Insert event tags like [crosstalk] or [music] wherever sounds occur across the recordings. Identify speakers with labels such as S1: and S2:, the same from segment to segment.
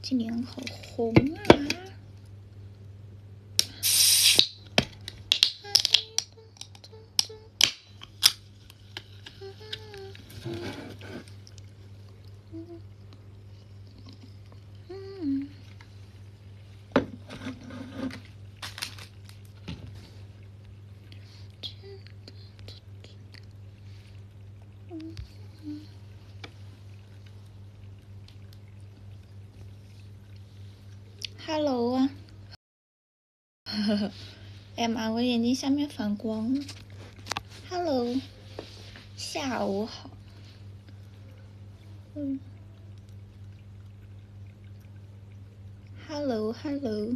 S1: 今年好红啊！Hello 啊，呵呵，哎呀妈，我眼睛下面反光了。Hello，下午好。嗯，Hello，Hello。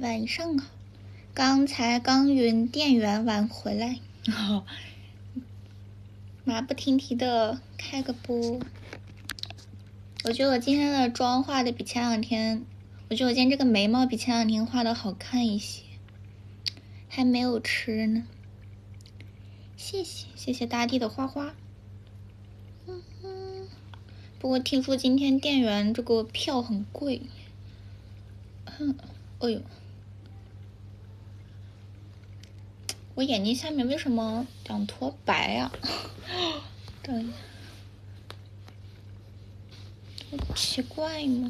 S1: 晚上好，刚才刚云店员完回来，马不停蹄的开个播。我觉得我今天的妆化的比前两天，我觉得我今天这个眉毛比前两天画的好看一些。还没有吃呢，谢谢谢谢大地的花花。嗯哼，不过听说今天店员这个票很贵。哼，哎呦。我眼睛下面为什么两坨白呀？[laughs] 等一下，奇怪吗？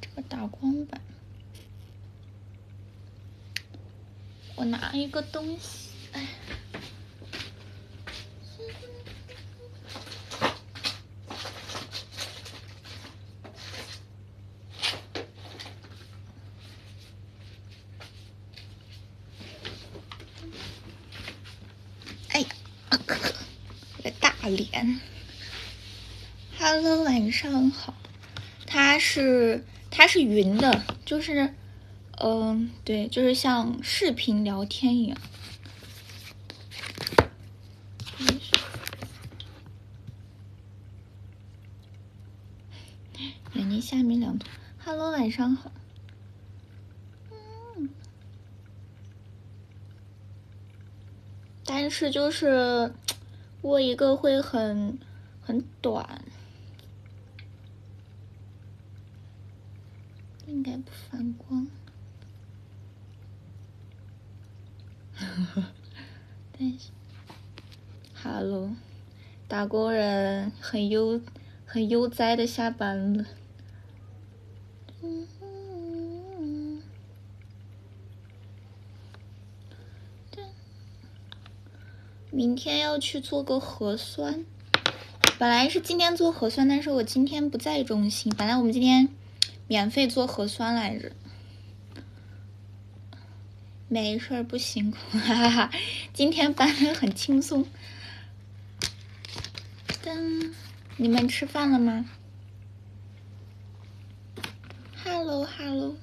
S1: 这个打光板，我拿一个东西，哎。脸，Hello，晚上好。它是它是云的，就是嗯，对，就是像视频聊天一样。眼睛下面两坨。Hello，晚上好。嗯，但是就是。握一个会很很短，应该不反光。但是哈喽打工人很悠很悠哉的下班了。明天要去做个核酸，本来是今天做核酸，但是我今天不在中心。本来我们今天免费做核酸来着，没事儿，不辛苦，[laughs] 哈哈哈。今天班很轻松。噔，你们吃饭了吗？Hello，Hello。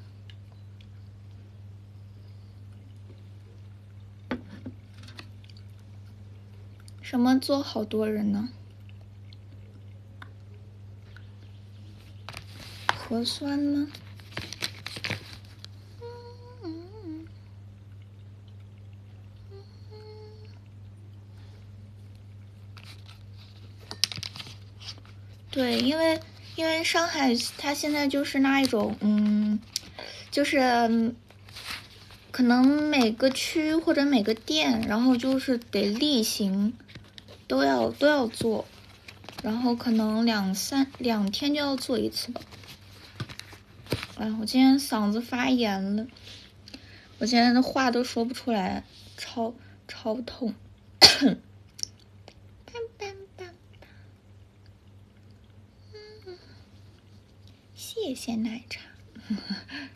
S1: 什么做好多人呢？核酸吗？对，因为因为上海它现在就是那一种，嗯，就是可能每个区或者每个店，然后就是得例行。都要都要做，然后可能两三两天就要做一次吧。哎，我今天嗓子发炎了，我今天的话都说不出来，超超痛。[coughs] 谢谢奶茶。[laughs]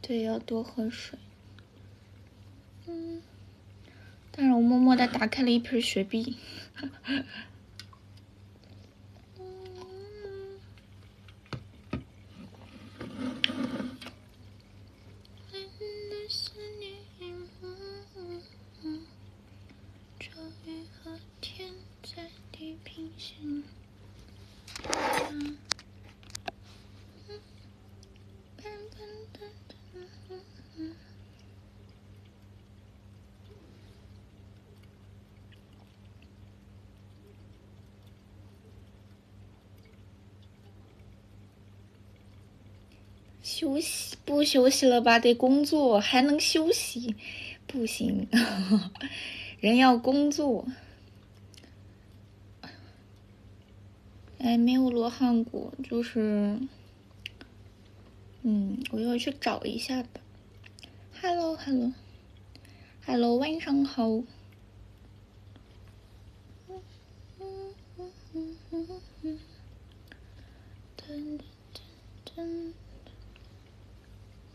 S1: 对，要多喝水。嗯。但是我默默的打开了一瓶雪碧。休息不休息了吧？得工作，还能休息？不行，[laughs] 人要工作。哎，没有罗汉果，就是，嗯，我要去找一下吧。Hello，Hello，Hello，晚上好。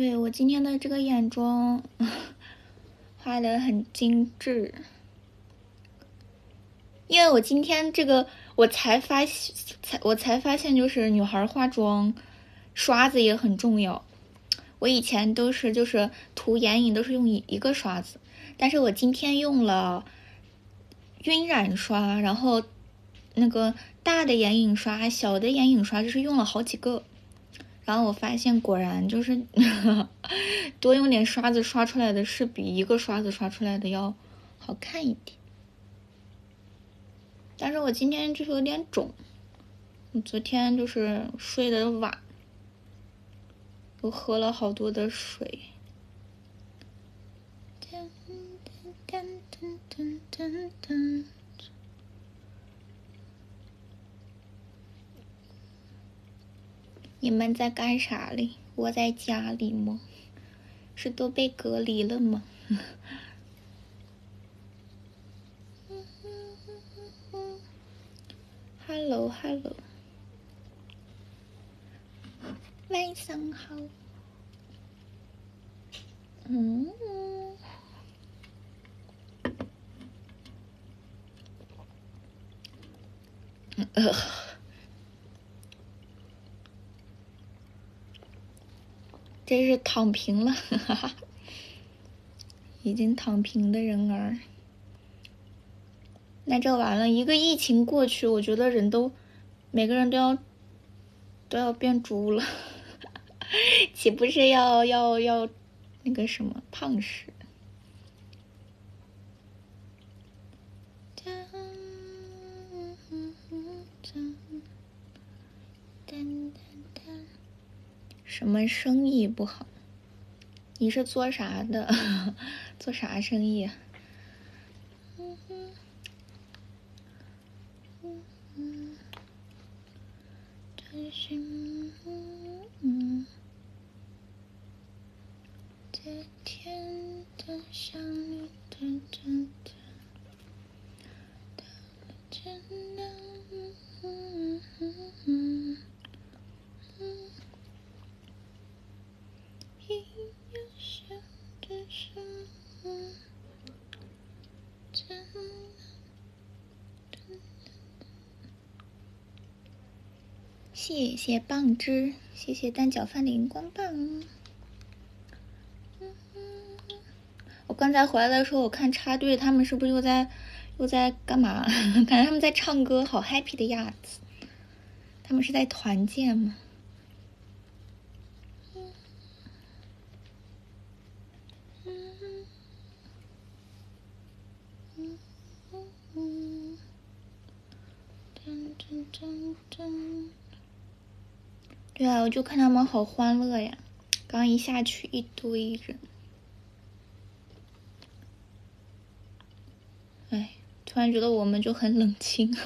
S1: 对我今天的这个眼妆画的很精致，因为我今天这个我才发，才我才发现，就是女孩化妆刷子也很重要。我以前都是就是涂眼影都是用一一个刷子，但是我今天用了晕染刷，然后那个大的眼影刷、小的眼影刷，就是用了好几个。然后我发现，果然就是 [laughs] 多用点刷子刷出来的是比一个刷子刷出来的要好看一点。但是我今天就是有点肿，我昨天就是睡的晚，我喝了好多的水。你们在干啥哩？窝在家里吗？是都被隔离了吗？[laughs] Hello，Hello，晚上好。嗯。呃。[laughs] 这是躺平了，哈哈，已经躺平的人儿。那这完了，一个疫情过去，我觉得人都，每个人都要，都要变猪了，[laughs] 岂不是要要要那个什么胖死？什么生意不好？你是做啥的？[laughs] 做啥生意？嗯嗯嗯嗯，真心嗯嗯，在天的想你的真的，到了天亮嗯嗯嗯嗯嗯。谢谢棒汁，谢谢蛋饺饭的荧光棒。我刚才回来的时候，我看插队，他们是不是又在又在干嘛？[laughs] 感觉他们在唱歌，好 happy 的样子。他们是在团建吗？对啊，我就看他们好欢乐呀！刚一下去一堆人，哎，突然觉得我们就很冷清。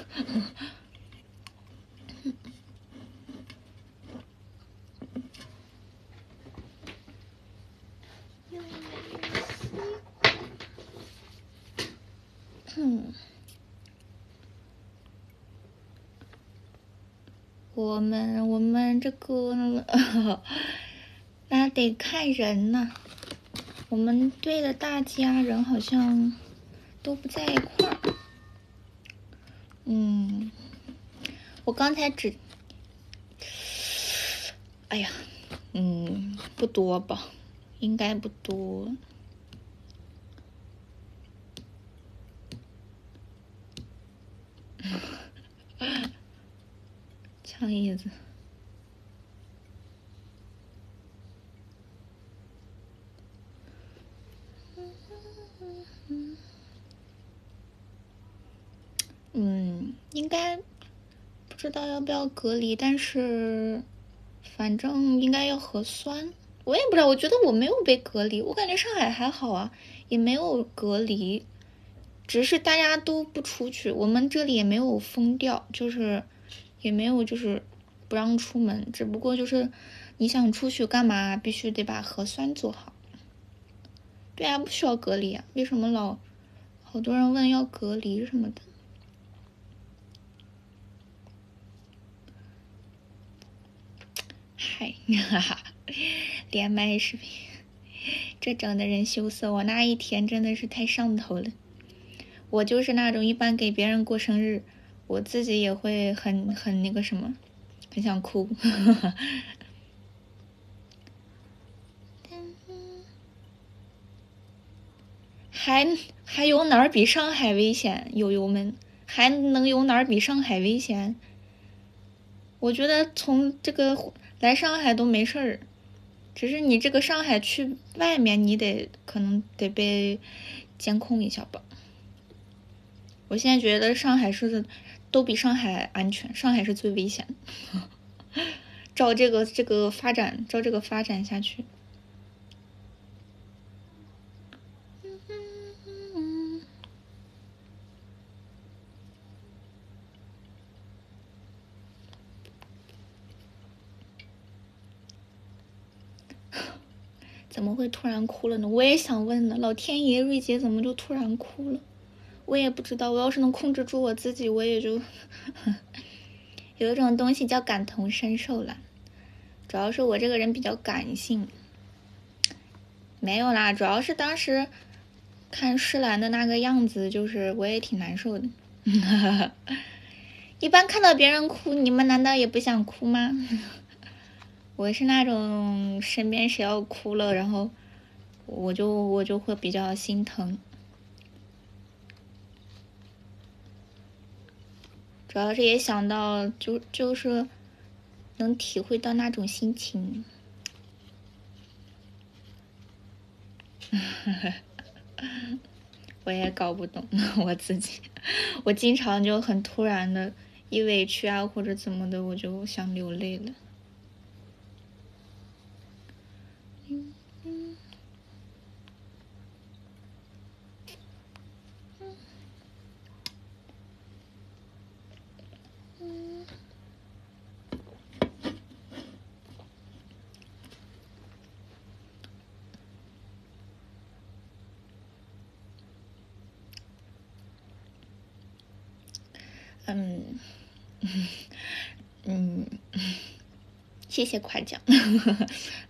S1: 嗯。[laughs] 我们我们这个 [laughs] 那得看人呢。我们队的大家人好像都不在一块儿。嗯，我刚才只，哎呀，嗯，不多吧，应该不多。抢椅子。嗯，应该不知道要不要隔离，但是反正应该要核酸。我也不知道，我觉得我没有被隔离，我感觉上海还好啊，也没有隔离，只是大家都不出去，我们这里也没有封掉，就是也没有就是不让出门，只不过就是你想出去干嘛，必须得把核酸做好。对啊，不需要隔离啊，为什么老好多人问要隔离什么的？嗨，哈哈，连麦视频，这整的人羞涩。我那一天真的是太上头了。我就是那种一般给别人过生日，我自己也会很很那个什么，很想哭。还还有哪儿比上海危险？友友们，还能有哪儿比上海危险？我觉得从这个。来上海都没事儿，只是你这个上海去外面，你得可能得被监控一下吧。我现在觉得上海是都比上海安全，上海是最危险的。照这个这个发展，照这个发展下去。[laughs] 怎么会突然哭了呢？我也想问呢。老天爷，瑞杰怎么就突然哭了？我也不知道。我要是能控制住我自己，我也就 [laughs] 有一种东西叫感同身受了。主要是我这个人比较感性。没有啦，主要是当时看诗兰的那个样子，就是我也挺难受的。[laughs] 一般看到别人哭，你们难道也不想哭吗？[laughs] 我是那种身边谁要哭了，然后我就我就会比较心疼，主要是也想到就就是能体会到那种心情，[laughs] 我也搞不懂 [laughs] 我自己，我经常就很突然的，一委屈啊或者怎么的，我就想流泪了。嗯，[laughs] 嗯，谢谢夸奖，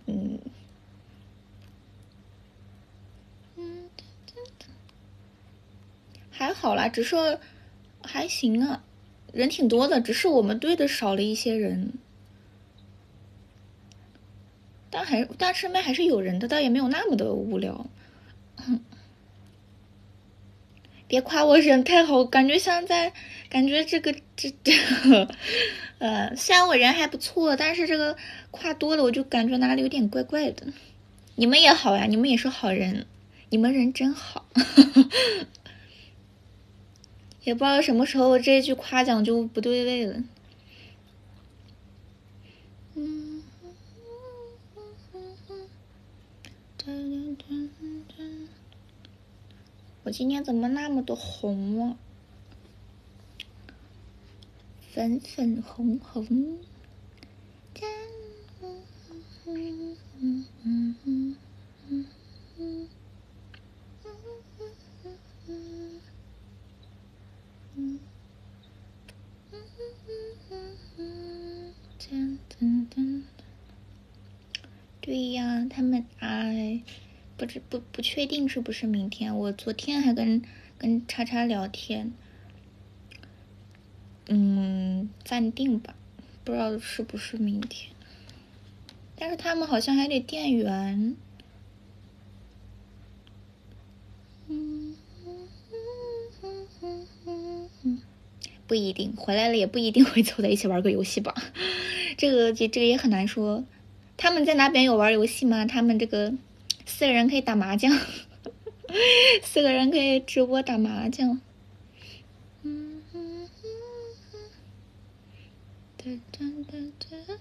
S1: 嗯，嗯，还好啦，只是还行啊，人挺多的，只是我们队的少了一些人，但还但身边还是有人的，倒也没有那么的无聊。别夸我人太好，感觉像在感觉这个这这，[laughs] 呃，虽然我人还不错，但是这个夸多了，我就感觉哪里有点怪怪的。你们也好呀，你们也是好人，你们人真好。[laughs] 也不知道什么时候这一句夸奖就不对味了。嗯。我今天怎么那么多红啊？粉粉红红，对呀，他们哎。不知不不确定是不是明天。我昨天还跟跟叉叉聊天，嗯暂定吧，不知道是不是明天。但是他们好像还得电源。嗯不一定回来了，也不一定会凑在一起玩个游戏吧。[laughs] 这个这这个也很难说。他们在那边有玩游戏吗？他们这个四个人可以打麻将，[laughs] 四个人可以直播打麻将。嗯嗯嗯嗯，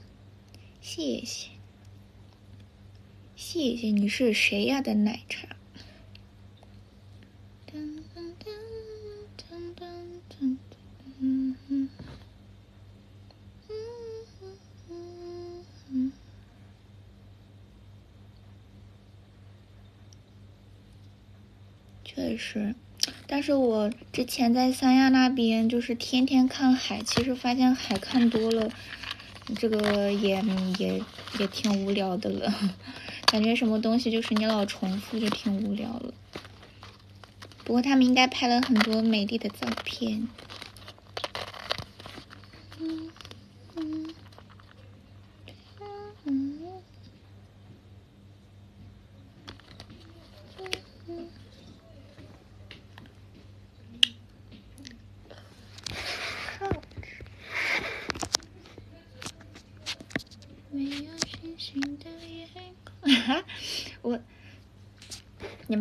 S1: 谢谢，谢谢你是谁呀的奶茶。嗯嗯嗯确实，但是我之前在三亚那边就是天天看海，其实发现海看多了，这个也也也挺无聊的了，[laughs] 感觉什么东西就是你老重复就挺无聊了。不过他们应该拍了很多美丽的照片。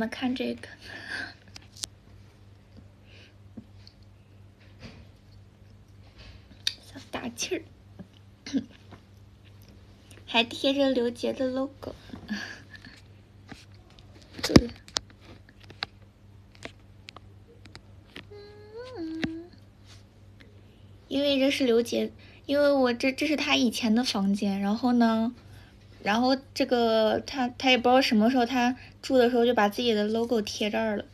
S1: 看这个，小大气儿，还贴着刘杰的 logo，对，因为这是刘杰，因为我这这是他以前的房间，然后呢。然后这个他他也不知道什么时候他住的时候就把自己的 logo 贴这儿了。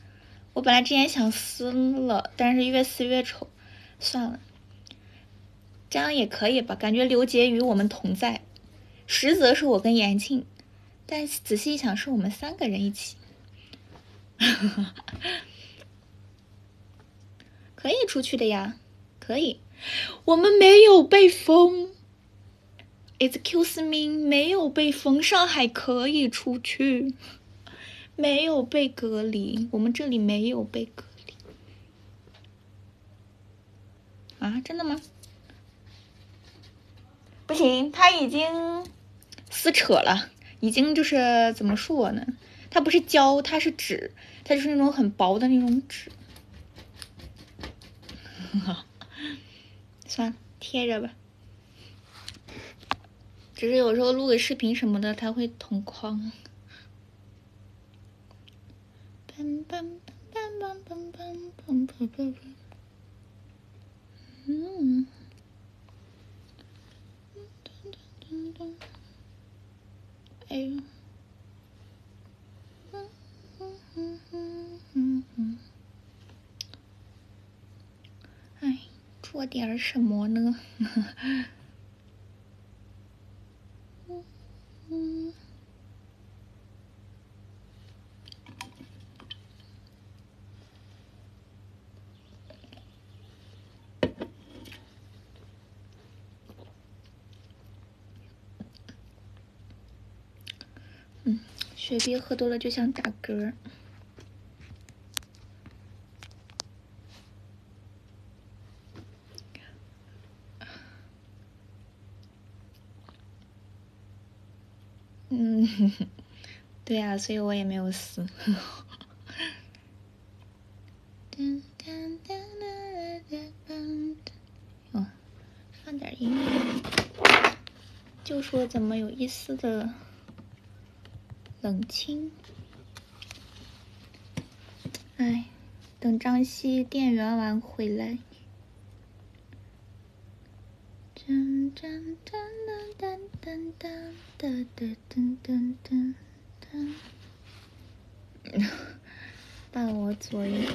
S1: 我本来之前想撕了，但是越撕越丑，算了，这样也可以吧？感觉刘杰与我们同在，实则是我跟延庆，但仔细一想是我们三个人一起，[laughs] 可以出去的呀，可以，我们没有被封。Excuse me，没有被封，上海可以出去，没有被隔离，我们这里没有被隔离。啊，真的吗？不行，他已经撕扯了，已经就是怎么说呢？它不是胶，它是纸，它就是那种很薄的那种纸。[laughs] 算了，贴着吧。只是有时候录个视频什么的，它会同框。嗯。哎呦。嗯嗯嗯嗯嗯嗯。哎，做点什么呢？嗯，嗯，雪碧喝多了就想打嗝。嗯，对呀，所以我也没有死。[laughs] 哦，放点音乐，就说怎么有一丝的冷清。哎，等张希电源完回来。噔噔噔噔噔噔噔噔噔噔噔噔，伴我左右。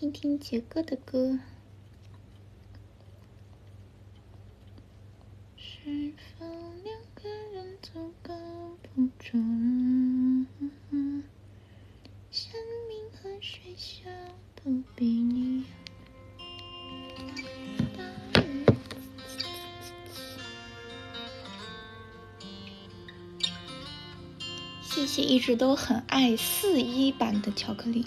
S1: 听听杰哥的歌，是否两个人足够？和比你。谢谢一直都很爱四一版的巧克力。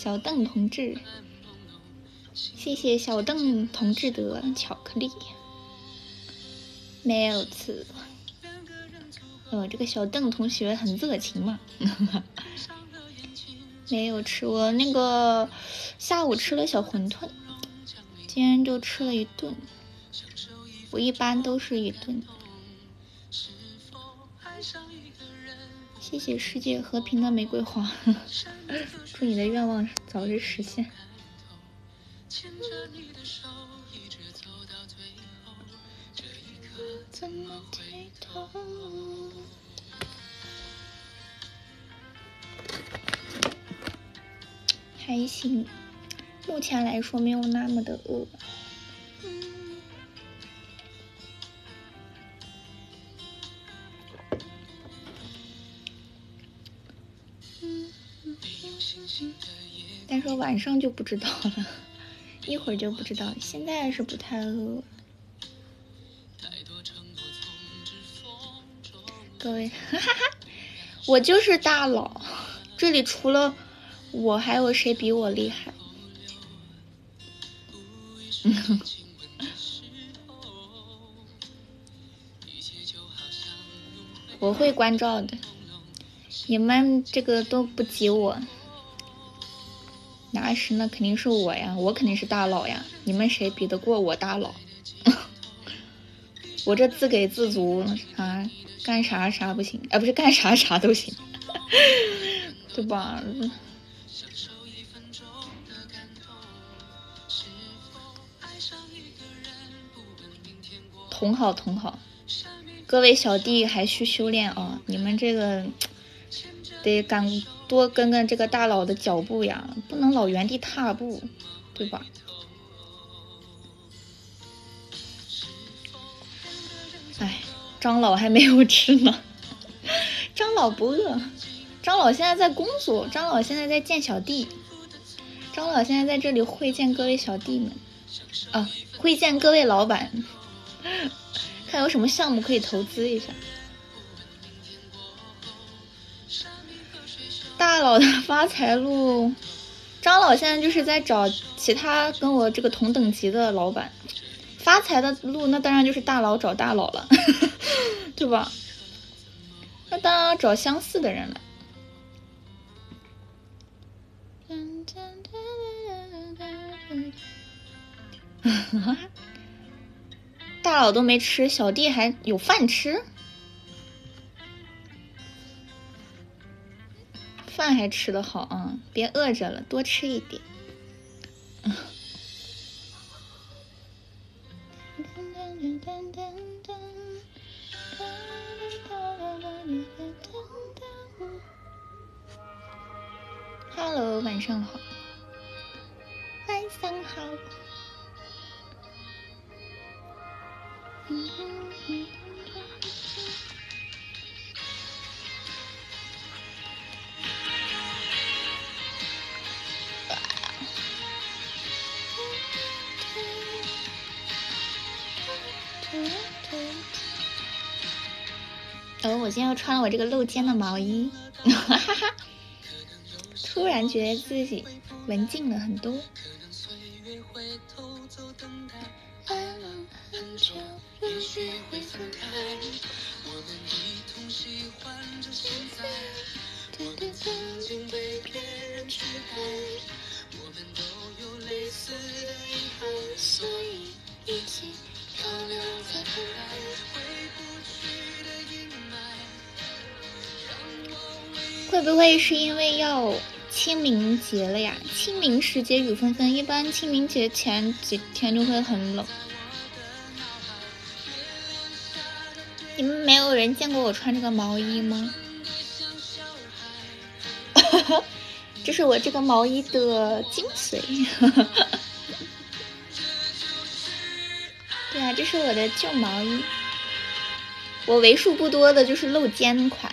S1: 小邓同志，谢谢小邓同志的巧克力，没有吃。呃，这个小邓同学很热情嘛，[laughs] 没有吃。我那个下午吃了小馄饨，今天就吃了一顿。我一般都是一顿。谢谢世界和平的玫瑰花，祝你的愿望早日实现。还行，目前来说没有那么的饿。但是晚上就不知道了，一会儿就不知道。现在是不太饿。各位，哈哈哈，我就是大佬，这里除了我还有谁比我厉害？[laughs] 我会关照的，你们这个都不及我。那是，那肯定是我呀，我肯定是大佬呀！你们谁比得过我大佬？[laughs] 我这自给自足啊，干啥啥不行，哎，不是干啥啥都行，对吧？同好同好，各位小弟还需修炼啊！你们这个得赶。多跟跟这个大佬的脚步呀，不能老原地踏步，对吧？哎，张老还没有吃呢，[laughs] 张老不饿，张老现在在工作，张老现在在见小弟，张老现在在这里会见各位小弟们，啊，会见各位老板，[laughs] 看有什么项目可以投资一下。大佬的发财路，张老现在就是在找其他跟我这个同等级的老板。发财的路，那当然就是大佬找大佬了，[laughs] 对吧？那当然要找相似的人了。[laughs] 大佬都没吃，小弟还有饭吃。饭还吃的好啊，别饿着了，多吃一点。Hello，晚上好，晚上好。哦，我今天又穿了我这个露肩的毛衣，哈 [laughs] 哈哈！突然觉得自己文静了很多。是因为要清明节了呀？清明时节雨纷纷，一般清明节前几天就会很冷。你们没有人见过我穿这个毛衣吗？[laughs] 这是我这个毛衣的精髓。对啊，这是我的旧毛衣，我为数不多的就是露肩款，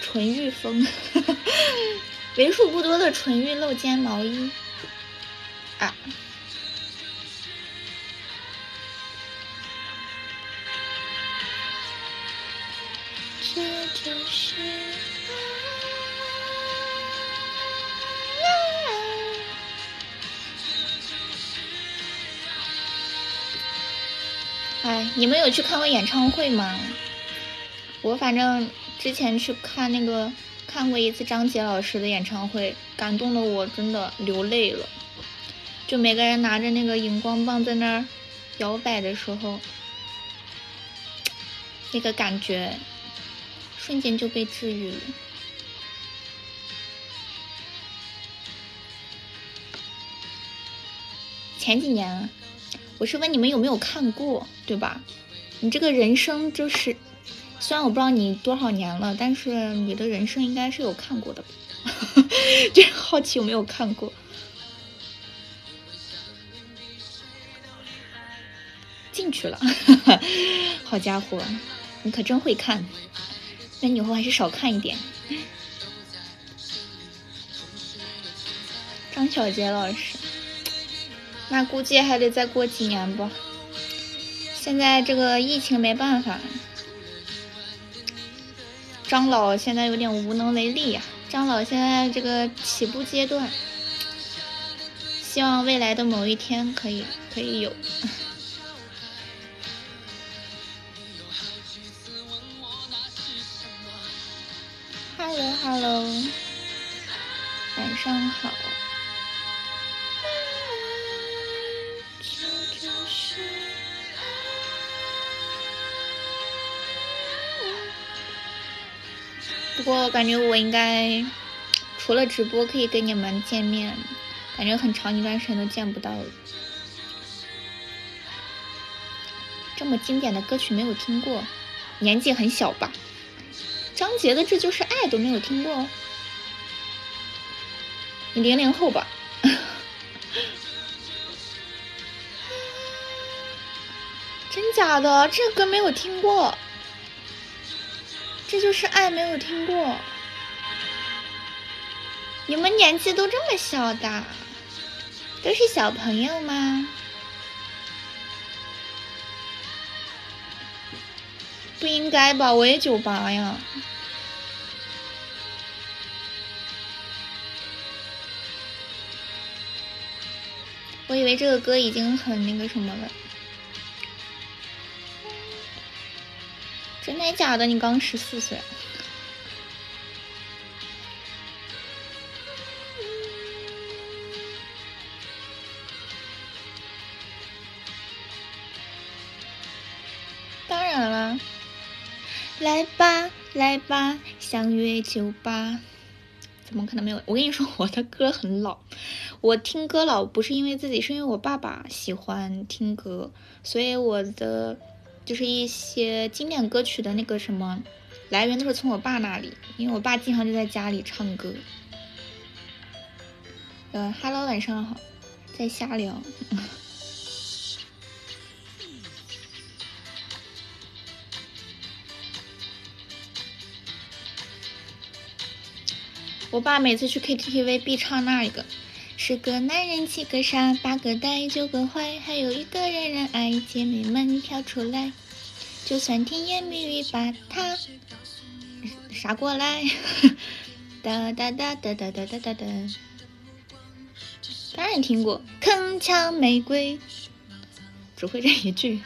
S1: 纯欲风，为数不多的纯欲露肩毛衣啊。这就是哎，你们有去看过演唱会吗？我反正之前去看那个看过一次张杰老师的演唱会，感动的我真的流泪了。就每个人拿着那个荧光棒在那儿摇摆的时候，那个感觉。瞬间就被治愈了。前几年，我是问你们有没有看过，对吧？你这个人生就是，虽然我不知道你多少年了，但是你的人生应该是有看过的吧。就 [laughs] 好奇有没有看过。进去了，[laughs] 好家伙，你可真会看。那你以后还是少看一点。张小杰老师，那估计还得再过几年吧。现在这个疫情没办法，张老现在有点无能为力呀。张老现在这个起步阶段，希望未来的某一天可以可以有。[laughs] Hello，Hello，晚上好。我感觉我应该除了直播可以跟你们见面，感觉很长一段时间都见不到了。这么经典的歌曲没有听过，年纪很小吧？张杰的《这就是爱》都没有听过，你零零后吧？[laughs] 真假的？这歌没有听过，《这就是爱》没有听过。你们年纪都这么小的，都是小朋友吗？不应该吧，我也九八呀。我以为这个歌已经很那个什么了。真的假的？你刚十四岁？当然了。来吧，来吧，相约酒吧。怎么可能没有？我跟你说，我的歌很老。我听歌老不是因为自己，是因为我爸爸喜欢听歌，所以我的就是一些经典歌曲的那个什么来源都是从我爸那里，因为我爸经常就在家里唱歌。呃哈喽晚上好，在瞎聊。[laughs] 我爸每次去 KTV 必唱那一个，十个男人七个傻，八个呆九个坏，还有一个人人爱，姐妹们跳出来，就算甜言蜜语把他杀过来，哒哒哒哒哒哒哒哒哒。当然听过，铿锵玫瑰，只会这一句，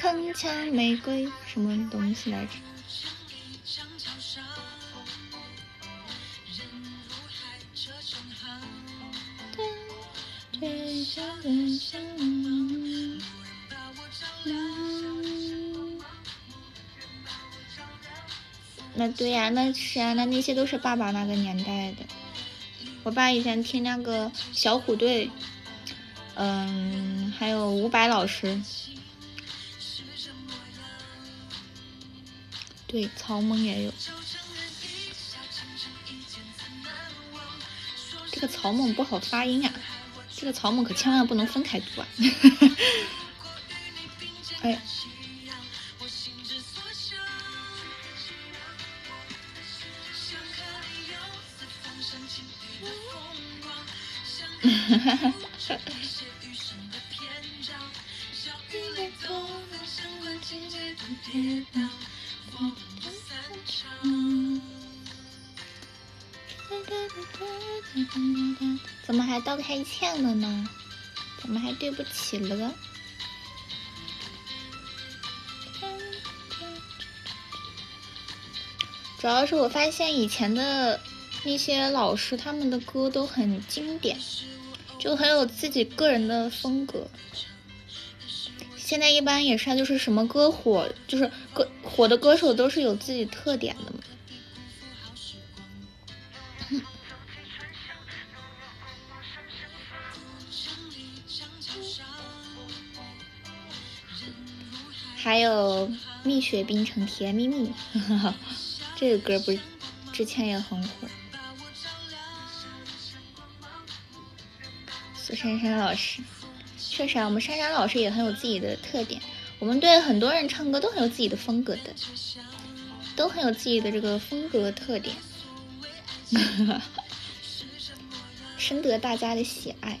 S1: 铿锵玫瑰什么东西来着？那对呀，那是啊，那那些都是爸爸那个年代的。我爸以前听那个小虎队，嗯，还有伍佰老师，对，曹猛也有。这个曹蜢不好发音呀，这个草木可千万不能分开读啊！哎。哈哈哈！怎么还道开歉了呢？怎么还对不起了？主要是我发现以前的那些老师，他们的歌都很经典。就很有自己个人的风格。现在一般也是，就是什么歌火，就是歌火的歌手都是有自己特点的嘛。还有《蜜雪冰城甜蜜蜜》，[laughs] 这个歌不是之前也很火。珊珊老师，确实啊，我们珊珊老师也很有自己的特点。我们对很多人唱歌都很有自己的风格的，都很有自己的这个风格特点，[laughs] 深得大家的喜爱。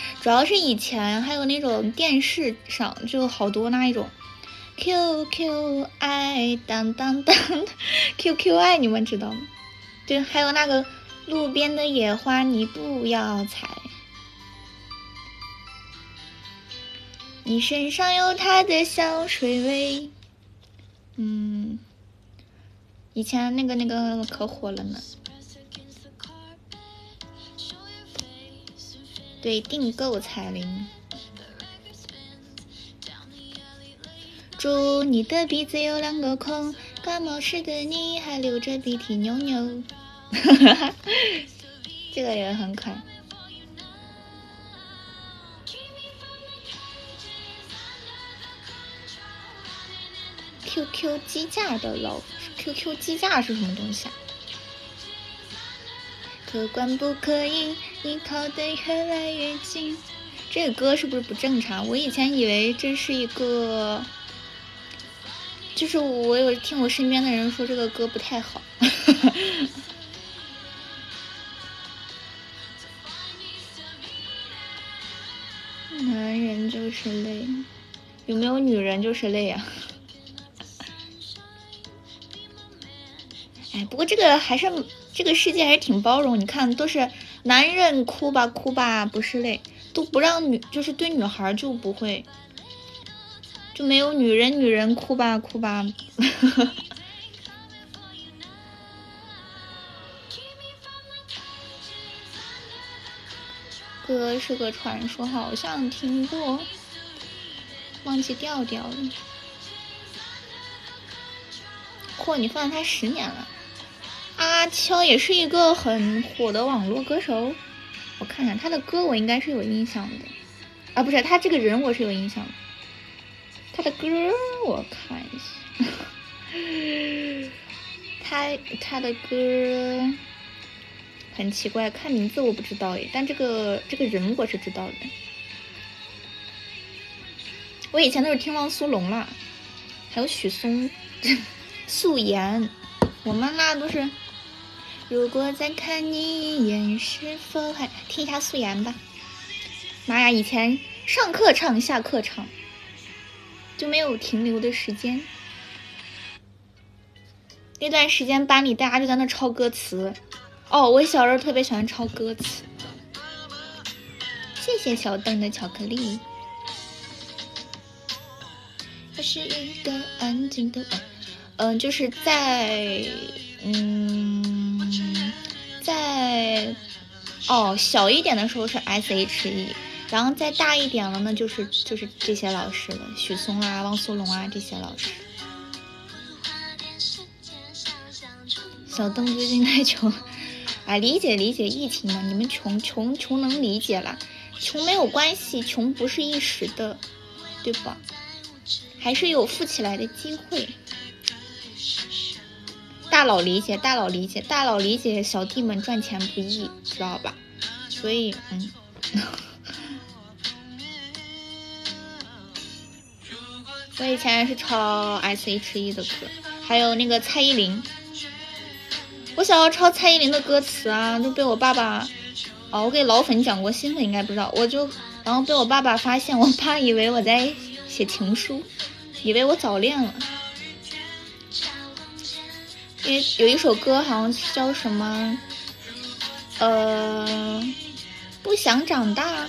S1: 主要是以前还有那种电视上就好多那一种，QQ 爱当当当，QQ 爱你们知道吗？对，还有那个。路边的野花，你不要采。你身上有它的香水味。嗯，以前那个那个可火了呢。对，订购彩铃。祝你的鼻子有两个孔，感冒时的你还流着鼻涕牛牛。哈哈哈，这个也很可爱。QQ 机架的老 QQ 机架是什么东西啊？可观不可以？你靠得越来越近。这个歌是不是不正常？我以前以为这是一个，就是我有听我身边的人说这个歌不太好。[laughs] 男人就是累，有没有女人就是累呀？[laughs] 哎，不过这个还是这个世界还是挺包容。你看，都是男人哭吧哭吧不是泪，都不让女，就是对女孩就不会，就没有女人女人哭吧哭吧。歌是个传说，好像听过，忘记调调了。嚯，你放了他十年了。阿悄也是一个很火的网络歌手，我看看他的歌，我应该是有印象的。啊，不是，他这个人我是有印象的。他的歌我看一下，[laughs] 他他的歌。很奇怪，看名字我不知道诶，但这个这个人我是知道的。我以前都是听汪苏泷啦，还有许嵩、[laughs] 素颜，我们那都是。如果再看你一眼，是否还听一下素颜吧？妈呀，以前上课唱，下课唱，就没有停留的时间。那段时间班里大家就在那抄歌词。哦，我小时候特别喜欢抄歌词。谢谢小邓的巧克力。它是一个安静的，嗯，就是在，嗯，在哦，小一点的时候是 S H E，然后再大一点了呢，就是就是这些老师了，许嵩啊、汪苏泷啊这些老师。小邓最近太穷，哎，理解理解疫情嘛，你们穷穷穷能理解了，穷没有关系，穷不是一时的，对吧？还是有富起来的机会。大佬理解，大佬理解，大佬理解，小弟们赚钱不易，知道吧？所以，嗯，[laughs] 我以前是抄 S H E 的歌，还有那个蔡依林。我想要抄蔡依林的歌词啊，就被我爸爸，哦，我给老粉讲过，新粉应该不知道，我就，然后被我爸爸发现，我爸以为我在写情书，以为我早恋了。因为有一首歌好像叫什么，呃，不想长大，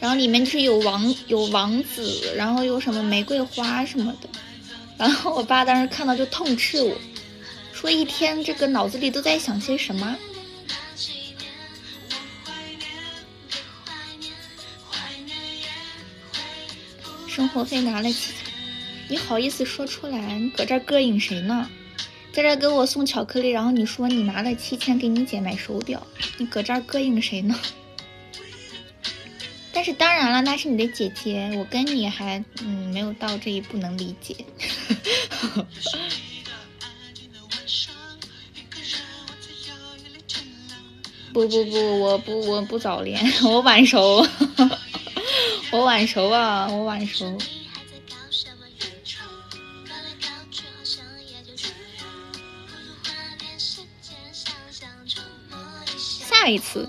S1: 然后里面就是有王有王子，然后有什么玫瑰花什么的，然后我爸当时看到就痛斥我，说一天这个脑子里都在想些什么。生活费拿了几？你好意思说出来？你搁这膈应谁呢？在这给我送巧克力，然后你说你拿了七千给你姐买手表，你搁这儿膈应谁呢？[laughs] 但是当然了，那是你的姐姐，我跟你还嗯没有到这一步能理解。[laughs] 不不不，我不我不早恋，[laughs] 我晚熟，我晚熟啊，我晚熟。下一次，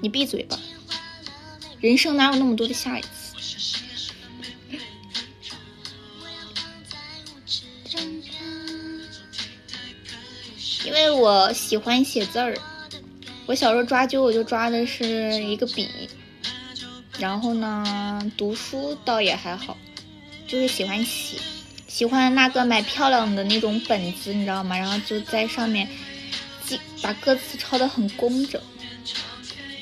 S1: 你闭嘴吧！人生哪有那么多的下一次？因为我喜欢写字儿，我小时候抓阄我就抓的是一个笔，然后呢，读书倒也还好，就是喜欢写，喜欢那个买漂亮的那种本子，你知道吗？然后就在上面。把歌词抄的很工整，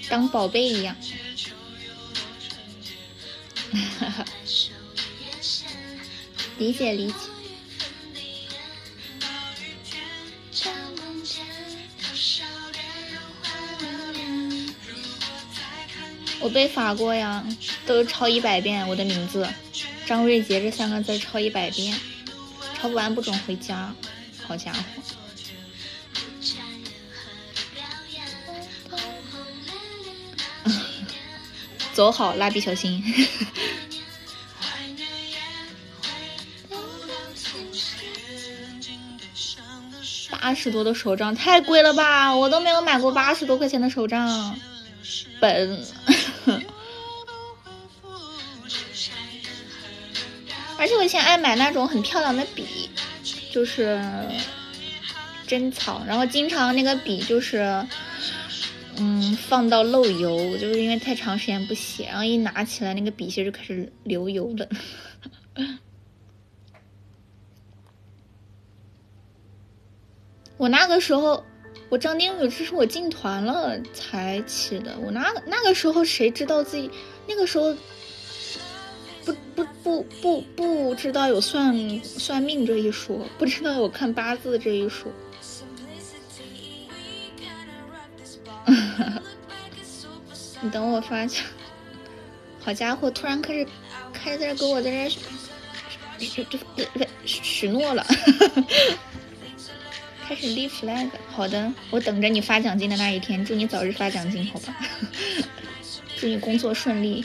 S1: 当宝贝一样。[laughs] 理解理解。我被罚过呀，都抄一百遍我的名字，张瑞杰这三个字抄一百遍，抄不完不准回家。好家伙！走好，蜡笔小新。[laughs] 八十多的手账太贵了吧，我都没有买过八十多块钱的手账本。[laughs] 而且我以前爱买那种很漂亮的笔，就是珍草，然后经常那个笔就是。嗯，放到漏油，就是因为太长时间不洗，然后一拿起来，那个笔芯就开始流油了。我那个时候，我张丁宇这是我进团了才起的。我那那个时候谁知道自己那个时候不不不不不知道有算算命这一说，不知道有看八字这一说。[laughs] 你等我发奖。好家伙，突然开始开始在这给我在这许许许诺了，[laughs] 开始立 flag。好的，我等着你发奖金的那一天，祝你早日发奖金，好吧？[laughs] 祝你工作顺利。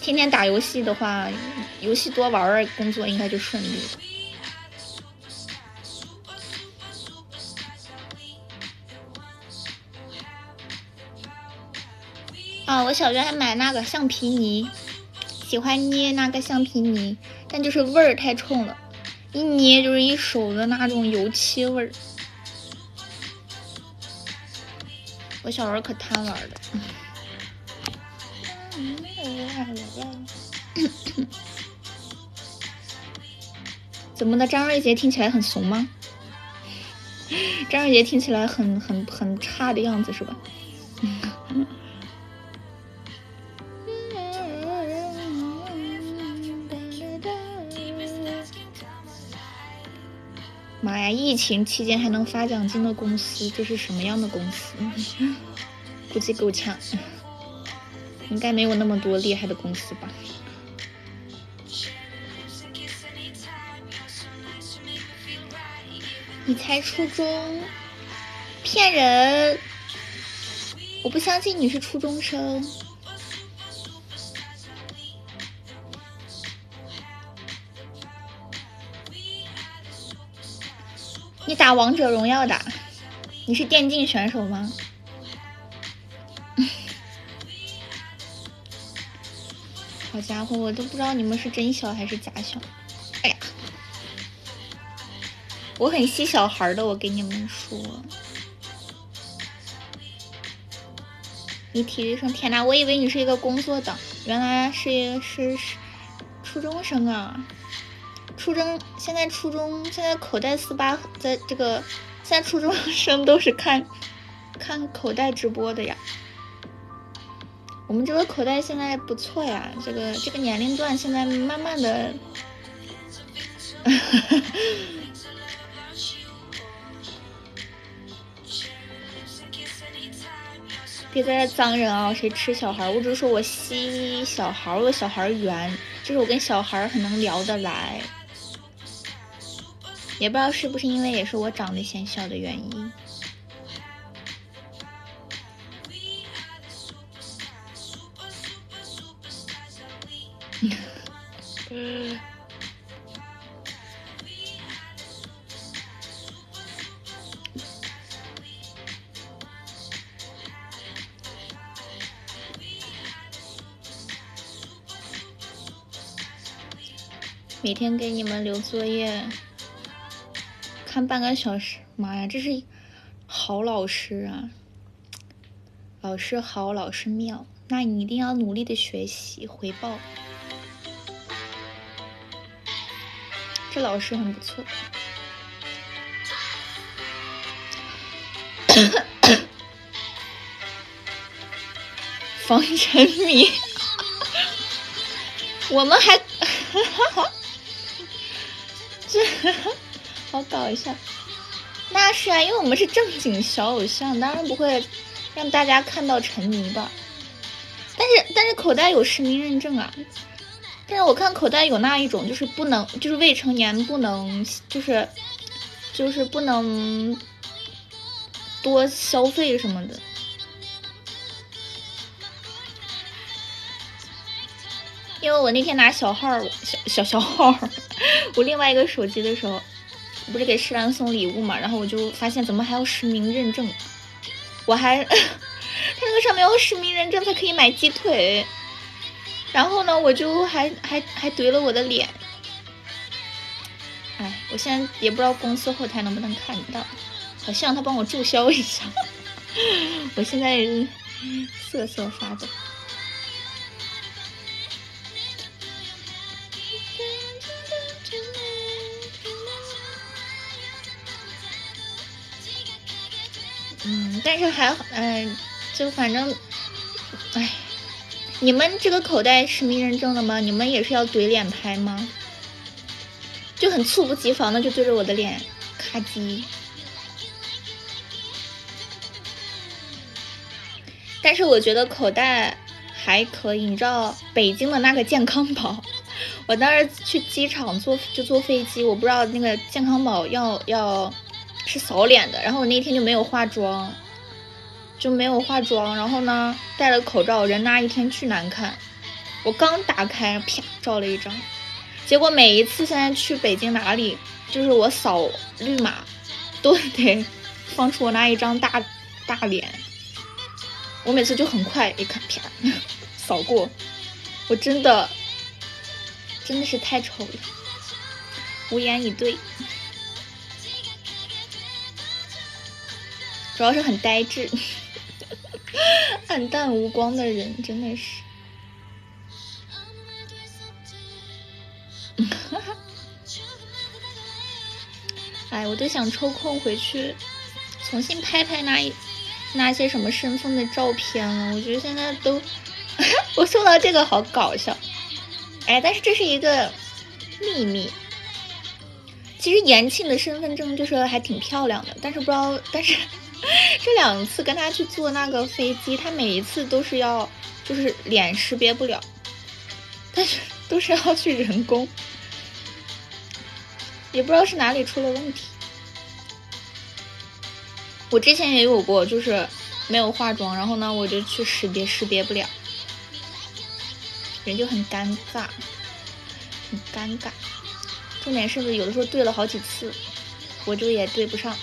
S1: 天天打游戏的话，游戏多玩玩，工作应该就顺利了。啊，我小学还买那个橡皮泥，喜欢捏那个橡皮泥，但就是味儿太冲了，一捏就是一手的那种油漆味儿。我小时候可贪玩了。怎么的？张瑞杰听起来很怂吗？张瑞杰听起来很很很差的样子是吧？妈呀！疫情期间还能发奖金的公司，这是什么样的公司？估计够呛，应该没有那么多厉害的公司吧？你才初中，骗人！我不相信你是初中生。打王者荣耀的？你是电竞选手吗？[laughs] 好家伙，我都不知道你们是真小还是假小。哎呀，我很吸小孩的，我跟你们说。你体育生，天呐，我以为你是一个工作党，原来是是是初中生啊！初中现在初中现在口袋四八在这个，现在初中生都是看 [laughs] 看口袋直播的呀。我们这个口袋现在不错呀，这个这个年龄段现在慢慢的，[laughs] 别在这脏人啊！谁吃小孩？我只是说我吸小孩，我小孩缘，就是我跟小孩很能聊得来。也不知道是不是因为也是我长得显小的原因。[laughs] 每天给你们留作业。看半个小时，妈呀，这是好老师啊！老师好，老师妙，那你一定要努力的学习回报。这老师很不错。防沉迷，我们还，这。好搞一下，那是啊，因为我们是正经小偶像，当然不会让大家看到沉迷吧。但是但是口袋有实名认证啊，但是我看口袋有那一种，就是不能，就是未成年不能，就是就是不能多消费什么的。因为我那天拿小号小小小号，[laughs] 我另外一个手机的时候。不是给诗兰送礼物嘛，然后我就发现怎么还要实名认证，我还 [laughs] 他那个上面要实名认证才可以买鸡腿，然后呢，我就还还还怼了我的脸，哎，我现在也不知道公司后台能不能看到，好希望他帮我注销一下，[laughs] 我现在瑟瑟发抖。但是还好，嗯，就反正，哎，你们这个口袋实名认证了吗？你们也是要怼脸拍吗？就很猝不及防的就对着我的脸咔叽。但是我觉得口袋还可以，你知道北京的那个健康宝，[laughs] 我当时去机场坐就坐飞机，我不知道那个健康宝要要。是扫脸的，然后我那天就没有化妆，就没有化妆，然后呢戴了口罩，人那一天巨难看。我刚打开，啪照了一张，结果每一次现在去北京哪里，就是我扫绿码，都得放出我那一张大大脸。我每次就很快一看，啪扫过，我真的真的是太丑了，无言以对。主要是很呆滞、[laughs] 暗淡无光的人，真的是。哈 [laughs] 哈哎，我都想抽空回去重新拍拍那一那些什么身份的照片了。我觉得现在都，[laughs] 我说到这个好搞笑。哎，但是这是一个秘密。其实延庆的身份证就是还挺漂亮的，但是不知道，但是这两次跟他去坐那个飞机，他每一次都是要就是脸识别不了，但是都是要去人工，也不知道是哪里出了问题。我之前也有过，就是没有化妆，然后呢，我就去识别，识别不了，人就很尴尬，很尴尬。重点是不是有的时候对了好几次，我就也对不上。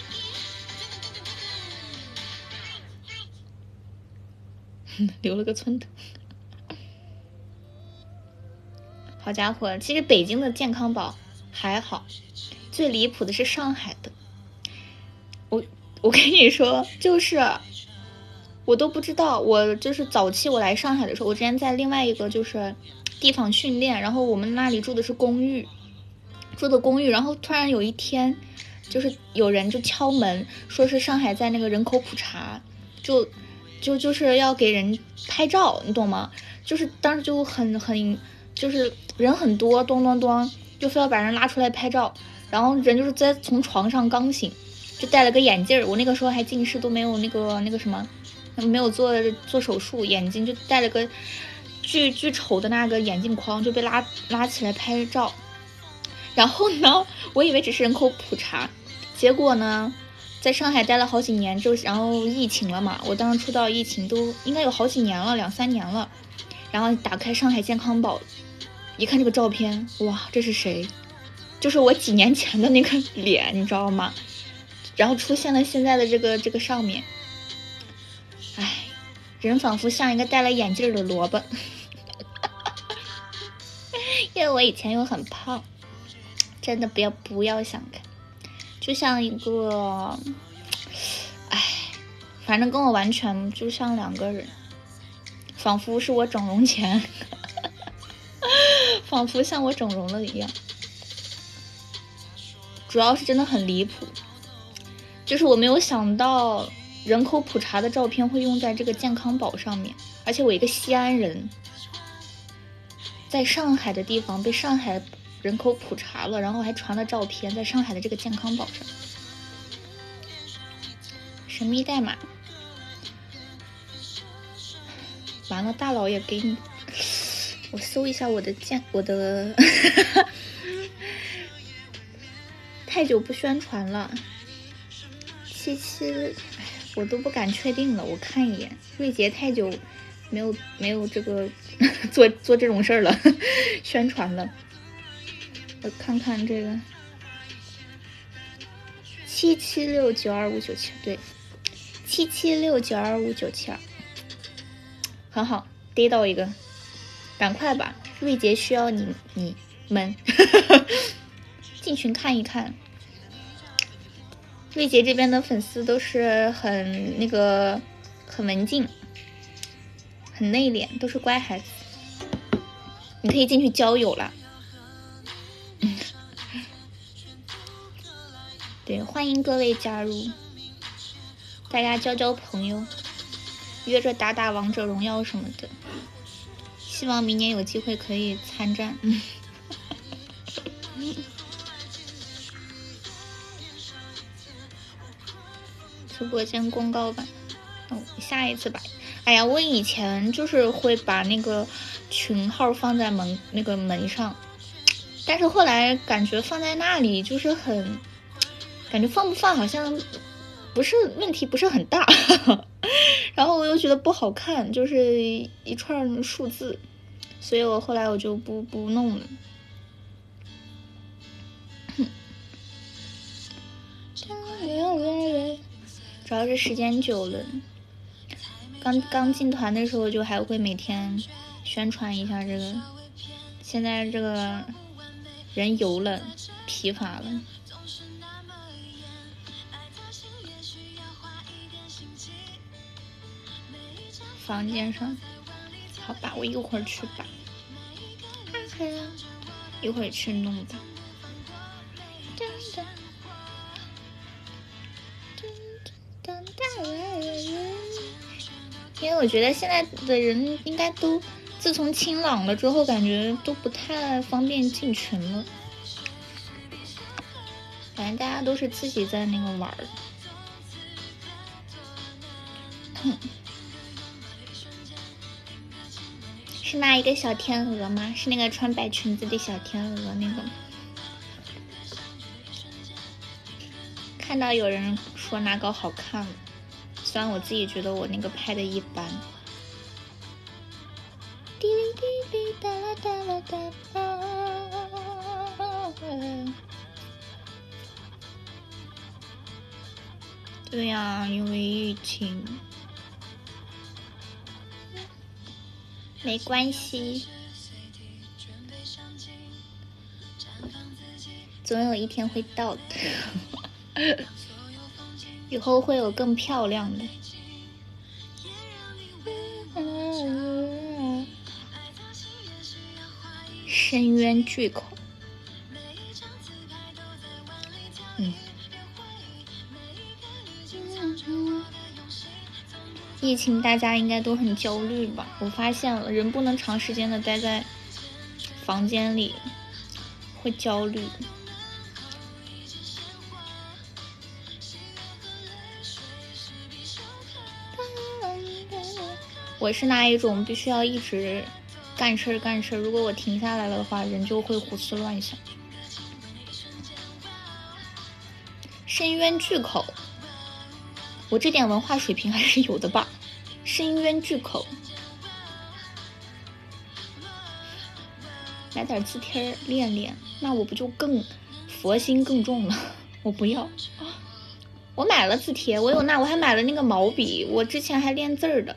S1: [laughs] 留了个寸头。好家伙，其实北京的健康宝还好，最离谱的是上海的，我。我跟你说，就是我都不知道，我就是早期我来上海的时候，我之前在另外一个就是地方训练，然后我们那里住的是公寓，住的公寓，然后突然有一天，就是有人就敲门，说是上海在那个人口普查，就就就是要给人拍照，你懂吗？就是当时就很很就是人很多，咚咚咚，就非要把人拉出来拍照，然后人就是在从床上刚醒。就戴了个眼镜儿，我那个时候还近视，都没有那个那个什么，没有做做手术，眼睛就戴了个巨巨丑的那个眼镜框，就被拉拉起来拍照。然后呢，我以为只是人口普查，结果呢，在上海待了好几年，就然后疫情了嘛，我当时出道疫情都应该有好几年了，两三年了。然后打开上海健康宝，一看这个照片，哇，这是谁？就是我几年前的那个脸，你知道吗？然后出现了现在的这个这个上面，哎，人仿佛像一个戴了眼镜的萝卜，[laughs] 因为我以前又很胖，真的不要不要想看，就像一个，哎，反正跟我完全就像两个人，仿佛是我整容前，[laughs] 仿佛像我整容了一样，主要是真的很离谱。就是我没有想到人口普查的照片会用在这个健康宝上面，而且我一个西安人，在上海的地方被上海人口普查了，然后还传了照片在上海的这个健康宝上，神秘代码，完了，大佬也给你，[laughs] 我搜一下我的健我的，[laughs] 太久不宣传了。七七，哎，我都不敢确定了。我看一眼，瑞杰太久没有没有这个 [laughs] 做做这种事儿了，宣传了。我看看这个七七六九二五九七，对，七七六九二五九七二，很好，逮到一个，赶快吧，瑞杰需要你你们 [laughs] 进群看一看。瑞杰这边的粉丝都是很那个，很文静，很内敛，都是乖孩子。你可以进去交友了。对，欢迎各位加入，大家交交朋友，约着打打王者荣耀什么的。希望明年有机会可以参战。[laughs] 直播间公告吧，嗯，下一次吧。哎呀，我以前就是会把那个群号放在门那个门上，但是后来感觉放在那里就是很，感觉放不放好像不是问题，不是很大。[laughs] 然后我又觉得不好看，就是一串数字，所以我后来我就不不弄了。主要是时间久了，刚刚进团的时候就还会每天宣传一下这个，现在这个人油了，疲乏了。房间上，好吧，我一会儿去吧，一会儿去弄吧。因为我觉得现在的人应该都自从清朗了之后，感觉都不太方便进群了。反正大家都是自己在那个玩儿。是那一个小天鹅吗？是那个穿白裙子的小天鹅那个？看到有人说那个好看，虽然我自己觉得我那个拍的一般。滴哩滴哩哒啦哒啦哒啦。对呀，因为疫情。没关系，总有一天会到的。以后会有更漂亮的。深渊巨口。疫情大家应该都很焦虑吧？我发现了，人不能长时间的待在房间里，会焦虑。我是那一种必须要一直干事儿干事儿，如果我停下来了的话，人就会胡思乱想。深渊巨口。我这点文化水平还是有的吧，深渊巨口，来点字帖练练，那我不就更佛心更重了？[laughs] 我不要，我买了字帖，我有那，我还买了那个毛笔，我之前还练字儿的，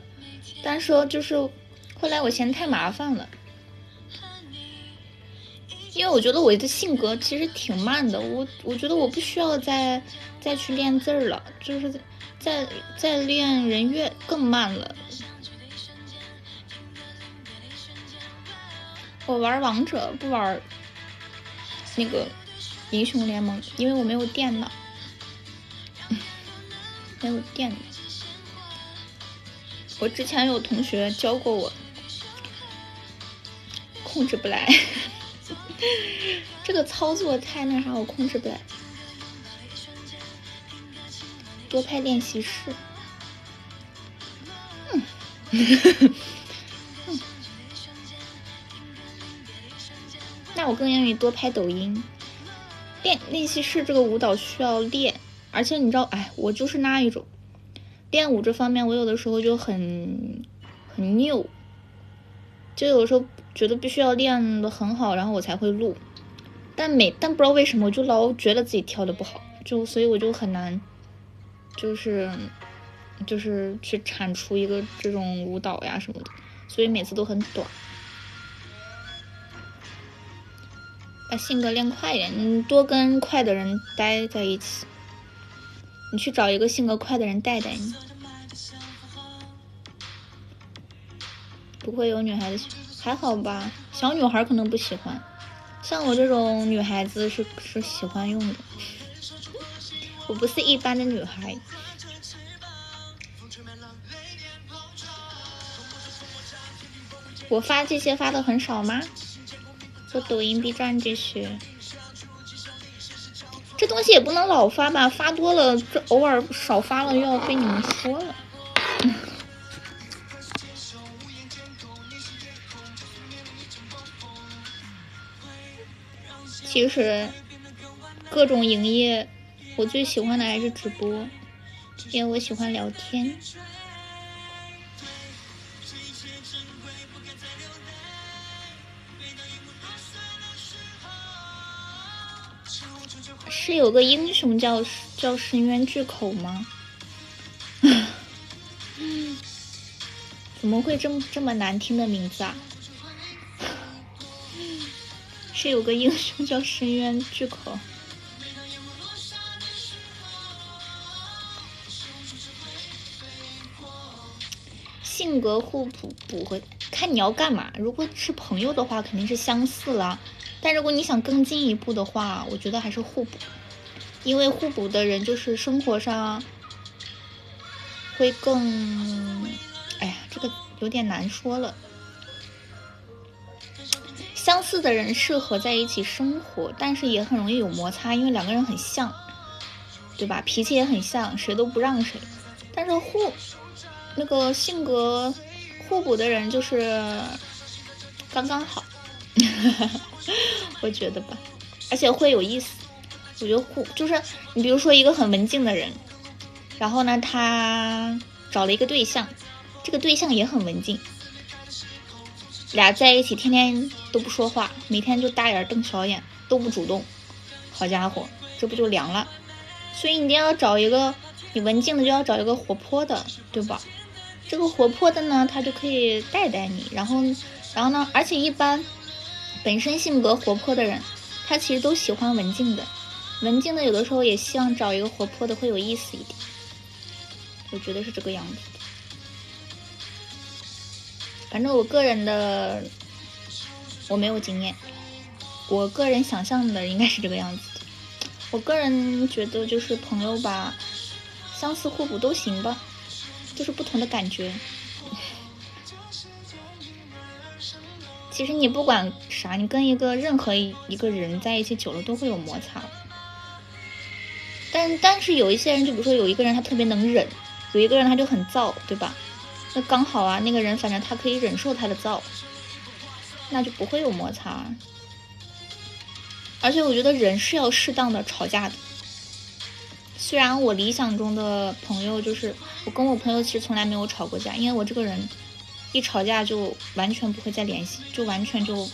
S1: 但是就是后来我嫌太麻烦了，因为我觉得我的性格其实挺慢的，我我觉得我不需要再再去练字儿了，就是。再再练人越更慢了。我玩王者不玩那个英雄联盟，因为我没有电脑，[laughs] 没有电脑。我之前有同学教过我，控制不来，[laughs] 这个操作太那啥，我控制不来。多拍练习室。嗯，那我更愿意多拍抖音。练练习室这个舞蹈需要练，而且你知道，哎，我就是那一种练舞这方面，我有的时候就很很拗，就有时候觉得必须要练的很好，然后我才会录。但每但不知道为什么，我就老觉得自己跳的不好，就所以我就很难。就是，就是去产出一个这种舞蹈呀什么的，所以每次都很短。把性格练快一点，你多跟快的人待在一起。你去找一个性格快的人带带你。不会有女孩子还好吧？小女孩可能不喜欢，像我这种女孩子是是喜欢用的。我不是一般的女孩。我发这些发的很少吗？做抖音、B 站这些，这东西也不能老发吧？发多了，这偶尔少发了又要被你们说了。[laughs] 其实，各种营业。我最喜欢的还是直播，因为我喜欢聊天。是有个英雄叫叫深渊巨口吗？[laughs] 怎么会这么这么难听的名字啊？[laughs] 是有个英雄叫深渊巨口。性格互补，补和看你要干嘛。如果是朋友的话，肯定是相似了。但如果你想更进一步的话，我觉得还是互补。因为互补的人就是生活上会更……哎呀，这个有点难说了。相似的人适合在一起生活，但是也很容易有摩擦，因为两个人很像，对吧？脾气也很像，谁都不让谁。但是互那个性格互补的人就是刚刚好，[laughs] 我觉得吧，而且会有意思。我觉得互就是你，比如说一个很文静的人，然后呢，他找了一个对象，这个对象也很文静。俩在一起，天天都不说话，每天就大眼瞪小眼，都不主动。好家伙，这不就凉了？所以你一定要找一个你文静的，就要找一个活泼的，对吧？这个活泼的呢，他就可以带带你。然后，然后呢，而且一般本身性格活泼的人，他其实都喜欢文静的。文静的有的时候也希望找一个活泼的，会有意思一点。我觉得是这个样子的。反正我个人的我没有经验，我个人想象的应该是这个样子的。我个人觉得就是朋友吧，相似互补都行吧，就是不同的感觉。其实你不管啥，你跟一个任何一一个人在一起久了都会有摩擦。但但是有一些人，就比如说有一个人他特别能忍，有一个人他就很燥，对吧？那刚好啊，那个人反正他可以忍受他的燥，那就不会有摩擦。而且我觉得人是要适当的吵架的。虽然我理想中的朋友就是我跟我朋友其实从来没有吵过架，因为我这个人一吵架就完全不会再联系，就完全就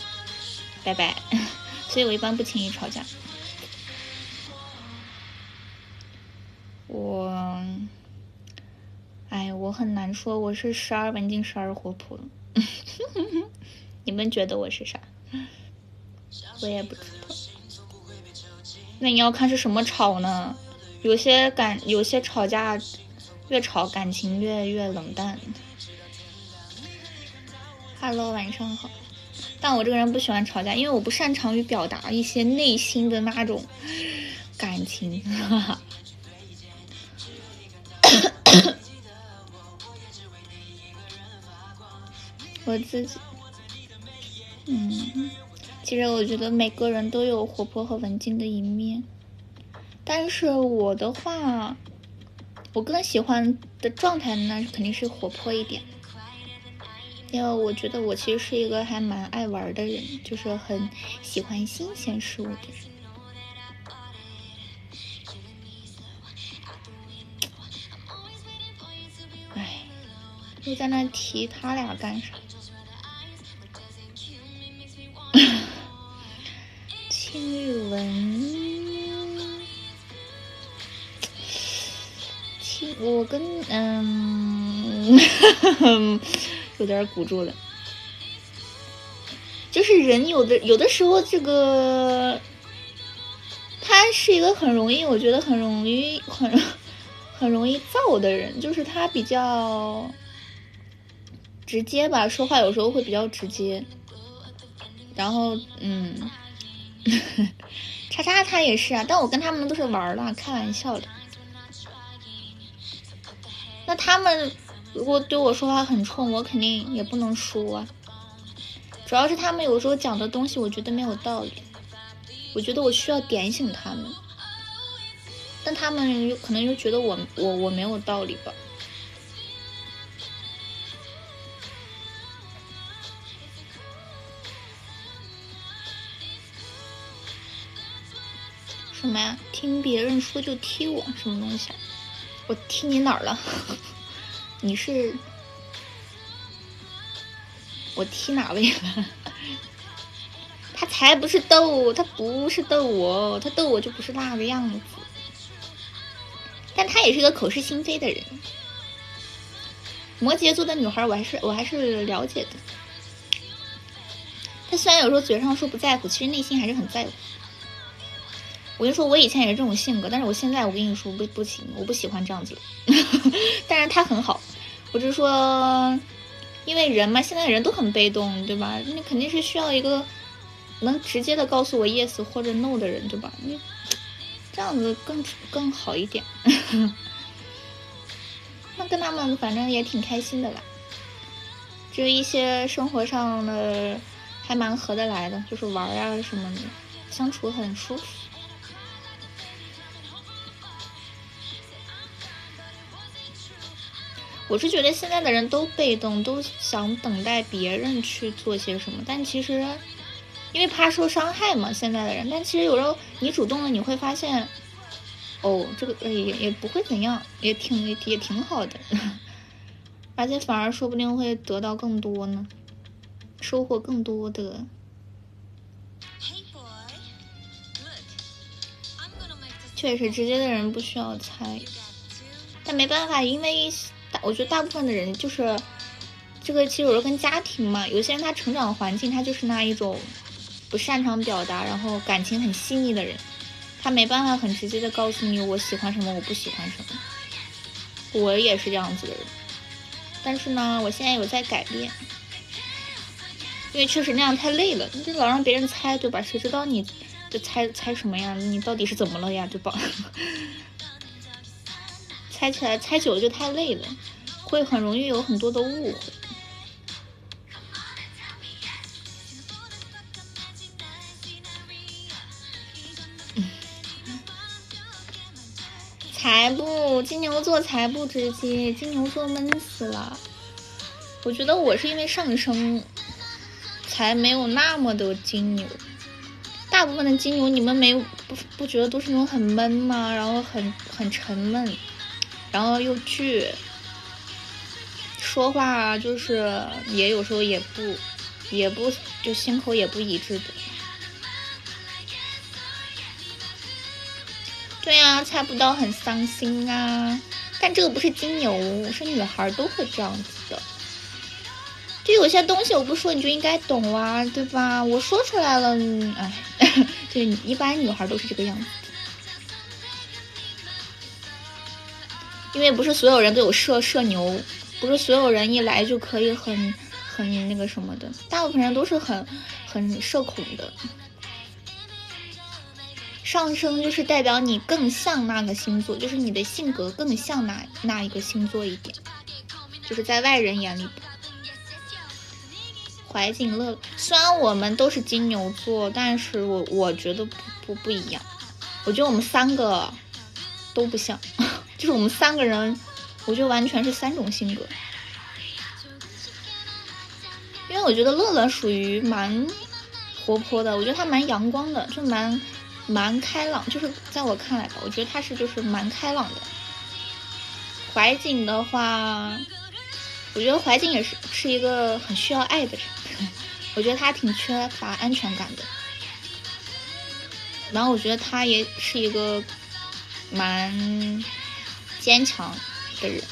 S1: 拜拜，[laughs] 所以我一般不轻易吵架。我。哎，我很难说，我是时而文静，时而活泼。[laughs] 你们觉得我是啥？我也不知道。那你要看是什么吵呢？有些感，有些吵架越吵感情越越冷淡。Hello，晚上好。但我这个人不喜欢吵架，因为我不擅长于表达一些内心的那种感情。哈哈。我自己，嗯，其实我觉得每个人都有活泼和文静的一面，但是我的话，我更喜欢的状态呢，肯定是活泼一点，因为我觉得我其实是一个还蛮爱玩的人，就是很喜欢新鲜事物的人。哎，又在那提他俩干啥？[laughs] 青玉文，我跟嗯，[laughs] 有点鼓住了。就是人有的有的时候，这个他是一个很容易，我觉得很容易很很容易躁的人，就是他比较直接吧，说话有时候会比较直接。然后嗯。[laughs] 叉叉他也是啊，但我跟他们都是玩儿的，开玩笑的。那他们如果对我说话很冲，我肯定也不能说啊。主要是他们有时候讲的东西，我觉得没有道理，我觉得我需要点醒他们，但他们有可能又觉得我我我没有道理吧。什么呀？听别人说就踢我，什么东西啊？我踢你哪儿了？[laughs] 你是我踢哪位了？[laughs] 他才不是逗，他不是逗我，他逗我就不是那个样子。但他也是个口是心非的人。摩羯座的女孩，我还是我还是了解的。他虽然有时候嘴上说不在乎，其实内心还是很在乎。我跟你说，我以前也是这种性格，但是我现在我跟你说不不行，我不喜欢这样子。[laughs] 但是他很好，我就说，因为人嘛，现在人都很被动，对吧？你肯定是需要一个能直接的告诉我 yes 或者 no 的人，对吧？你这样子更更好一点。[laughs] 那跟他们反正也挺开心的啦，就一些生活上的。还蛮合得来的，就是玩呀什么的，相处很舒服。我是觉得现在的人都被动，都想等待别人去做些什么，但其实因为怕受伤害嘛，现在的人。但其实有时候你主动了，你会发现，哦，这个也也不会怎样，也挺也也挺好的，[laughs] 而且反而说不定会得到更多呢，收获更多的。确实，直接的人不需要猜，但没办法，因为。我觉得大部分的人就是这个，其实有时候跟家庭嘛，有些人他成长环境他就是那一种不擅长表达，然后感情很细腻的人，他没办法很直接的告诉你我喜欢什么，我不喜欢什么。我也是这样子的人，但是呢，我现在有在改变，因为确实那样太累了，你就老让别人猜，对吧？谁知道你就猜猜什么呀？你到底是怎么了呀？对吧？猜起来猜久了就太累了，会很容易有很多的误会。才不，金牛座才不直接，金牛座闷死了。我觉得我是因为上升才没有那么的金牛。大部分的金牛，你们没不不觉得都是那种很闷吗？然后很很沉闷。然后又倔，说话就是也有时候也不，也不就心口也不一致的。对呀，猜不到很伤心啊。但这个不是金牛，是女孩都会这样子的。就有些东西我不说你就应该懂啊，对吧？我说出来了，哎，[laughs] 就一般女孩都是这个样子。因为不是所有人都有社社牛，不是所有人一来就可以很很那个什么的，大部分人都是很很社恐的。上升就是代表你更像那个星座，就是你的性格更像那那一个星座一点，就是在外人眼里。怀瑾乐，虽然我们都是金牛座，但是我我觉得不不不一样，我觉得我们三个都不像。就是我们三个人，我觉得完全是三种性格。因为我觉得乐乐属于蛮活泼的，我觉得他蛮阳光的，就蛮蛮开朗。就是在我看来吧，我觉得他是就是蛮开朗的。怀瑾的话，我觉得怀瑾也是是一个很需要爱的人，我觉得他挺缺乏安全感的。然后我觉得他也是一个蛮。坚强的人，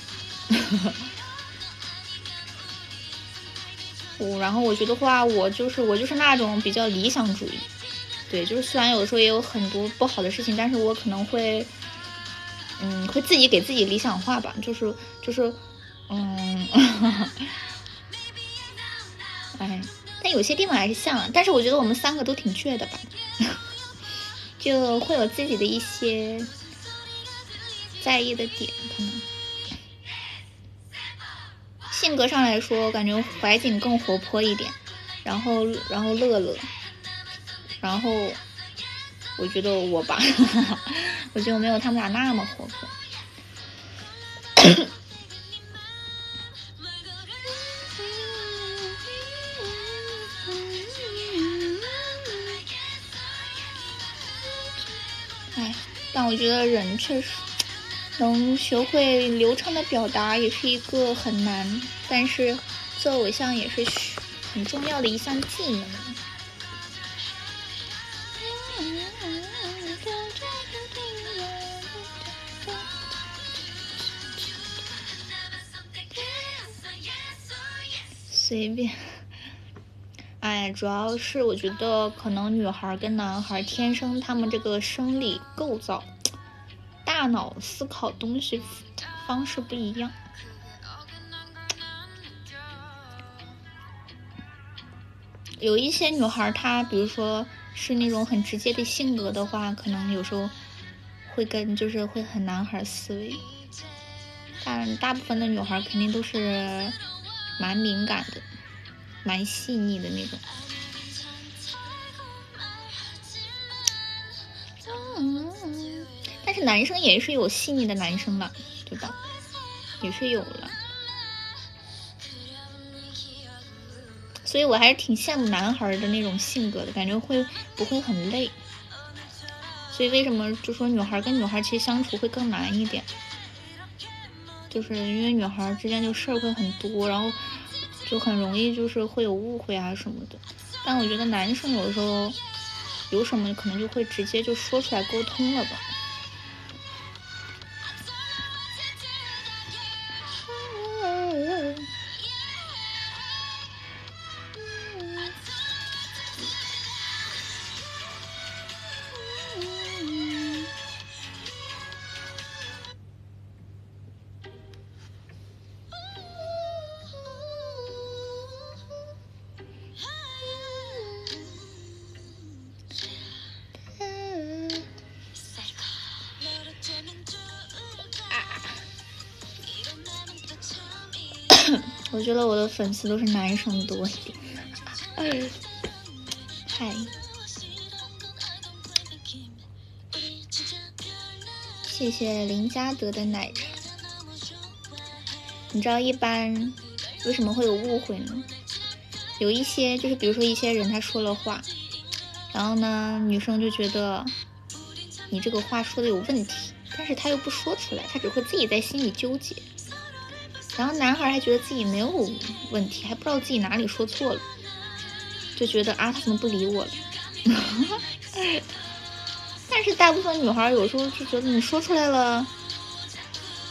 S1: 我 [laughs] 然后我觉得话，我就是我就是那种比较理想主义，对，就是虽然有时候也有很多不好的事情，但是我可能会，嗯，会自己给自己理想化吧，就是就是，嗯，[laughs] 哎，但有些地方还是像，但是我觉得我们三个都挺倔的吧，[laughs] 就会有自己的一些。在意的点可能性格上来说，感觉怀瑾更活泼一点，然后然后乐乐，然后我觉得我吧，[laughs] 我觉得没有他们俩那么活泼。[coughs] 哎，但我觉得人确实。能学会流畅的表达也是一个很难，但是做偶像也是很重要的一项技能。随便，哎，主要是我觉得可能女孩跟男孩天生他们这个生理构造。大脑思考东西方式不一样，有一些女孩她，比如说是那种很直接的性格的话，可能有时候会跟就是会很男孩思维，但大部分的女孩肯定都是蛮敏感的，蛮细腻的那种。男生也是有细腻的男生了，对吧？也是有了。所以我还是挺羡慕男孩的那种性格的，感觉会不会很累？所以为什么就说女孩跟女孩其实相处会更难一点？就是因为女孩之间就事儿会很多，然后就很容易就是会有误会啊什么的。但我觉得男生有的时候有什么可能就会直接就说出来沟通了吧。得我的粉丝都是男生多一点。嗨，谢谢林嘉德的奶茶。你知道一般为什么会有误会呢？有一些就是比如说一些人他说了话，然后呢女生就觉得你这个话说的有问题，但是他又不说出来，他只会自己在心里纠结。然后男孩还觉得自己没有问题，还不知道自己哪里说错了，就觉得啊，他怎么不理我了？[laughs] 但是大部分女孩有时候就觉得你说出来了，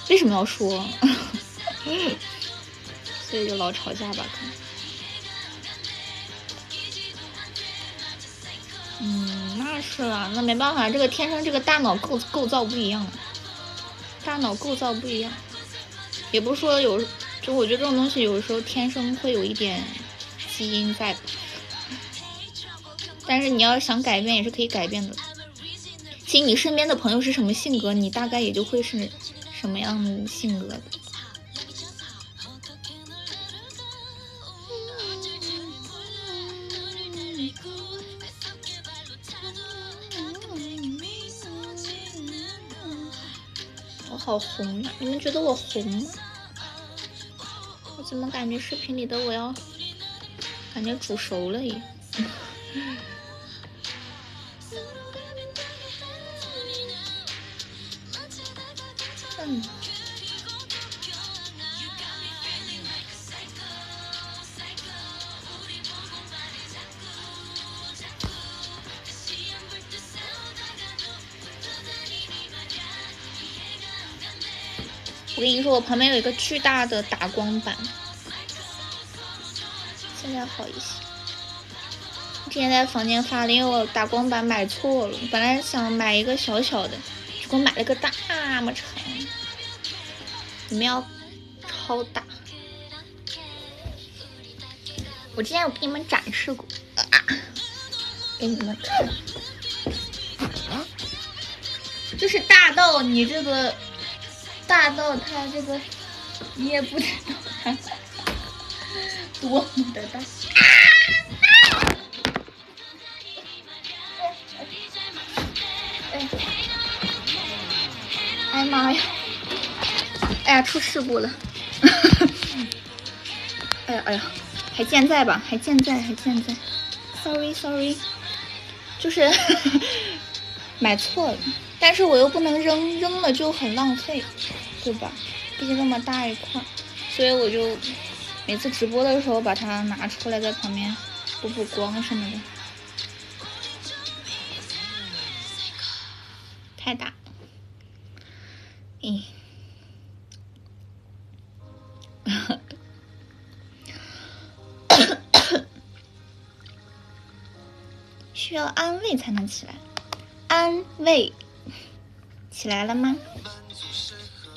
S1: 为什么要说？[laughs] 所以就老吵架吧，可能。嗯，那是了，那没办法，这个天生这个大脑构构造不一样，大脑构造不一样。也不是说有，就我觉得这种东西有时候天生会有一点基因在，但是你要想改变也是可以改变的。其实你身边的朋友是什么性格，你大概也就会是什么样的性格的。好红呀！你们觉得我红吗？我怎么感觉视频里的我要感觉煮熟了一样？[laughs] 嗯。我跟你说，我旁边有一个巨大的打光板，现在好一些。之前在房间发的，因为我打光板买错了，本来想买一个小小的，结果买了个大么长。你们要超大？我之前有给你们展示过，给你们看，就是大到你这个。大到他这个，你也不知道它多么的大。哎妈呀！哎呀，出事故了！哎呀哎呀，还健在吧？还健在，还健在。Sorry Sorry，就是买错了。但是我又不能扔，扔了就很浪费，对吧？毕竟那么大一块，所以我就每次直播的时候把它拿出来，在旁边补补光什么的。太大，咦，[coughs] 需要安慰才能起来，安慰。起来了吗？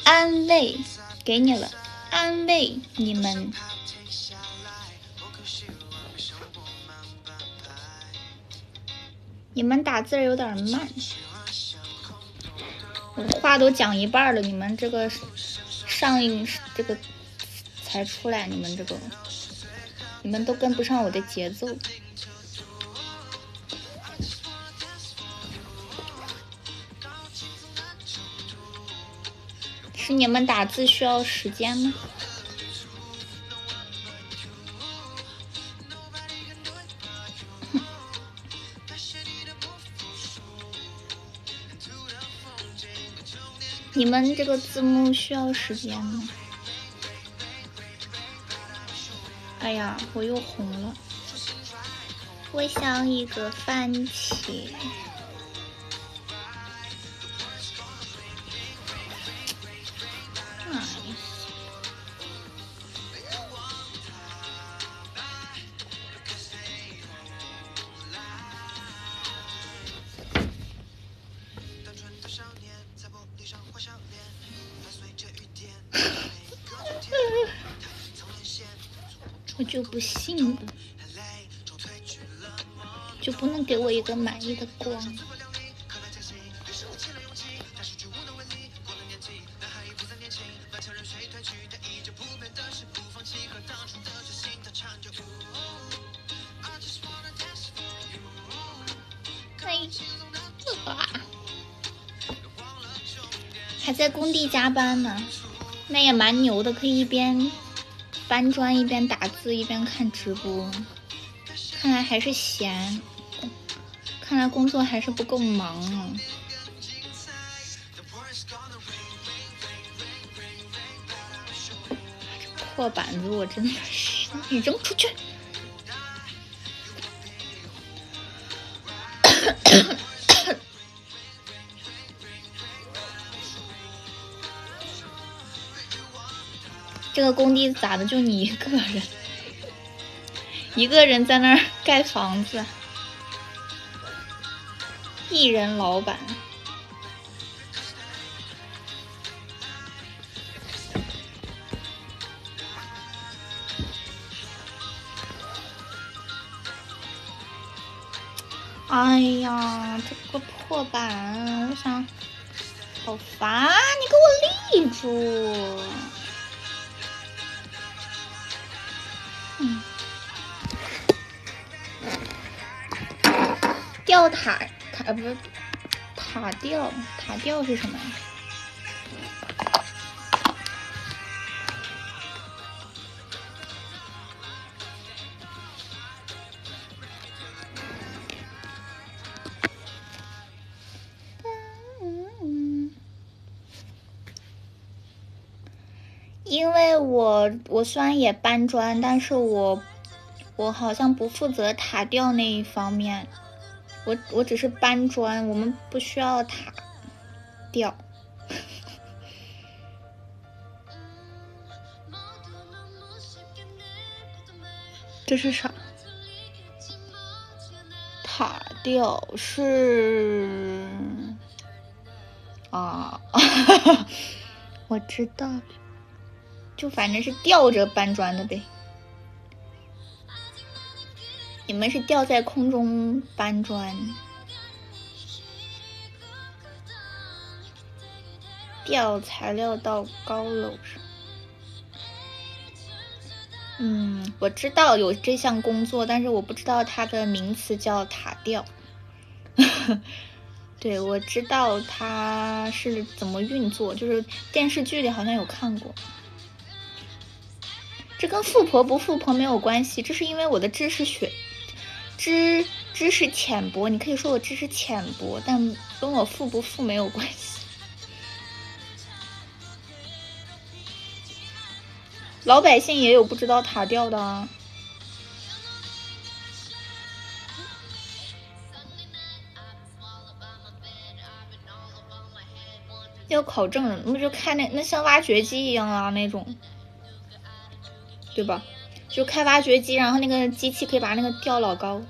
S1: 安慰，给你了，安慰你们。你们打字有点慢，我话都讲一半了，你们这个上一这个才出来，你们这个，你们都跟不上我的节奏。你们打字需要时间吗？你们这个字幕需要时间吗？哎呀，我又红了。我像一个番茄。一个满意的光？还在工地加班呢，那也蛮牛的，可以一边。搬砖一边打字一边看直播，看来还是闲，看来工作还是不够忙啊！这破板子我真的是，你扔出去！[coughs] 这个工地咋的？就你一个人，一个人在那儿盖房子，一人老板。哎呀，这个破板，我想，好烦！你给我立住！嗯吊塔塔不是塔吊塔吊是什么呀？因为我我虽然也搬砖，但是我我好像不负责塔吊那一方面。我我只是搬砖，我们不需要塔吊。[laughs] 这是啥？塔吊是啊，[laughs] 我知道，就反正是吊着搬砖的呗。你们是吊在空中搬砖，吊材料到高楼上。嗯，我知道有这项工作，但是我不知道它的名词叫塔吊。[laughs] 对，我知道它是怎么运作，就是电视剧里好像有看过。这跟富婆不富婆没有关系，这是因为我的知识学。知知识浅薄，你可以说我知识浅薄，但跟我富不富没有关系。老百姓也有不知道塔吊的啊。要考证，那就开那那像挖掘机一样啊那种，对吧？就开挖掘机，然后那个机器可以把那个吊老高。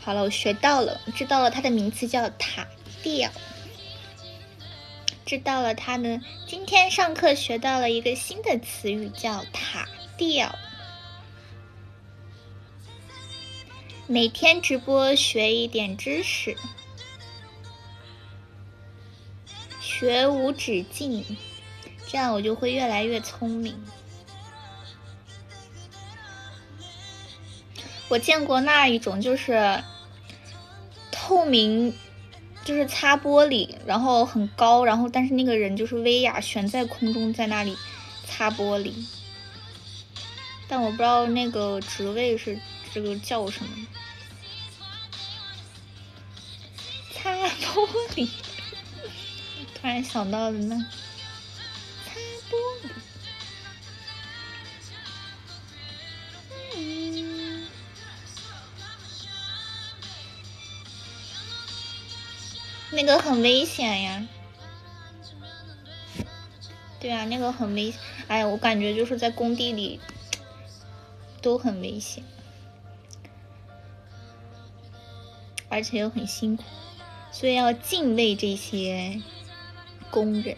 S1: 好了，我学到了，知道了它的名词叫塔吊，知道了它的。今天上课学到了一个新的词语，叫塔吊。每天直播学一点知识，学无止境，这样我就会越来越聪明。我见过那一种，就是透明，就是擦玻璃，然后很高，然后但是那个人就是薇娅悬在空中，在那里擦玻璃，但我不知道那个职位是这个叫什么。擦 [laughs] 玻璃，突然想到了那，那个很危险呀，对啊，那个很危险。哎呀，我感觉就是在工地里都很危险，而且又很辛苦，所以要敬畏这些工人。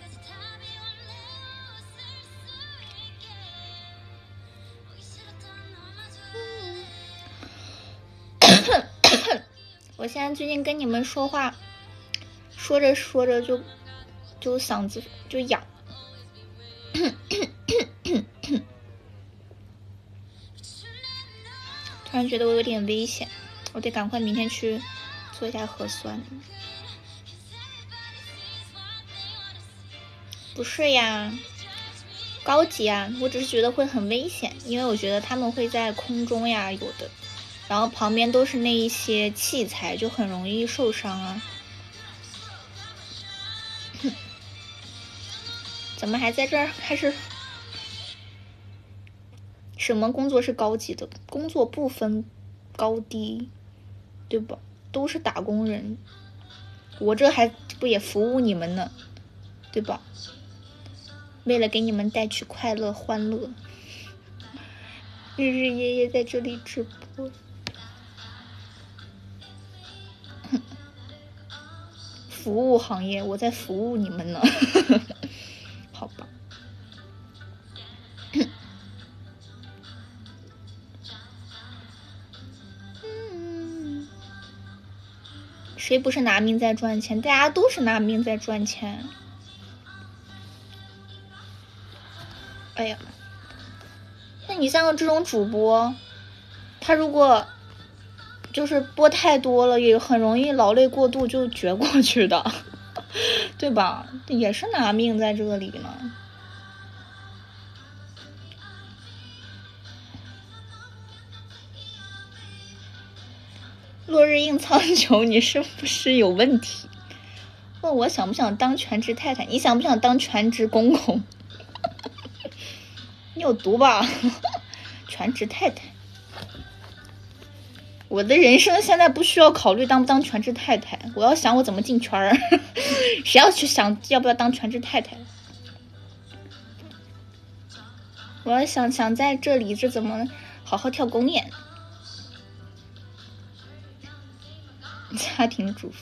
S1: [coughs] 我现在最近跟你们说话。说着说着就就嗓子就痒，突然觉得我有点危险，我得赶快明天去做一下核酸。不是呀，高级啊，我只是觉得会很危险，因为我觉得他们会在空中呀，有的，然后旁边都是那一些器材，就很容易受伤啊。怎么还在这儿？还是什么工作是高级的？工作不分高低，对吧？都是打工人，我这还不也服务你们呢，对吧？为了给你们带去快乐欢乐，日日夜夜在这里直播，[laughs] 服务行业，我在服务你们呢。谁不是拿命在赚钱？大家都是拿命在赚钱。哎呀，那你像这种主播，他如果就是播太多了，也很容易劳累过度就绝过去的。[laughs] 对吧？也是拿命在这里呢。落日映苍穹，你是不是有问题？问我想不想当全职太太？你想不想当全职公公？[laughs] 你有毒吧？全职太太。我的人生现在不需要考虑当不当全职太太，我要想我怎么进圈儿。[laughs] 谁要去想要不要当全职太太？我要想想在这里这怎么好好跳公演。家庭主妇。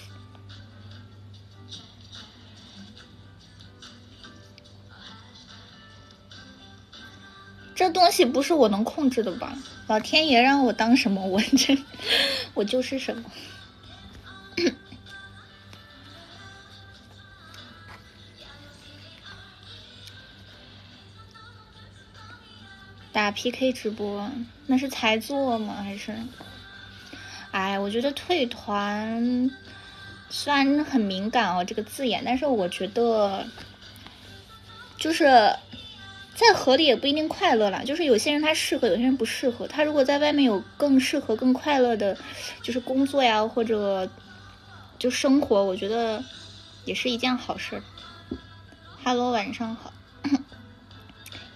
S1: 这东西不是我能控制的吧？老天爷让我当什么，我这我就是什么。打 PK 直播那是才做吗？还是？哎，我觉得退团虽然很敏感哦，这个字眼，但是我觉得就是。在河里也不一定快乐啦，就是有些人他适合，有些人不适合。他如果在外面有更适合、更快乐的，就是工作呀，或者就生活，我觉得也是一件好事。Hello，晚上好。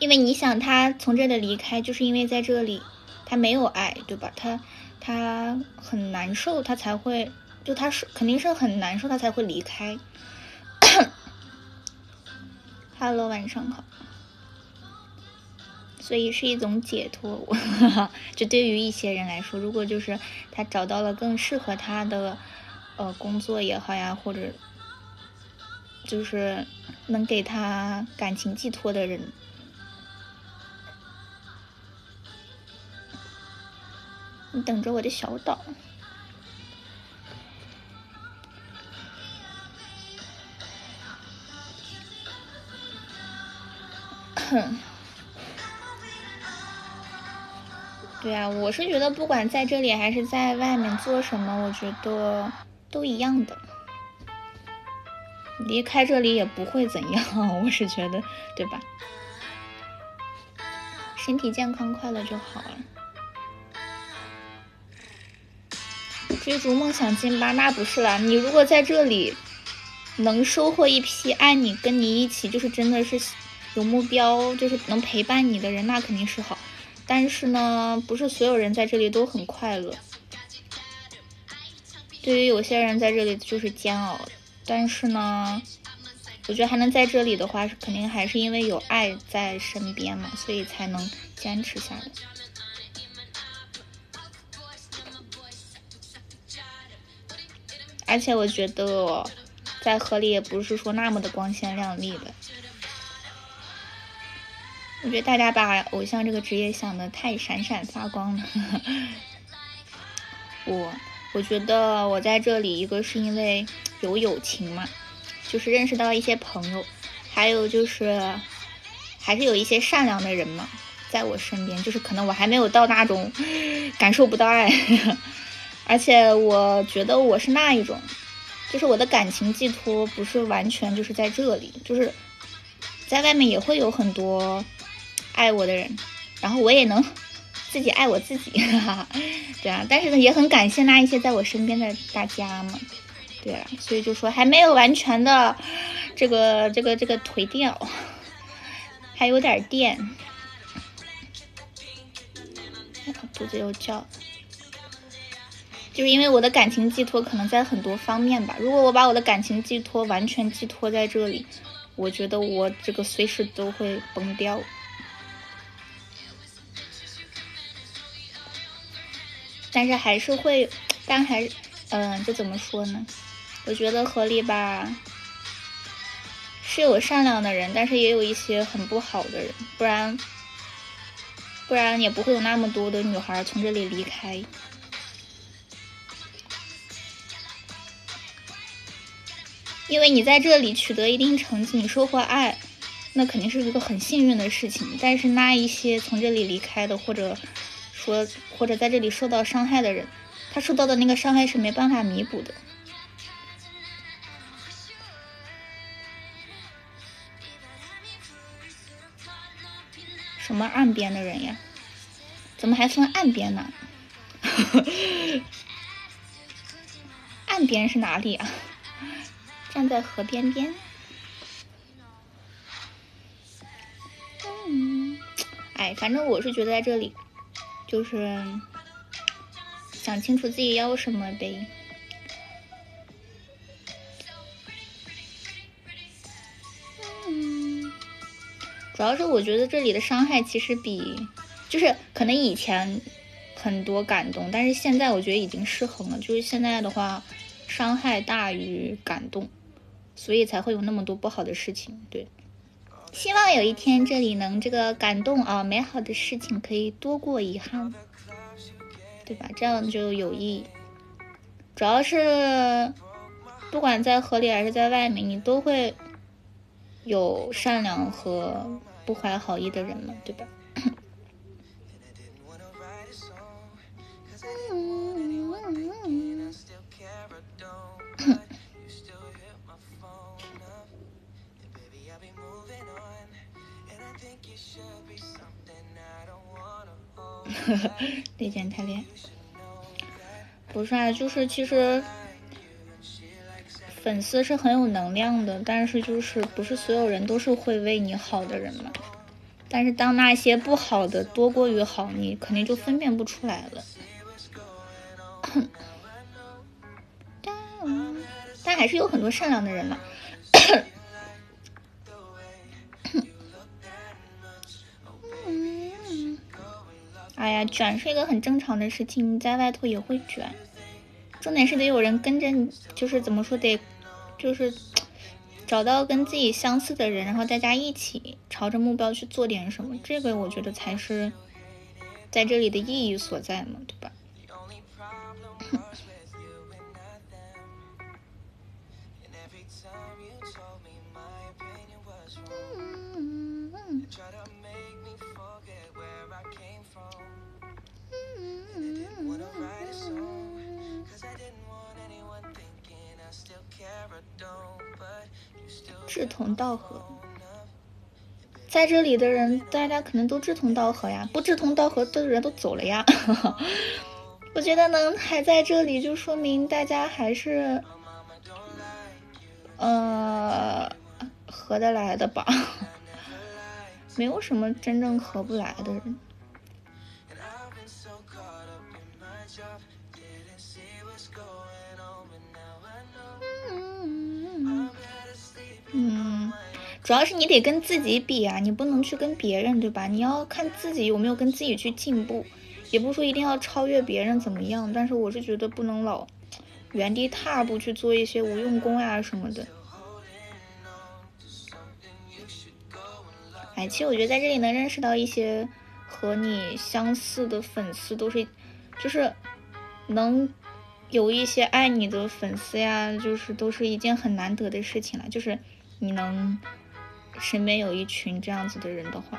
S1: 因为你想，他从这里离开，就是因为在这里他没有爱，对吧？他他很难受，他才会，就他是肯定是很难受，他才会离开。[coughs] Hello，晚上好。所以是一种解脱，[laughs] 就对于一些人来说，如果就是他找到了更适合他的呃工作也好呀，或者就是能给他感情寄托的人，你等着我的小岛。哼。[clears throat] 对啊，我是觉得不管在这里还是在外面做什么，我觉得都一样的。离开这里也不会怎样，[laughs] 我是觉得，对吧？身体健康快乐就好了。追逐梦想进吧，那不是啦。你如果在这里能收获一批爱你、跟你一起，就是真的是有目标，就是能陪伴你的人，那肯定是好。但是呢，不是所有人在这里都很快乐。对于有些人在这里就是煎熬。但是呢，我觉得还能在这里的话，是肯定还是因为有爱在身边嘛，所以才能坚持下来。而且我觉得在河里也不是说那么的光鲜亮丽的。我觉得大家把偶像这个职业想的太闪闪发光了。我我觉得我在这里，一个是因为有友情嘛，就是认识到一些朋友，还有就是还是有一些善良的人嘛，在我身边。就是可能我还没有到那种 [laughs] 感受不到爱，而且我觉得我是那一种，就是我的感情寄托不是完全就是在这里，就是在外面也会有很多。爱我的人，然后我也能自己爱我自己，[laughs] 哈哈对啊，但是呢，也很感谢那一些在我身边的大家嘛，对啊，所以就说还没有完全的这个这个这个颓掉，还有点电，肚子又叫，就是因为我的感情寄托可能在很多方面吧，如果我把我的感情寄托完全寄托在这里，我觉得我这个随时都会崩掉。但是还是会，但还，嗯，这怎么说呢？我觉得合理吧，是有善良的人，但是也有一些很不好的人，不然，不然也不会有那么多的女孩从这里离开。因为你在这里取得一定成绩，你收获爱，那肯定是一个很幸运的事情。但是那一些从这里离开的，或者。说或者在这里受到伤害的人，他受到的那个伤害是没办法弥补的。什么岸边的人呀？怎么还分岸边呢？[laughs] 岸边是哪里啊？站在河边边。嗯，哎，反正我是觉得在这里。就是想清楚自己要什么呗。嗯，主要是我觉得这里的伤害其实比，就是可能以前很多感动，但是现在我觉得已经失衡了。就是现在的话，伤害大于感动，所以才会有那么多不好的事情。对。希望有一天这里能这个感动啊，美好的事情可以多过遗憾，对吧？这样就有意义。主要是不管在河里还是在外面，你都会有善良和不怀好意的人嘛，对吧？[coughs] 呵呵，那件太练，不是啊，就是其实粉丝是很有能量的，但是就是不是所有人都是会为你好的人嘛。但是当那些不好的多过于好，你肯定就分辨不出来了。[coughs] 但还是有很多善良的人嘛。哎呀，卷是一个很正常的事情，你在外头也会卷，重点是得有人跟着你，就是怎么说得，就是找到跟自己相似的人，然后大家一起朝着目标去做点什么，这个我觉得才是在这里的意义所在嘛，对吧？志同道合，在这里的人，大家可能都志同道合呀。不志同道合的人都走了呀。[laughs] 我觉得能还在这里，就说明大家还是，呃，合得来的吧。[laughs] 没有什么真正合不来的人。主要是你得跟自己比啊，你不能去跟别人，对吧？你要看自己有没有跟自己去进步，也不说一定要超越别人怎么样。但是我是觉得不能老原地踏步去做一些无用功呀什么的。哎，其实我觉得在这里能认识到一些和你相似的粉丝，都是就是能有一些爱你的粉丝呀，就是都是一件很难得的事情了，就是。你能身边有一群这样子的人的话，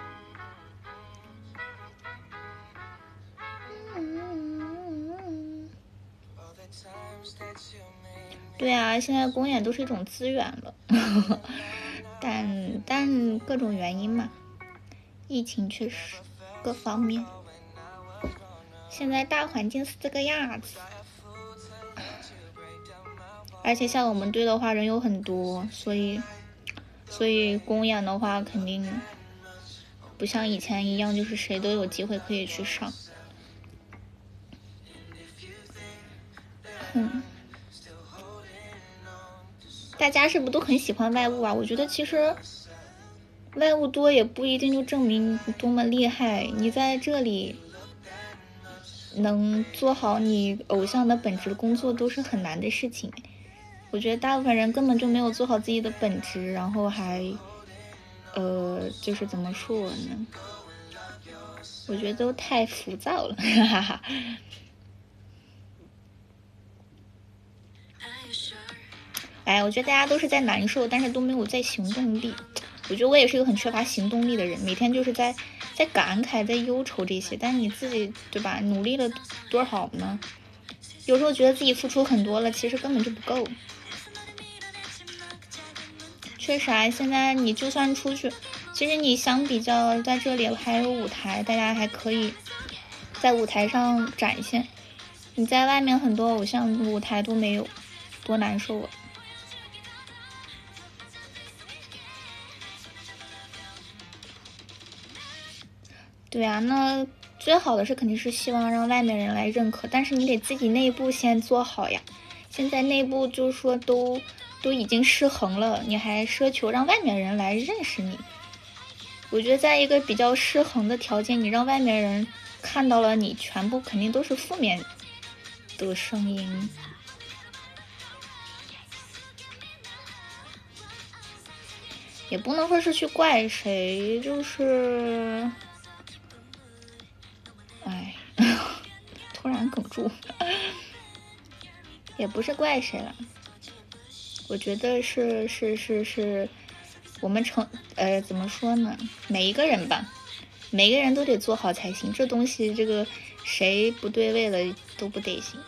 S1: 对啊，现在公演都是一种资源了，但但各种原因嘛，疫情确实各方面，现在大环境是这个样子，而且像我们队的话人有很多，所以。所以公演的话，肯定不像以前一样，就是谁都有机会可以去上。嗯，大家是不是都很喜欢外物啊？我觉得其实外物多也不一定就证明多么厉害。你在这里能做好你偶像的本职工作，都是很难的事情。我觉得大部分人根本就没有做好自己的本职，然后还，呃，就是怎么说呢？我觉得都太浮躁了，哈哈。哎，我觉得大家都是在难受，但是都没有在行动力。我觉得我也是一个很缺乏行动力的人，每天就是在在感慨、在忧愁这些。但是你自己对吧？努力了多少呢？有时候觉得自己付出很多了，其实根本就不够。确实啊，现在你就算出去，其实你相比较在这里还有舞台，大家还可以在舞台上展现。你在外面很多偶像舞台都没有，多难受啊！对啊，那最好的是肯定是希望让外面人来认可，但是你得自己内部先做好呀。现在内部就是说都。都已经失衡了，你还奢求让外面人来认识你？我觉得在一个比较失衡的条件，你让外面人看到了你，全部肯定都是负面的声音。也不能说是去怪谁，就是，哎，[laughs] 突然哽住，[laughs] 也不是怪谁了。我觉得是是是是，我们成呃怎么说呢？每一个人吧，每个人都得做好才行。这东西，这个谁不对位了都不得行。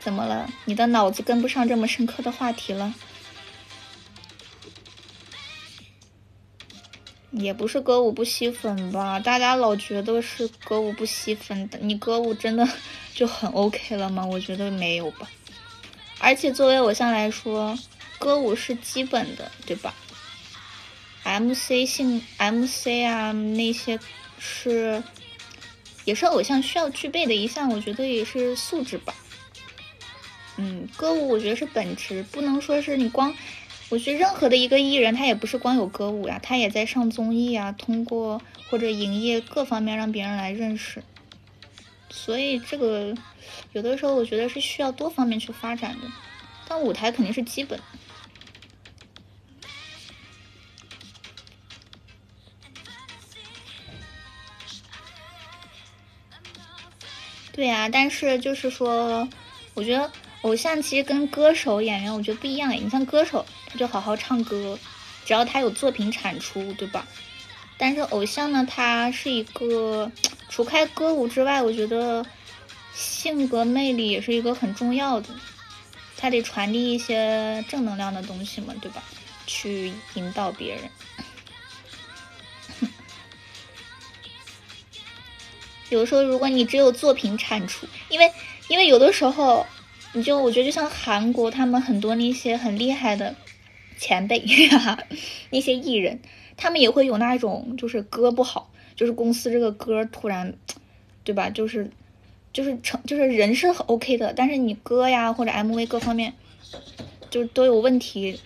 S1: 怎么了？你的脑子跟不上这么深刻的话题了？也不是歌舞不吸粉吧？大家老觉得是歌舞不吸粉，你歌舞真的 [laughs] 就很 OK 了吗？我觉得没有吧。而且作为偶像来说，歌舞是基本的，对吧？MC 性 MC 啊，那些是也是偶像需要具备的一项，我觉得也是素质吧。嗯，歌舞我觉得是本职，不能说是你光。我觉得任何的一个艺人，他也不是光有歌舞呀，他也在上综艺啊，通过或者营业各方面让别人来认识。所以这个。有的时候我觉得是需要多方面去发展的，但舞台肯定是基本。对呀，但是就是说，我觉得偶像其实跟歌手、演员我觉得不一样。你像歌手，他就好好唱歌，只要他有作品产出，对吧？但是偶像呢，他是一个 [tsk] 除开歌舞之外，我觉得。性格魅力也是一个很重要的，他得传递一些正能量的东西嘛，对吧？去引导别人。[laughs] 有时候，如果你只有作品产出，因为因为有的时候，你就我觉得就像韩国他们很多那些很厉害的前辈，[laughs] 那些艺人，他们也会有那一种就是歌不好，就是公司这个歌突然，对吧？就是就是成就是人是很 OK 的，但是你歌呀或者 MV 各方面就都有问题，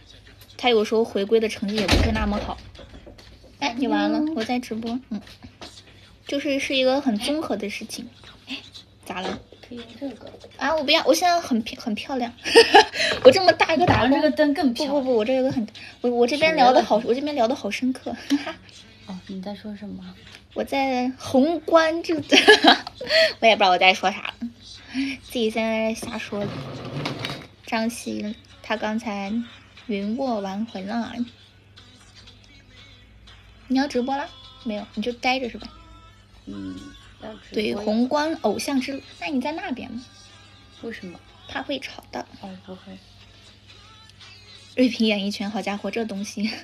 S1: 他有时候回归的成绩也不会那么好。哎，你完了，我在直播，嗯。就是是一个很综合的事情，哎，咋了？
S2: 可以用这个
S1: 啊！我不要，我现在很漂很漂亮，[laughs] 我这么大一个打
S2: 这个灯更
S1: 不不不，我这有个很，我我这边聊的好，我这边聊的好深刻。[laughs]
S2: 哦，你在说什么？
S1: 我在宏观这个，[laughs] 我也不知道我在说啥了，自己在瞎说。张希他刚才云卧完回来，你要直播啦没有？你就待着是吧？
S2: 嗯，
S1: 对，宏观偶像之路，那你在那边吗？
S2: 为什么？
S1: 怕会吵到。
S2: 哦，不会。
S1: 瑞平演艺圈，好家伙，这东西。[laughs]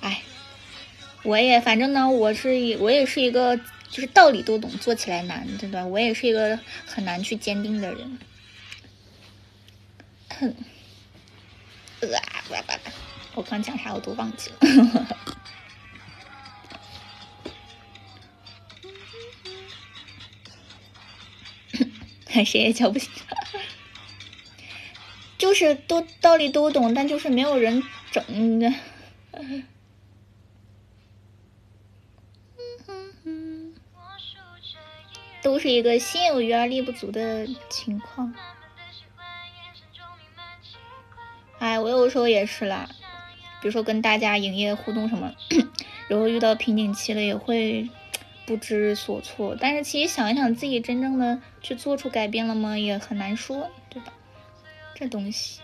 S1: 哎，我也反正呢，我是我也是一个，就是道理都懂，做起来难，对吧？我也是一个很难去坚定的人。哼。啊，拜拜。我刚讲啥我都忘记了，[laughs] [laughs] 谁也叫不醒，就是都道理都懂，但就是没有人整的，都是一个心有余而力不足的情况。哎，我有时候也是啦。比如说跟大家营业互动什么，[coughs] 然后遇到瓶颈期了也会不知所措。但是其实想一想，自己真正的去做出改变了吗？也很难说，对吧？这东西。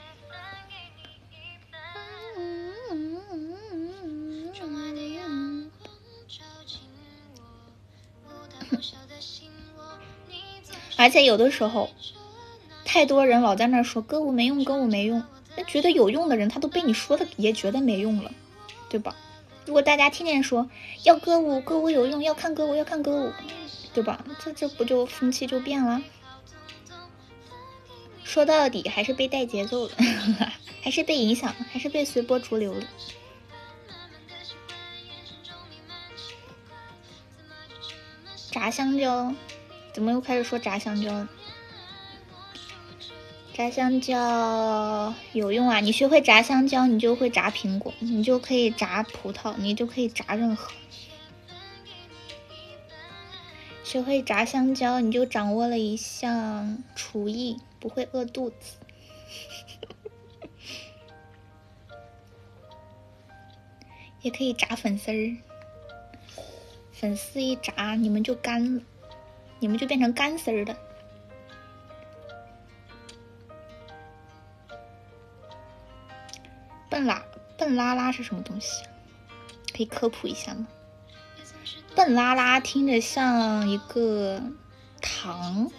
S1: [laughs] 而且有的时候，太多人老在那说歌舞没用，歌舞没用。那觉得有用的人，他都被你说的也觉得没用了，对吧？如果大家天天说要歌舞，歌舞有用，要看歌舞，要看歌舞，对吧？这这不就风气就变了？说到底还是被带节奏了，[laughs] 还是被影响，还是被随波逐流了。炸香蕉，怎么又开始说炸香蕉了？炸香蕉有用啊！你学会炸香蕉，你就会炸苹果，你就可以炸葡萄，你就可以炸任何。学会炸香蕉，你就掌握了一项厨艺，不会饿肚子。[laughs] 也可以炸粉丝儿，粉丝一炸，你们就干了，你们就变成干丝儿的。笨拉笨拉拉是什么东西？可以科普一下吗？笨拉拉听着像一个糖，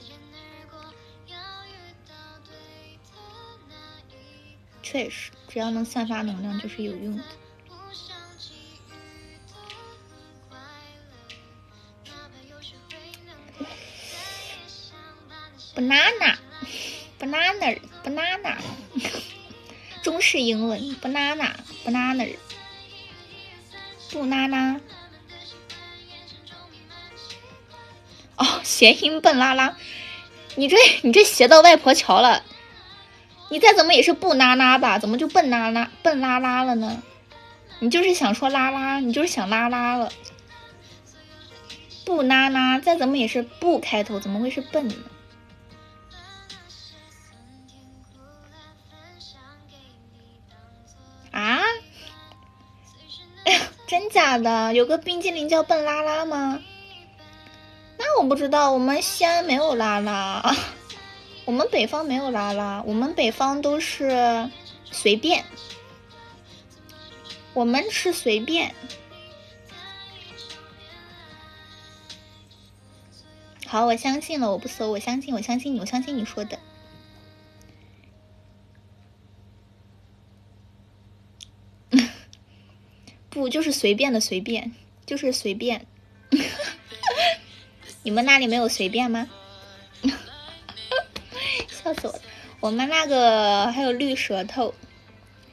S1: 确实，只要能散发能量就是有用的。[laughs] banana，banana，banana。[laughs] [laughs] 中式英文，banana，banana，不拉拉。哦，谐音笨拉拉，你这你这邪到外婆桥了。你再怎么也是不拉拉吧？怎么就笨拉拉笨拉拉了呢？你就是想说拉拉，你就是想拉拉了。不拉拉，再怎么也是不开头，怎么会是笨呢？真假的？有个冰激凌叫笨拉拉吗？那我不知道，我们西安没有拉拉，[laughs] 我们北方没有拉拉，我们北方都是随便，我们吃随便。好，我相信了，我不搜，我相信，我相信你，我相信你说的。不，就是随便的随便，就是随便。[laughs] 你们那里没有随便吗？[laughs] 笑死我了！我们那个还有绿舌头，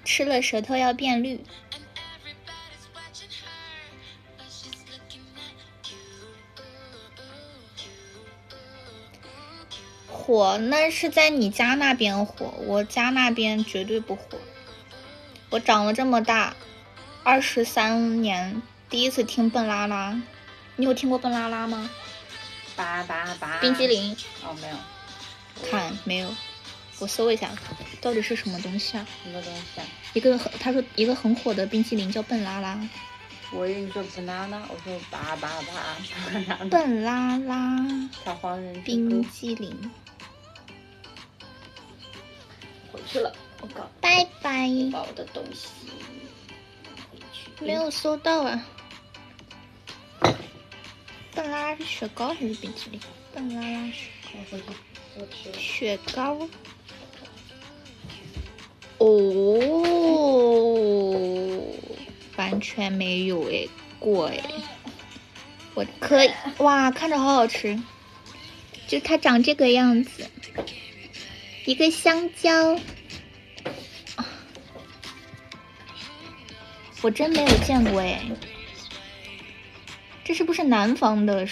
S1: 吃了舌头要变绿。火那是在你家那边火，我家那边绝对不火。我长了这么大，二十三年，第一次听笨拉拉。你有听过笨拉拉吗？
S2: 叭叭叭。
S1: 冰激凌？
S2: 哦，没有。
S1: 看没有？我搜一下，到底是什么东西啊？
S2: 什么东西啊？
S1: 一个很，他说一个很火的冰淇淋叫笨拉拉。
S2: 我以为你说 banana，我说叭叭叭。
S1: 笨拉拉。
S2: 小黄人。
S1: 冰激凌。
S2: 回去了！
S1: 拜拜。
S2: 把我的东西。
S1: 没有收到啊。笨拉拉是雪糕还是冰淇淋？笨拉拉雪糕。雪糕。哦，完全没有哎，过哎。我可以哇，看着好好吃，就它长这个样子。一个香蕉，我真没有见过哎，这是不是南方的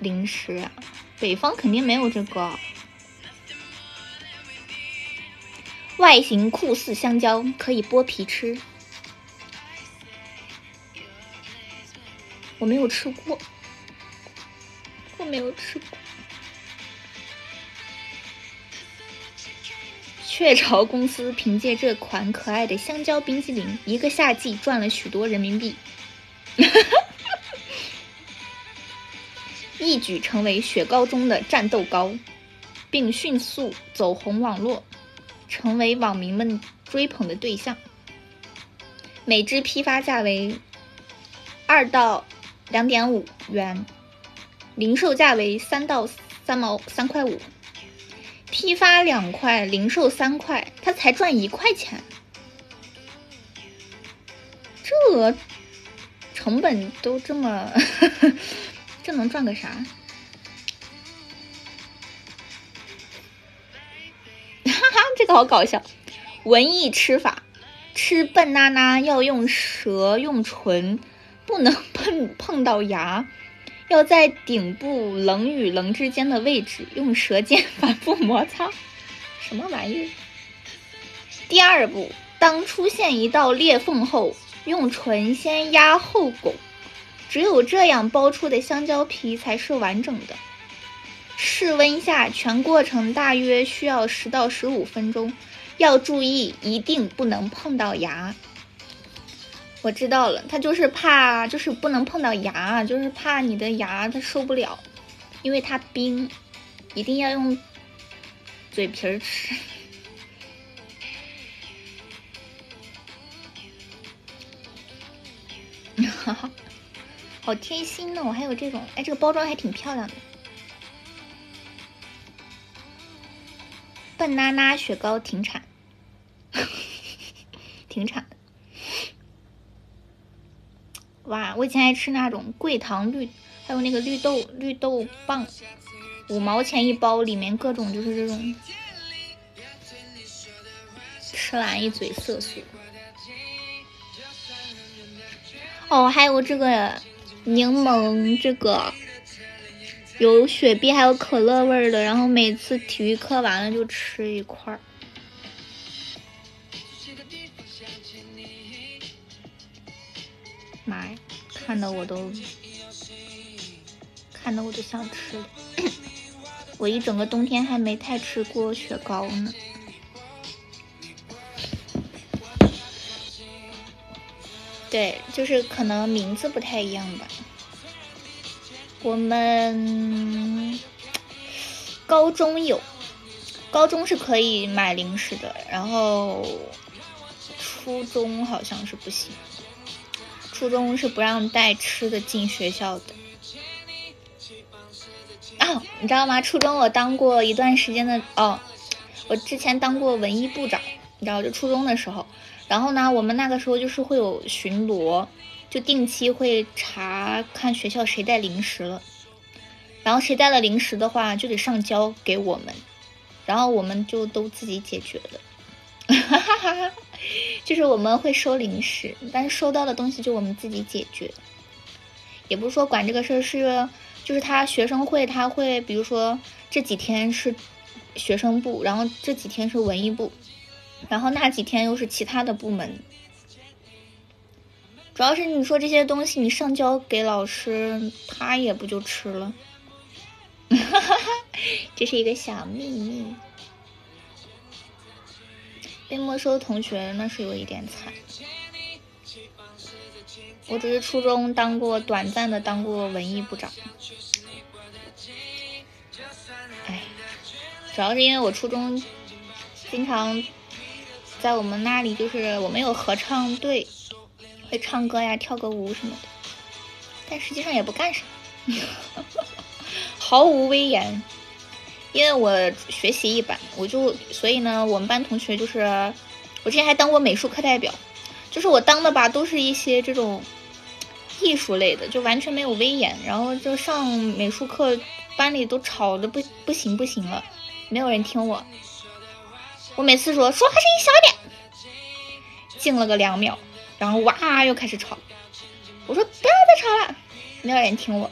S1: 零食啊？北方肯定没有这个。外形酷似香蕉，可以剥皮吃。我没有吃过，我没有吃过。雀巢公司凭借这款可爱的香蕉冰激凌，一个夏季赚了许多人民币，[laughs] 一举成为雪糕中的战斗糕，并迅速走红网络，成为网民们追捧的对象。每只批发价为二到两点五元，零售价为三到三毛三块五。批发两块，零售三块，他才赚一块钱，这成本都这么，[laughs] 这能赚个啥？哈哈，这个好搞笑，文艺吃法，吃笨娜娜要用舌用唇，不能碰碰到牙。要在顶部棱与棱之间的位置用舌尖 [laughs] 反复摩擦，什么玩意？第二步，当出现一道裂缝后，用唇先压后拱，只有这样剥出的香蕉皮才是完整的。室温下，全过程大约需要十到十五分钟，要注意一定不能碰到牙。我知道了，他就是怕，就是不能碰到牙，就是怕你的牙它受不了，因为它冰，一定要用嘴皮儿吃。哈哈，好贴心哦！还有这种，哎，这个包装还挺漂亮的。笨娜娜雪糕停产，[laughs] 停产。哇，我以前爱吃那种桂糖绿，还有那个绿豆绿豆棒，五毛钱一包，里面各种就是这种，吃完一嘴色素。哦，还有这个柠檬，这个有雪碧还有可乐味的，然后每次体育课完了就吃一块儿。妈呀，看的我都看的我都想吃了。我一整个冬天还没太吃过雪糕呢。对，就是可能名字不太一样吧。我们高中有，高中是可以买零食的，然后初中好像是不行。初中是不让带吃的进学校的啊！你知道吗？初中我当过一段时间的哦，我之前当过文艺部长，你知道，就初中的时候。然后呢，我们那个时候就是会有巡逻，就定期会查看学校谁带零食了，然后谁带了零食的话就得上交给我们，然后我们就都自己解决了。哈哈哈哈就是我们会收零食，但是收到的东西就我们自己解决，也不是说管这个事儿是，就是他学生会他会，比如说这几天是学生部，然后这几天是文艺部。然后那几天又是其他的部门，主要是你说这些东西你上交给老师，他也不就吃了，[laughs] 这是一个小秘密。被没收的同学那是有一点惨，我只是初中当过短暂的当过文艺部长，哎，主要是因为我初中经常。在我们那里，就是我们有合唱队，会唱歌呀、跳个舞什么的，但实际上也不干啥，[laughs] 毫无威严。因为我学习一般，我就所以呢，我们班同学就是，我之前还当过美术课代表，就是我当的吧，都是一些这种艺术类的，就完全没有威严。然后就上美术课，班里都吵的不不行不行了，没有人听我。我每次说说话声音小点，静了个两秒，然后哇又开始吵。我说不要再吵了，没有人听我。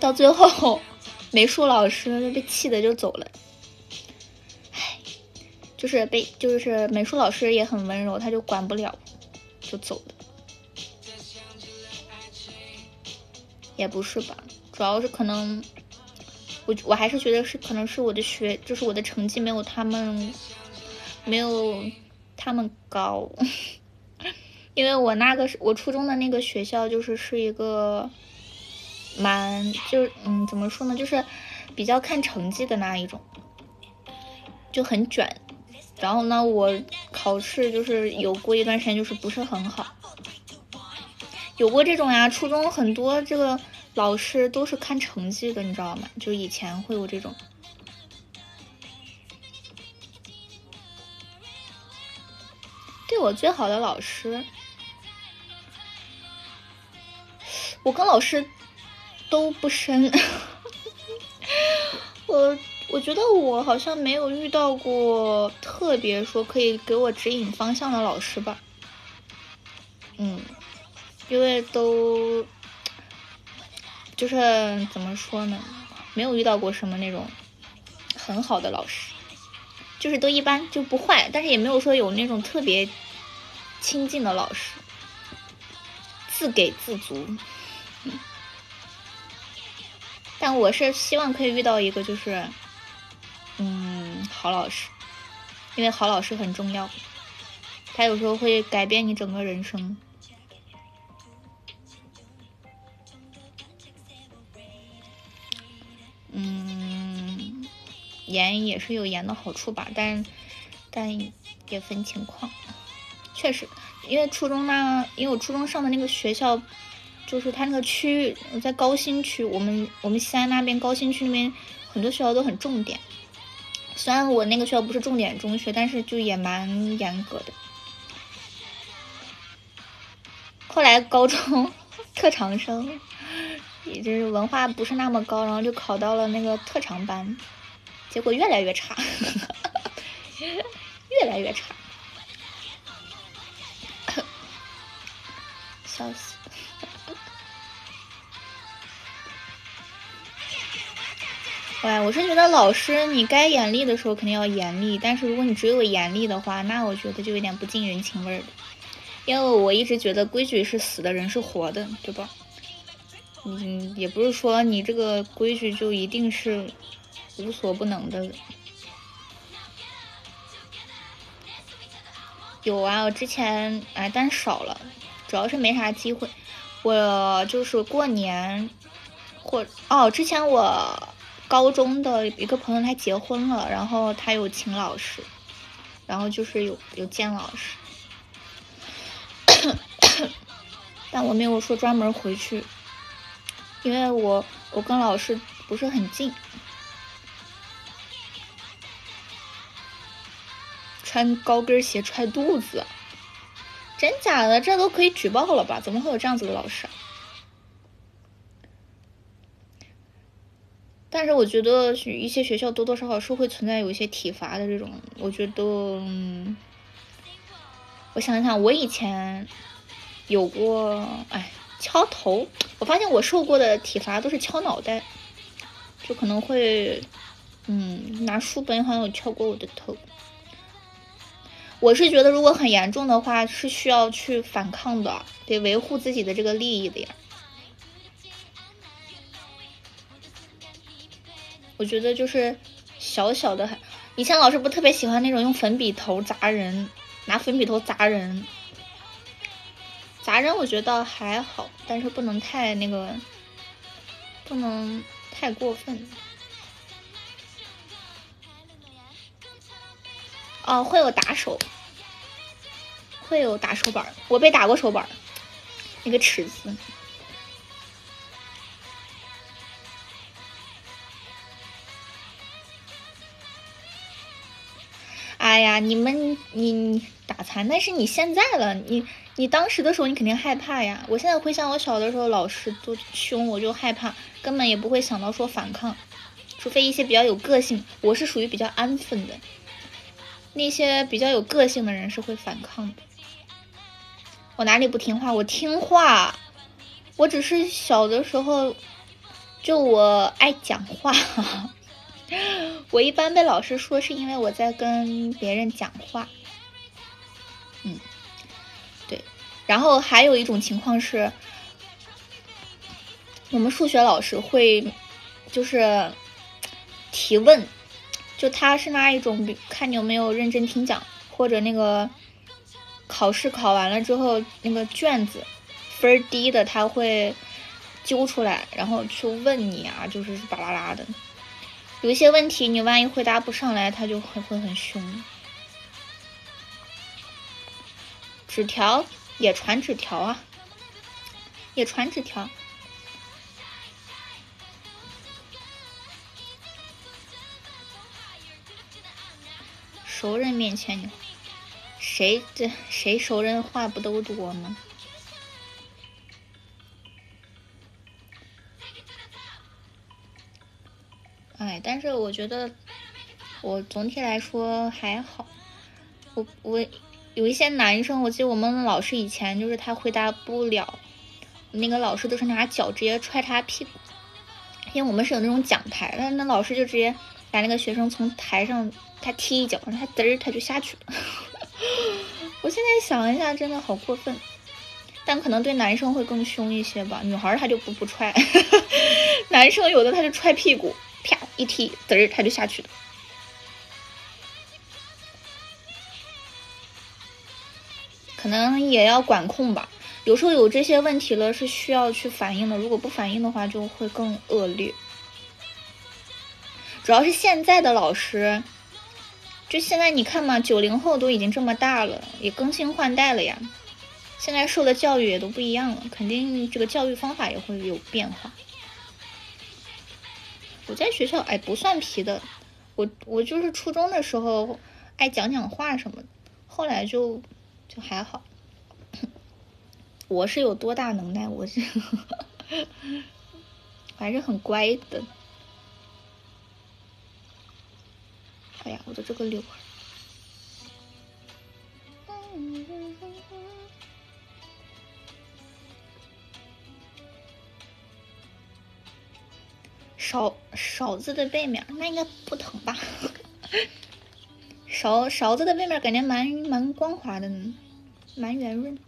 S1: 到最后，美术老师被气的就走了。唉，就是被就是美术老师也很温柔，他就管不了，就走了。也不是吧，主要是可能我我还是觉得是可能是我的学，就是我的成绩没有他们。没有他们高，[laughs] 因为我那个是我初中的那个学校，就是是一个蛮就是嗯怎么说呢，就是比较看成绩的那一种，就很卷。然后呢，我考试就是有过一段时间就是不是很好，有过这种呀。初中很多这个老师都是看成绩的，你知道吗？就以前会有这种。对我最好的老师，我跟老师都不深。[laughs] 我我觉得我好像没有遇到过特别说可以给我指引方向的老师吧。嗯，因为都就是怎么说呢，没有遇到过什么那种很好的老师。就是都一般就不坏，但是也没有说有那种特别亲近的老师，自给自足。但我是希望可以遇到一个就是，嗯，好老师，因为好老师很重要，他有时候会改变你整个人生。嗯严也是有严的好处吧，但但也分情况。确实，因为初中呢，因为我初中上的那个学校，就是它那个区域在高新区，我们我们西安那边高新区那边很多学校都很重点。虽然我那个学校不是重点中学，但是就也蛮严格的。后来高中 [laughs] 特长生，也就是文化不是那么高，然后就考到了那个特长班。结果越来越差，[laughs] 越来越差，[laughs] 笑死！喂，我是觉得老师你该严厉的时候肯定要严厉，但是如果你只有严厉的话，那我觉得就有点不近人情味儿了。因为我一直觉得规矩是死的，人是活的，对吧？嗯，也不是说你这个规矩就一定是。无所不能的，有啊，我之前哎，但少了，主要是没啥机会。我就是过年，或哦，之前我高中的一个朋友他结婚了然后他有请老师然后就是有有见老师。[coughs] 但我没有说专门回去因为我我跟老师不是很近。穿高跟鞋踹肚子。真假的这都可以举报了吧？怎么会有这样子的老师但是我觉得一些学校多多少少是会存在有一些体罚的这种，我觉得，嗯，我想想，我以前有过，哎，敲头，我发现我受过的体罚都是敲脑袋，就可能会，嗯，拿书本好像有敲过我的头。我是觉得如果很严重的话，是需要去反抗的，得维护自己的这个利益的呀。我觉得就是小小的，以前老师不特别喜欢那种用粉笔头砸人，拿粉笔头砸人，砸人我觉得还好，但是不能太那个，不能太过分。哦，会有打手，会有打手板，我被打过手板，那个尺子。哎呀，你们你你打残，那是你现在了，你你当时的时候你肯定害怕呀。我现在回想我小的时候，老师都凶，我就害怕，根本也不会想到说反抗，除非一些比较有个性。我是属于比较安分的，那些比较有个性的人是会反抗的。我哪里不听话？我听话，我只是小的时候，就我爱讲话。[laughs] 我一般被老师说是因为我在跟别人讲话，嗯，对。然后还有一种情况是，我们数学老师会就是提问，就他是那一种看你有没有认真听讲，或者那个考试考完了之后那个卷子分低的他会揪出来，然后去问你啊，就是巴拉拉的。有一些问题，你万一回答不上来，他就会会很凶。纸条也传纸条啊，也传纸条。熟人面前，你谁这谁熟人话不都多吗？哎，但是我觉得我总体来说还好。我我有一些男生，我记得我们老师以前就是他回答不了，那个老师都是拿脚直接踹他屁股，因为我们是有那种讲台，那那老师就直接把那个学生从台上他踢一脚，然后他嘚儿他就下去了。[laughs] 我现在想一下，真的好过分。但可能对男生会更凶一些吧，女孩他就不不踹，[laughs] 男生有的他就踹屁股。啪一踢，嘚儿他就下去了。可能也要管控吧。有时候有这些问题了，是需要去反映的。如果不反映的话，就会更恶劣。主要是现在的老师，就现在你看嘛，九零后都已经这么大了，也更新换代了呀。现在受的教育也都不一样了，肯定这个教育方法也会有变化。我在学校哎不算皮的，我我就是初中的时候爱讲讲话什么的，后来就就还好。[coughs] 我是有多大能耐？我是 [laughs] 还是很乖的。哎呀，我的这个柳儿。勺勺子的背面，那应该不疼吧？[laughs] 勺勺子的背面感觉蛮蛮光滑的，蛮圆润。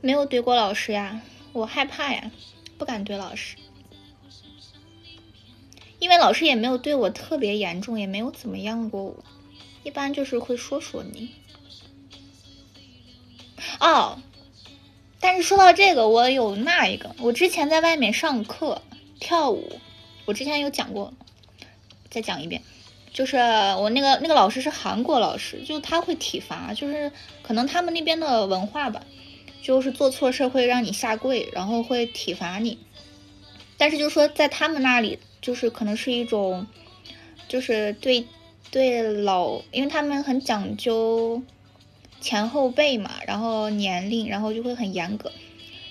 S1: 没有怼过老师呀，我害怕呀，不敢怼老师，因为老师也没有对我特别严重，也没有怎么样过我，一般就是会说说你。哦，但是说到这个，我有那一个，我之前在外面上课。跳舞，我之前有讲过，再讲一遍，就是我那个那个老师是韩国老师，就他会体罚，就是可能他们那边的文化吧，就是做错事会让你下跪，然后会体罚你。但是就是说在他们那里，就是可能是一种，就是对对老，因为他们很讲究前后辈嘛，然后年龄，然后就会很严格。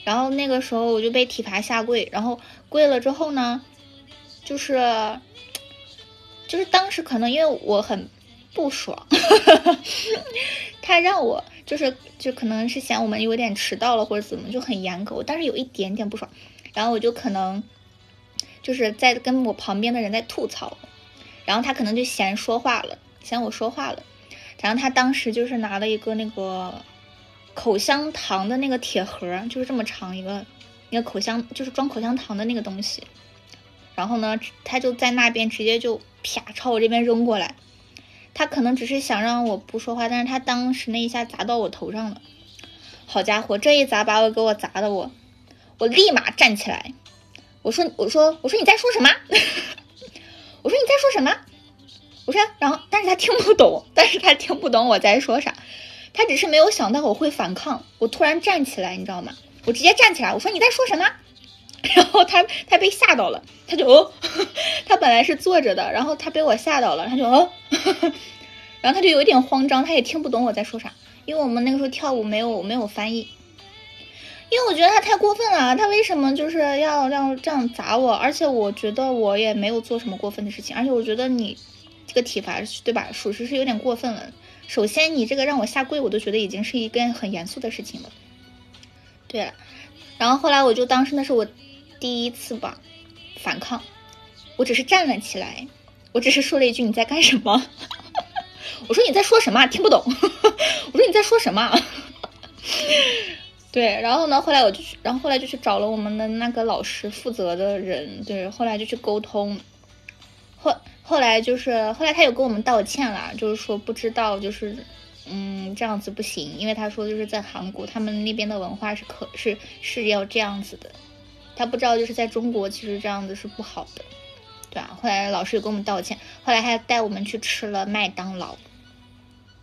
S1: 然后那个时候我就被体罚下跪，然后跪了之后呢，就是就是当时可能因为我很不爽，[laughs] 他让我就是就可能是嫌我们有点迟到了或者怎么就很严格，我当时有一点点不爽，然后我就可能就是在跟我旁边的人在吐槽，然后他可能就嫌说话了，嫌我说话了，然后他当时就是拿了一个那个。口香糖的那个铁盒就是这么长一个，那个口香就是装口香糖的那个东西。然后呢，他就在那边直接就啪朝我这边扔过来。他可能只是想让我不说话，但是他当时那一下砸到我头上了。好家伙，这一砸把我给我砸的我，我立马站起来。我说我说 [laughs] 我说你在说什么？我说你在说什么？我说然后但是他听不懂，但是他听不懂我在说啥。他只是没有想到我会反抗，我突然站起来，你知道吗？我直接站起来，我说你在说什么？[laughs] 然后他他被吓到了，他就哦，[laughs] 他本来是坐着的，然后他被我吓到了，他就哦，[laughs] 然后他就有一点慌张，他也听不懂我在说啥，因为我们那个时候跳舞没有没有翻译，因为我觉得他太过分了，他为什么就是要要这样砸我？而且我觉得我也没有做什么过分的事情，而且我觉得你这个体罚对吧，属实是有点过分了。首先，你这个让我下跪，我都觉得已经是一件很严肃的事情了。对了，然后后来我就当时那是我第一次吧反抗，我只是站了起来，我只是说了一句你在干什么？[laughs] 我说你在说什么？听不懂。[laughs] 我说你在说什么？[laughs] 对，然后呢，后来我就去，然后后来就去找了我们的那个老师负责的人，对，后来就去沟通，后。后来就是，后来他有跟我们道歉了，就是说不知道，就是，嗯，这样子不行，因为他说就是在韩国，他们那边的文化是可是是要这样子的，他不知道就是在中国其实这样子是不好的，对啊。后来老师也跟我们道歉，后来还带我们去吃了麦当劳，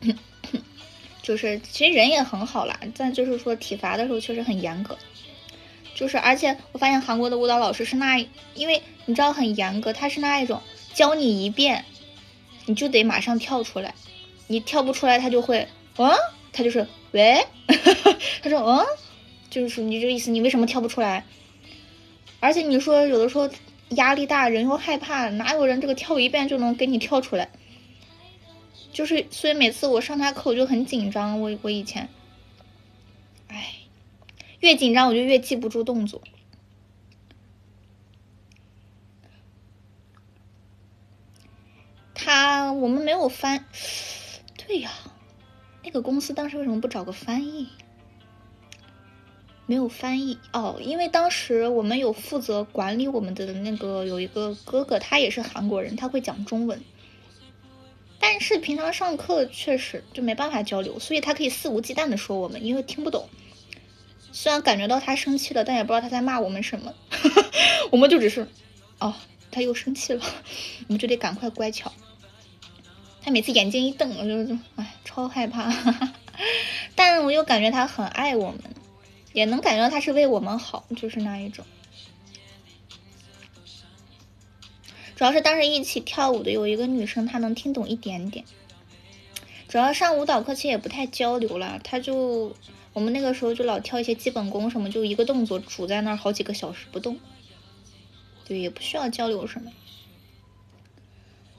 S1: [coughs] 就是其实人也很好啦，但就是说体罚的时候确实很严格，就是而且我发现韩国的舞蹈老师是那，因为你知道很严格，他是那一种。教你一遍，你就得马上跳出来，你跳不出来，他就会，嗯，他就是喂，[laughs] 他说，嗯，就是你这个意思，你为什么跳不出来？而且你说有的时候压力大，人又害怕，哪有人这个跳一遍就能给你跳出来？就是，所以每次我上他课我就很紧张，我我以前，哎，越紧张我就越记不住动作。他我们没有翻，对呀，那个公司当时为什么不找个翻译？没有翻译哦，因为当时我们有负责管理我们的那个有一个哥哥，他也是韩国人，他会讲中文，但是平常上课确实就没办法交流，所以他可以肆无忌惮的说我们，因为听不懂。虽然感觉到他生气了，但也不知道他在骂我们什么，[laughs] 我们就只是，哦，他又生气了，[laughs] 我们就得赶快乖巧。他每次眼睛一瞪，我就就哎，超害怕。[laughs] 但我又感觉他很爱我们，也能感觉到他是为我们好，就是那一种。主要是当时一起跳舞的有一个女生，她能听懂一点点。主要上舞蹈课其实也不太交流了，她就我们那个时候就老跳一些基本功什么，就一个动作杵在那儿好几个小时不动，对，也不需要交流什么。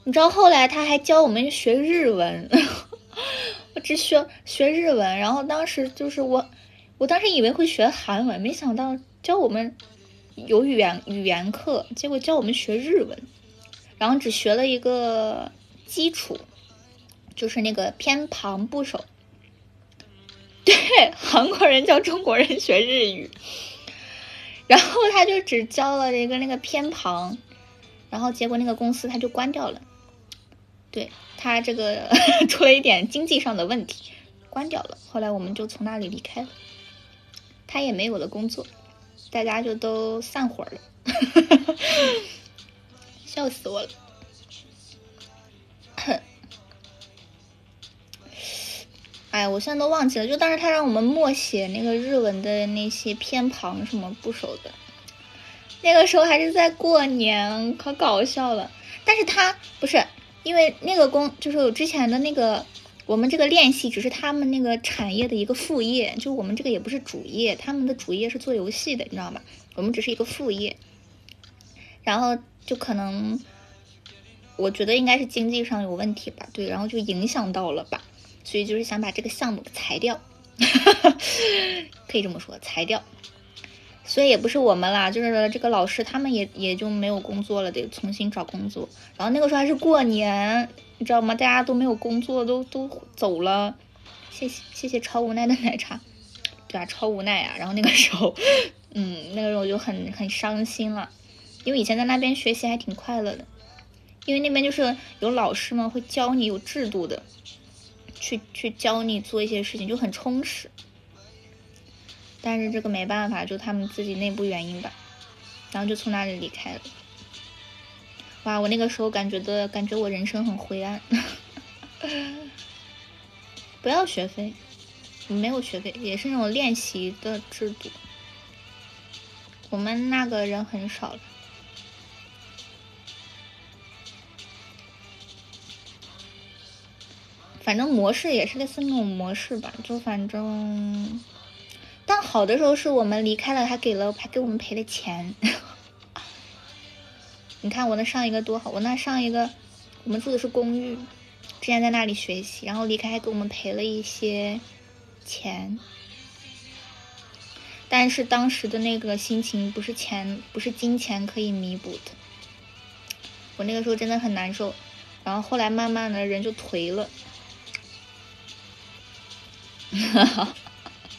S1: 你知道后来他还教我们学日文，[laughs] 我只学学日文，然后当时就是我，我当时以为会学韩文，没想到教我们有语言语言课，结果教我们学日文，然后只学了一个基础，就是那个偏旁部首。[laughs] 对，韩国人教中国人学日语，然后他就只教了一个那个偏旁，然后结果那个公司他就关掉了。对他这个 [laughs] 出了一点经济上的问题，关掉了。后来我们就从那里离开了，他也没有了工作，大家就都散伙了，[laughs] 笑死我了。[coughs] 哎，我现在都忘记了，就当时他让我们默写那个日文的那些偏旁什么部首的，那个时候还是在过年，可搞笑了。但是他不是。因为那个工就是我之前的那个，我们这个练习只是他们那个产业的一个副业，就我们这个也不是主业，他们的主业是做游戏的，你知道吧？我们只是一个副业，然后就可能，我觉得应该是经济上有问题吧，对，然后就影响到了吧，所以就是想把这个项目裁掉，[laughs] 可以这么说，裁掉。所以也不是我们啦，就是这个老师他们也也就没有工作了，得重新找工作。然后那个时候还是过年，你知道吗？大家都没有工作，都都走了。谢谢谢谢超无奈的奶茶，对啊，超无奈啊。然后那个时候，嗯，那个时候就很很伤心了，因为以前在那边学习还挺快乐的，因为那边就是有老师们会教你有制度的，去去教你做一些事情，就很充实。但是这个没办法，就他们自己内部原因吧，然后就从那里离开了。哇，我那个时候感觉的感觉我人生很灰暗。[laughs] 不要学费，没有学费，也是那种练习的制度。我们那个人很少了，反正模式也是类似那种模式吧，就反正。但好的时候是我们离开了，还给了还给我们赔了钱。[laughs] 你看我那上一个多好，我那上一个我们住的是公寓，之前在那里学习，然后离开还给我们赔了一些钱。但是当时的那个心情不是钱不是金钱可以弥补的，我那个时候真的很难受，然后后来慢慢的人就颓了。哈哈。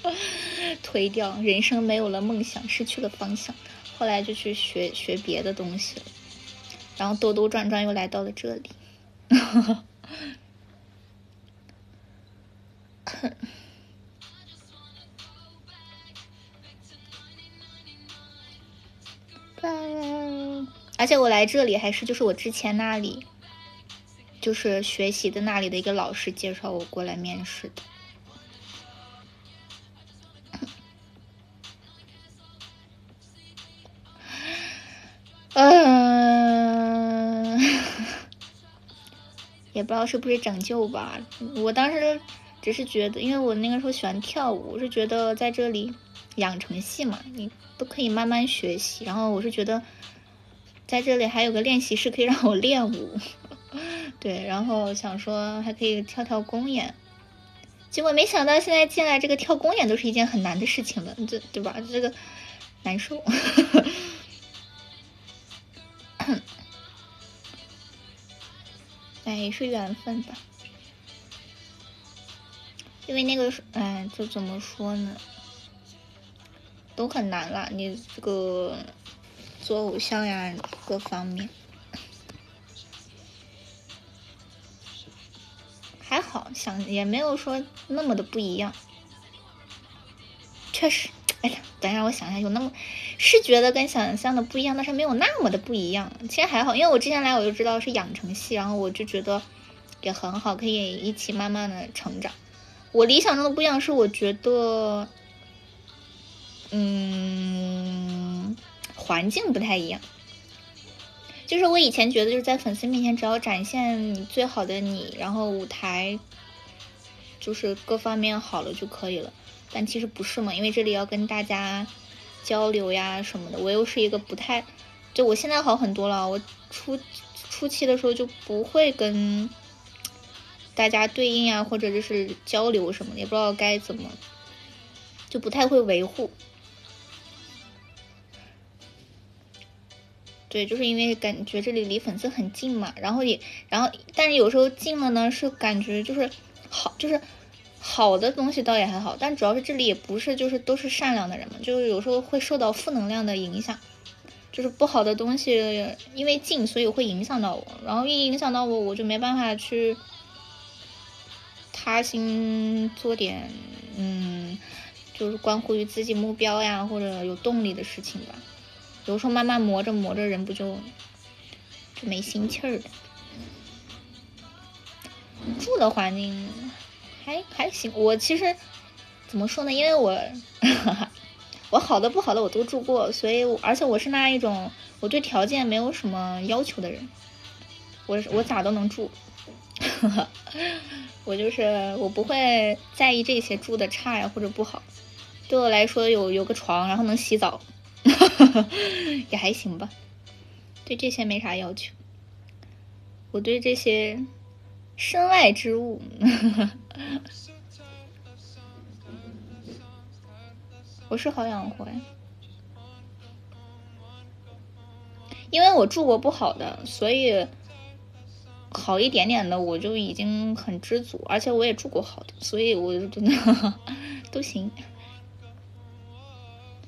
S1: [laughs] 推掉，人生没有了梦想，失去了方向。后来就去学学别的东西了，然后兜兜转转又来到了这里。[laughs] 而且我来这里还是就是我之前那里，就是学习的那里的一个老师介绍我过来面试的。嗯，[laughs] 也不知道是不是拯救吧。我当时只是觉得，因为我那个时候喜欢跳舞，我是觉得在这里养成系嘛，你都可以慢慢学习。然后我是觉得在这里还有个练习室可以让我练舞，[laughs] 对，然后想说还可以跳跳公演。结果没想到现在进来这个跳公演都是一件很难的事情了，这对吧？这个难受。[laughs] [coughs] 哎，是缘分吧？因为那个，哎，就怎么说呢，都很难了。你这个做偶像呀，各方面还好，想也没有说那么的不一样。确实，哎呀，等一下，我想一下，有那么。是觉得跟想象的不一样，但是没有那么的不一样。其实还好，因为我之前来我就知道是养成系，然后我就觉得也很好，可以一起慢慢的成长。我理想中的不一样是，我觉得，嗯，环境不太一样。就是我以前觉得就是在粉丝面前，只要展现你最好的你，然后舞台就是各方面好了就可以了。但其实不是嘛，因为这里要跟大家。交流呀什么的，我又是一个不太，就我现在好很多了。我初初期的时候就不会跟大家对应啊，或者就是交流什么的，也不知道该怎么，就不太会维护。对，就是因为感觉这里离粉丝很近嘛，然后也，然后但是有时候近了呢，是感觉就是好，就是。好的东西倒也还好，但主要是这里也不是就是都是善良的人嘛，就是有时候会受到负能量的影响，就是不好的东西因为近所以会影响到我，然后一影响到我，我就没办法去他心做点嗯，就是关乎于自己目标呀或者有动力的事情吧，有时候慢慢磨着磨着人不就就没心气儿了，住的环境。还还行，我其实怎么说呢？因为我 [laughs] 我好的不好的我都住过，所以我而且我是那一种我对条件没有什么要求的人，我我咋都能住。[laughs] 我就是我不会在意这些住的差呀或者不好，对我来说有有个床，然后能洗澡，[laughs] 也还行吧。对这些没啥要求。我对这些身外之物，[laughs] 我是好养活呀。因为我住过不好的，所以好一点点的我就已经很知足，而且我也住过好的，所以我就真的 [laughs] 都行。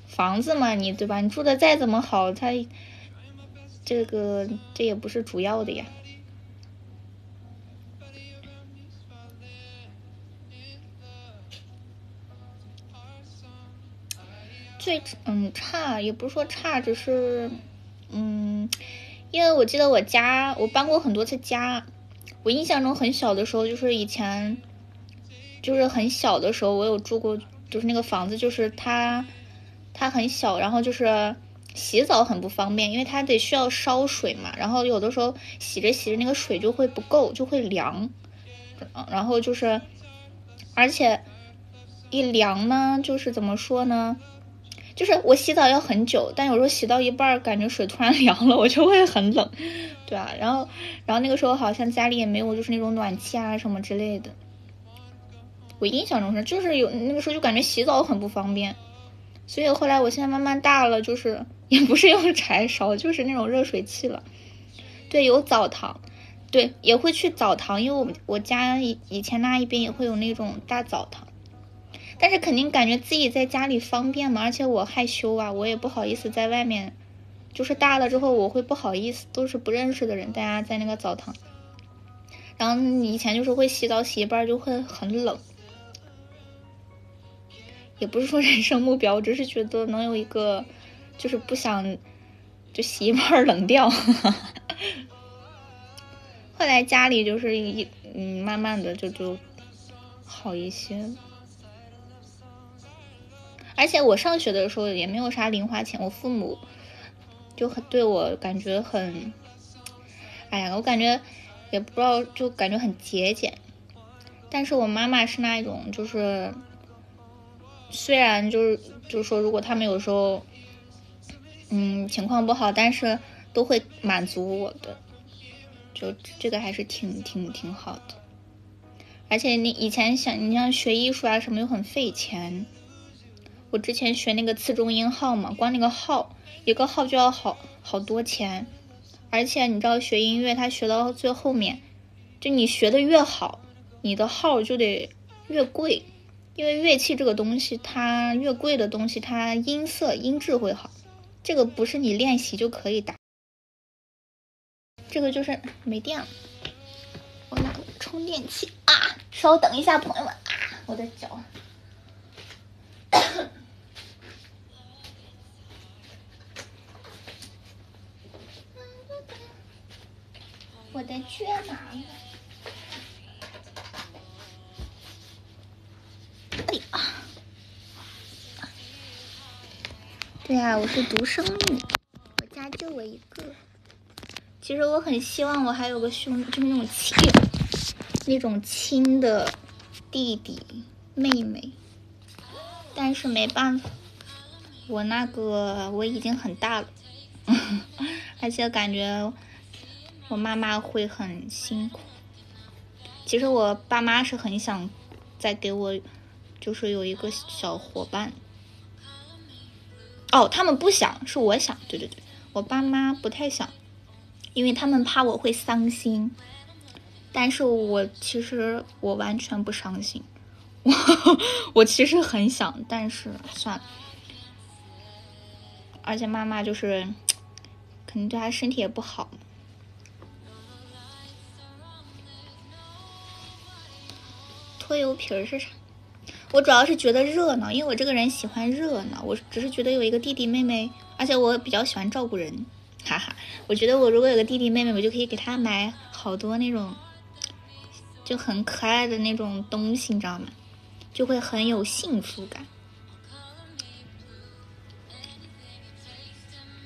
S1: 房子嘛，你对吧？你住的再怎么好，它这个这也不是主要的呀。最嗯差也不是说差，只是。嗯，因为我记得我家我搬过很多次家，我印象中很小的时候，就是以前，就是很小的时候，我有住过，就是那个房子，就是它它很小，然后就是洗澡很不方便，因为它得需要烧水嘛，然后有的时候洗着洗着那个水就会不够，就会凉，然后就是，而且一凉呢，就是怎么说呢？就是我洗澡要很久，但有时候洗到一半，感觉水突然 [laughs] 凉了，我就会很冷，对啊，然后，然后那个时候好像家里也没有就是那种暖气啊什么之类的。我印象中是，就是有那个时候就感觉洗澡很不方便，所以后来我现在慢慢大了，就是 [laughs] 也不是用柴烧，就是那种热水器了。对，有澡堂，对，也会去澡堂，因为我我家以以前那一边也会有那种大澡堂。但是肯定感觉自己在家里方便嘛，而且我害羞啊，我也不好意思在外面，就是大了之后我会不好意思，都是不认识的人，大家在那个澡堂，然后以前就是会洗澡洗一半就会很冷，也不是说人生目标，我只是觉得能有一个，就是不想就洗一半冷掉，后来家里就是一嗯慢慢的就就好一些。而且我上学的时候也没有啥零花钱，我父母就很对我感觉很，哎呀，我感觉也不知道，就感觉很节俭。但是我妈妈是那一种，就是虽然就是就是说，如果他们有时候嗯情况不好，但是都会满足我的，就这个还是挺挺挺好的。而且你以前想你像学艺术啊什么又很费钱。我之前学那个次中音号嘛，光那个号一个号就要好好多钱，而且你知道学音乐，它学到最后面，就你学的越好，你的号就得越贵，因为乐器这个东西，它越贵的东西，它音色音质会好，这个不是你练习就可以打。这个就是没电了，我拿个充电器啊，稍等一下，朋友们啊，我的脚。我的缺码。哎呀，对呀，我是独生女，我家就我一个。其实我很希望我还有个兄，就是那种亲，那种亲的弟弟妹妹，但是没办法，我那个我已经很大了，[laughs] 而且感觉。我妈妈会很辛苦。其实我爸妈是很想再给我，就是有一个小伙伴。哦，他们不想，是我想。对对对，我爸妈不太想，因为他们怕我会伤心。但是我其实我完全不伤心，我 [laughs] 我其实很想，但是算了。而且妈妈就是，[tsk] 肯定对她身体也不好。拖油瓶是啥？我主要是觉得热闹，因为我这个人喜欢热闹。我只是觉得有一个弟弟妹妹，而且我比较喜欢照顾人，哈哈。我觉得我如果有个弟弟妹妹，我就可以给他买好多那种就很可爱的那种东西，你知道吗？就会很有幸福感。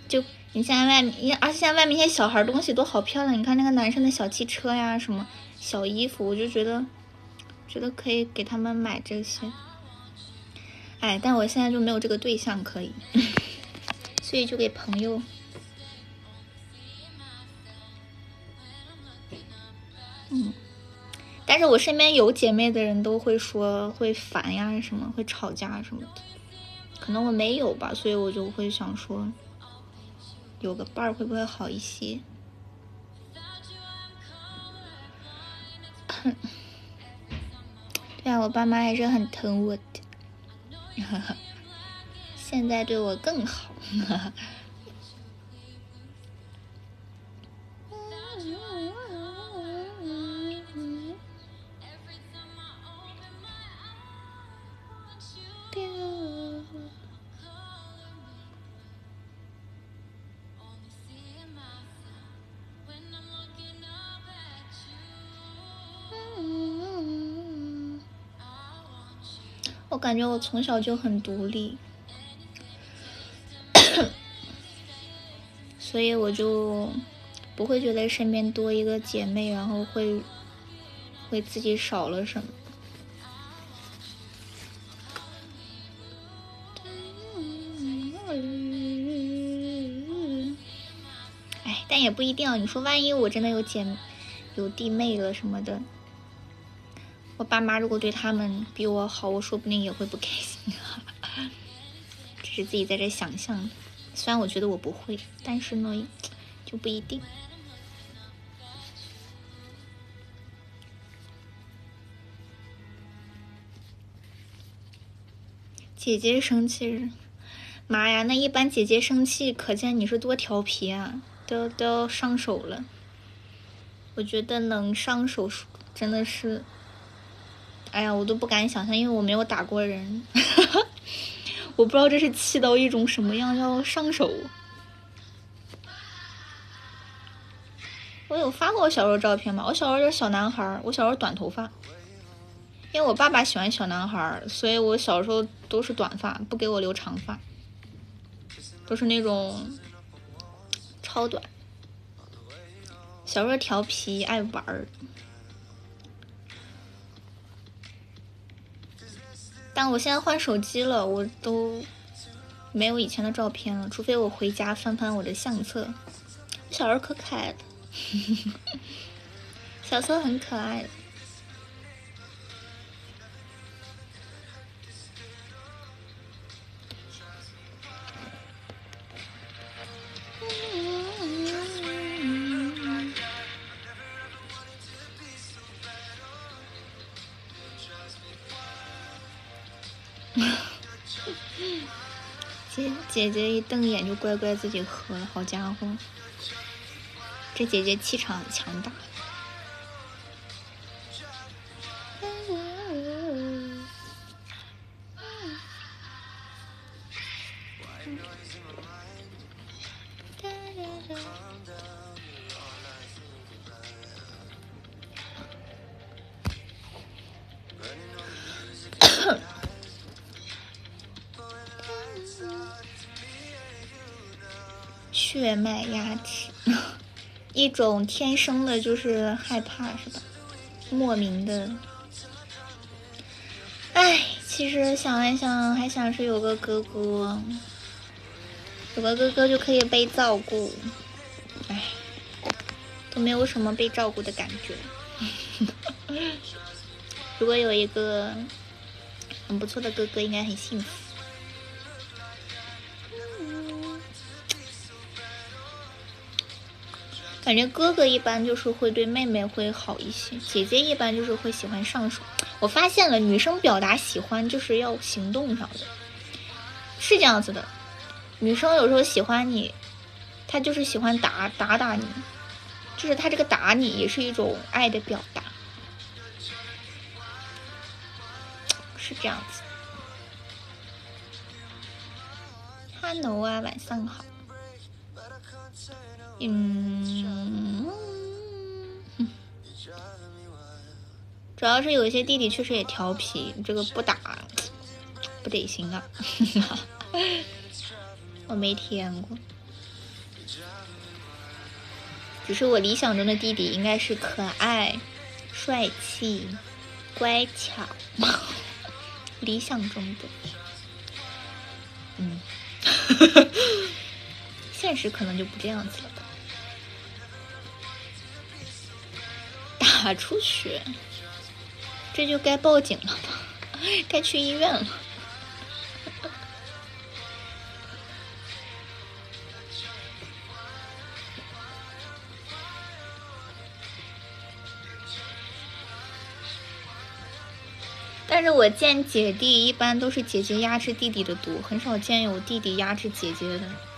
S1: 就你现在外面，而且现在外面那些小孩东西都好漂亮。你看那个男生的小汽车呀，什么小衣服，我就觉得，觉得可以给他们买这些。哎，但我现在就没有这个对象可以，[laughs] 所以就给朋友。嗯，但是我身边有姐妹的人都会说会烦呀，什么会吵架什么的，可能我没有吧，所以我就会想说，有个伴儿会不会好一些？[laughs] 对啊，我爸妈还是很疼我的，[laughs] 现在对我更好。感觉我从小就很独立，[coughs] 所以我就不会觉得身边多一个姐妹，然后会会自己少了什么。哎，但也不一定。你说，万一我真的有姐有弟妹了什么的。我爸妈如果对他们比我好，我说不定也会不开心。[laughs] 只是自己在这想象，虽然我觉得我不会，但是呢，就不一定。姐姐生气，妈呀！那一般姐姐生气，可见你是多调皮啊，都都要上手了。我觉得能上手，真的是。哎呀，我都不敢想象，因为我没有打过人，[laughs] 我不知道这是气到一种什么样要上手。我有发过我小时候照片吗？我小时候就是小男孩，我小时候短头发，因为我爸爸喜欢小男孩，所以我小时候都是短发，不给我留长发，都是那种超短。小时候调皮爱玩儿。但我现在换手机了，我都没有以前的照片了，除非我回家翻翻我的相册。小时候可可爱了，小时候很可爱。的姐姐一瞪眼就乖乖自己喝了，好家伙，这姐姐气场强大。血脉压制，一种天生的，就是害怕，是吧？莫名的。哎，其实想来想，还想是有个哥哥，有个哥哥就可以被照顾。哎，都没有什么被照顾的感觉。[laughs] 如果有一个很不错的哥哥，应该很幸福。感觉哥哥一般就是会对妹妹会好一些，姐姐一般就是会喜欢上手。我发现了，女生表达喜欢就是要行动上的，是这样子的。女生有时候喜欢你，她就是喜欢打打打你，就是她这个打你也是一种爱的表达，是这样子。Hello 啊，晚上好。嗯，主要是有一些弟弟确实也调皮，这个不打不得行啊！[laughs] 我没体验过。只是我理想中的弟弟应该是可爱、帅气、乖巧，[laughs] 理想中的。嗯，[laughs] 现实可能就不这样子了吧。打出去，这就该报警了吧？[laughs] 该去医院了。但是我见姐弟一般都是姐姐压制弟弟的多，很少见有弟弟压制姐姐的。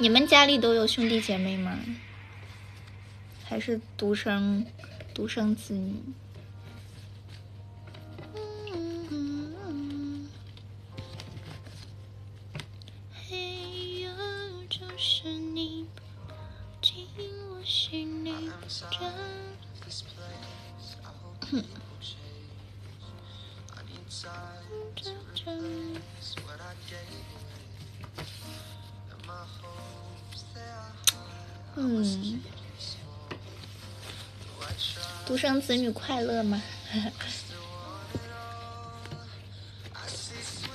S1: 你们家里都有兄弟姐妹吗？还是独生独生子女？子女快乐吗？[laughs]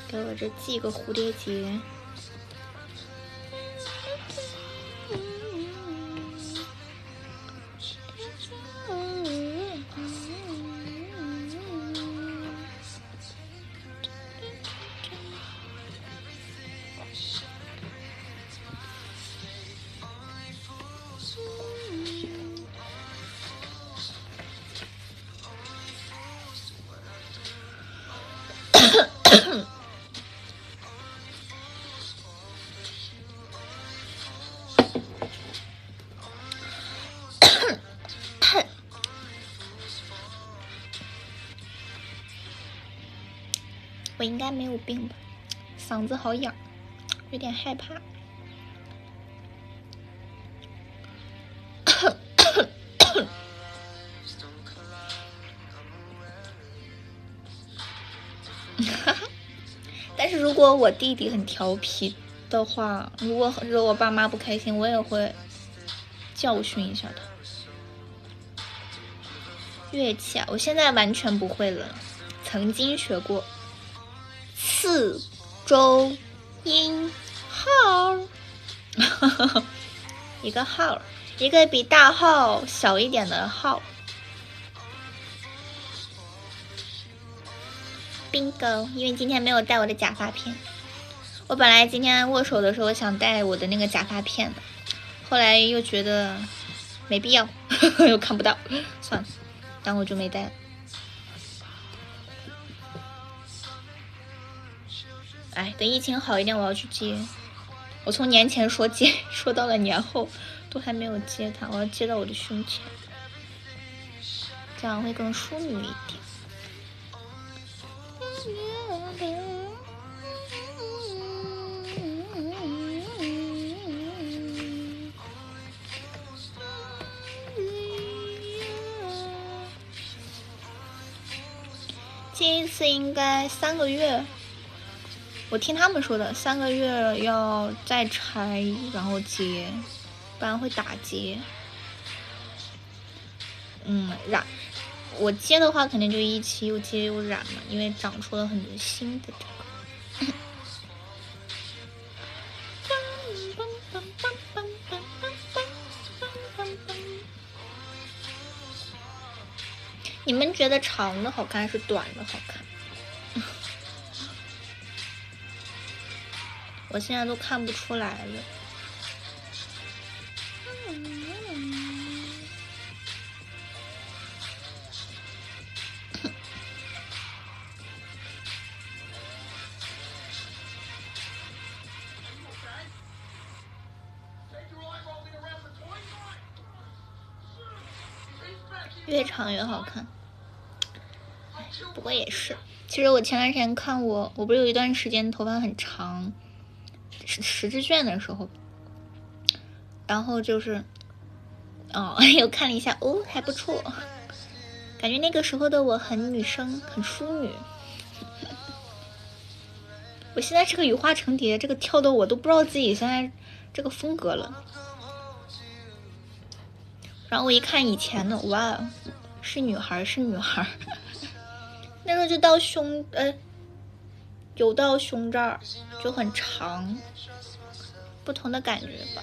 S1: 给我这系个蝴蝶结。没有病吧？嗓子好痒，有点害怕。[laughs] 但是如果我弟弟很调皮的话，如果惹我爸妈不开心，我也会教训一下他。乐器啊，我现在完全不会了，曾经学过。四周音号，[laughs] 一个号，一个比大号小一点的号。bingo，因为今天没有带我的假发片。我本来今天握手的时候想带我的那个假发片的，后来又觉得没必要，[laughs] 又看不到，算了，然后我就没带。哎，等疫情好一点，我要去接。我从年前说接，[laughs] 说到了年后，都还没有接他。我要接到我的胸前，这样会更淑女一点。接一次应该三个月。我听他们说的，三个月要再拆，然后接，不然会打结。嗯，染，我接的话肯定就一期又接又染嘛，因为长出了很多新的这个。[laughs] 你们觉得长的好看还是短的好看？我现在都看不出来了。[laughs] 越长越好看，不过也是。其实我前段时间看我，我不是有一段时间头发很长。十十字卷的时候，然后就是，哦，[laughs] 又看了一下，哦，还不错，感觉那个时候的我很女生，很淑女。我现在这个羽化成蝶，这个跳的我都不知道自己现在这个风格了。然后我一看以前的，哇，是女孩是女孩，[laughs] 那时候就到胸，呃，有到胸这儿就很长，不同的感觉吧。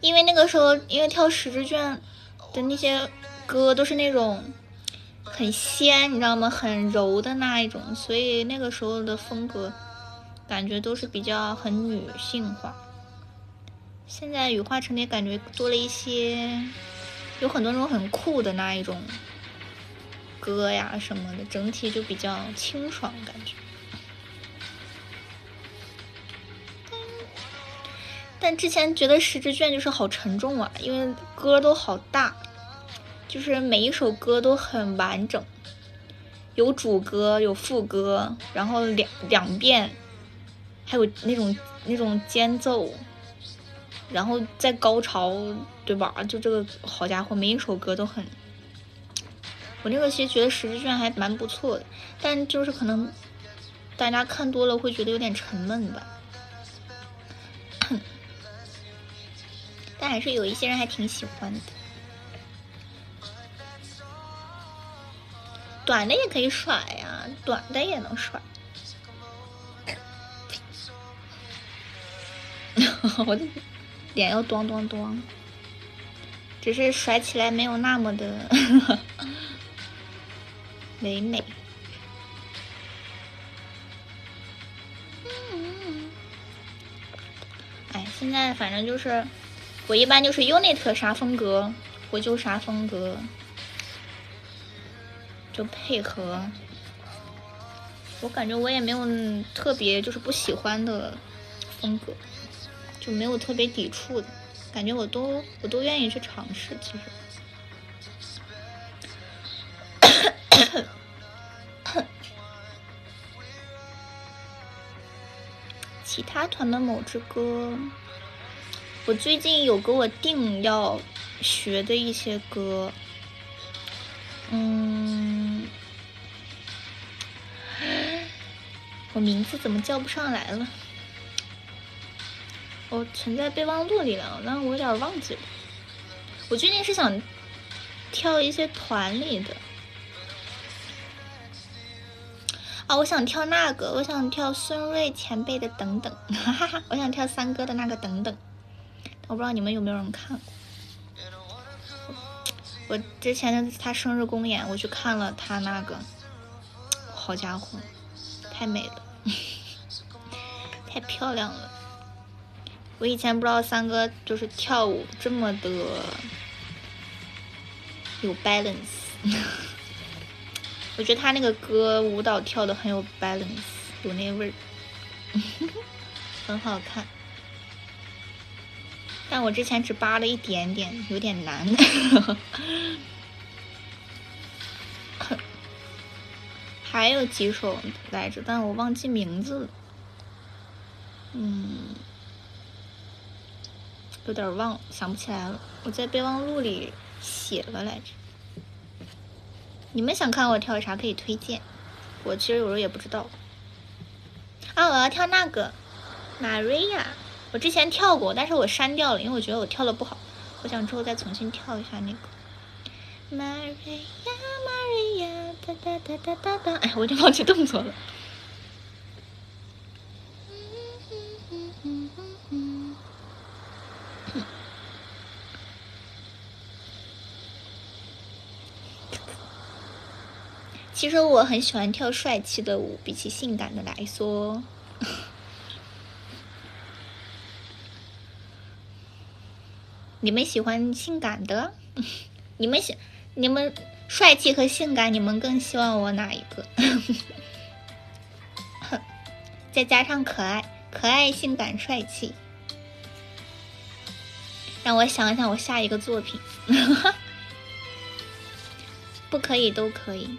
S1: 因为那个时候，因为跳十字卷的那些歌都是那种很仙，你知道吗？很柔的那一种，所以那个时候的风格感觉都是比较很女性化。现在羽化成蝶感觉多了一些，有很多种很酷的那一种歌呀什么的，整体就比较清爽感觉。但之前觉得十之卷就是好沉重啊，因为歌都好大，就是每一首歌都很完整，有主歌有副歌，然后两两遍，还有那种那种间奏，然后在高潮，对吧？就这个好家伙，每一首歌都很，我那个其实觉得十之卷还蛮不错的，但就是可能大家看多了会觉得有点沉闷吧。[coughs] 但还是有一些人还挺喜欢的，短的也可以甩呀，短的也能甩。[laughs] 我的脸要咚咚咚，只是甩起来没有那么的唯美。哎，现在反正就是。我一般就是 unit 啥风格，我就啥风格，就配合。我感觉我也没有特别就是不喜欢的风格，就没有特别抵触的感觉，我都我都愿意去尝试。其实，其他团的某支歌。我最近有给我定要学的一些歌，嗯，我名字怎么叫不上来了？我存在备忘录里了，但我有点忘记了。我最近是想跳一些团里的，啊，我想跳那个，我想跳孙瑞前辈的《等等》，哈哈哈，我想跳三哥的那个《等等》。我不知道你们有没有人看过，我之前的他生日公演，我去看了他那个，好家伙，太美了，[laughs] 太漂亮了。我以前不知道三哥就是跳舞这么的有 balance，我觉得他那个歌舞蹈跳的很有 balance，有那味儿，[laughs] 很好看。但我之前只扒了一点点，有点难。[laughs] 还有几首来着，但我忘记名字了。嗯，有点忘，想不起来了。我在备忘录里写了来着。你们想看我跳啥可以推荐？我其实有时候也不知道。啊，我要跳那个，Maria。我之前跳过，但是我删掉了，因为我觉得我跳的不好。我想之后再重新跳一下那个。Maria，Maria，哒哒哒哒哒哒。哎，我就忘记动作了。其实我很喜欢跳帅气的舞，比起性感的来说。[laughs] 你们喜欢性感的？[laughs] 你们喜你们帅气和性感，你们更希望我哪一个？[laughs] 再加上可爱，可爱、性感、帅气，让我想想我下一个作品。不可以，都可以。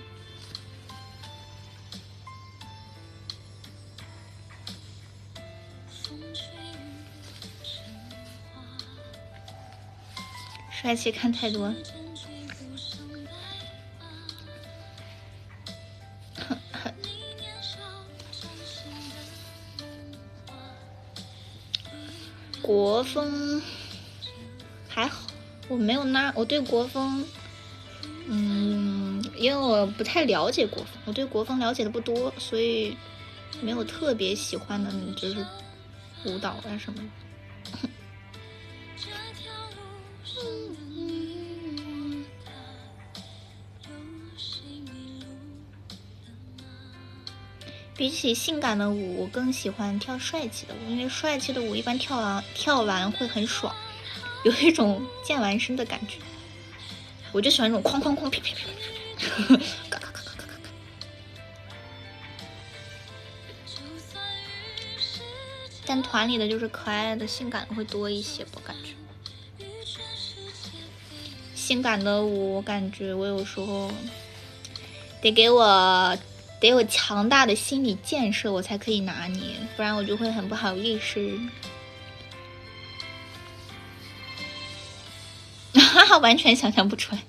S1: 帅气看太多，[laughs] 国风还好，我没有那我对国风，嗯，因为我不太了解国风，我对国风了解的不多，所以没有特别喜欢的，就是舞蹈啊什么。比起性感的舞，我更喜欢跳帅气的舞，因为帅气的舞一般跳完跳完会很爽，有一种健完身的感觉。我就喜欢那种哐哐哐、噼噼噼、嘎嘎嘎嘎嘎嘎。但团里的就是可爱的、性感的会多一些，我感觉。性感的舞，我感觉我有时候得给我。得有强大的心理建设，我才可以拿捏，不然我就会很不好意思。哈哈，完全想象不出来，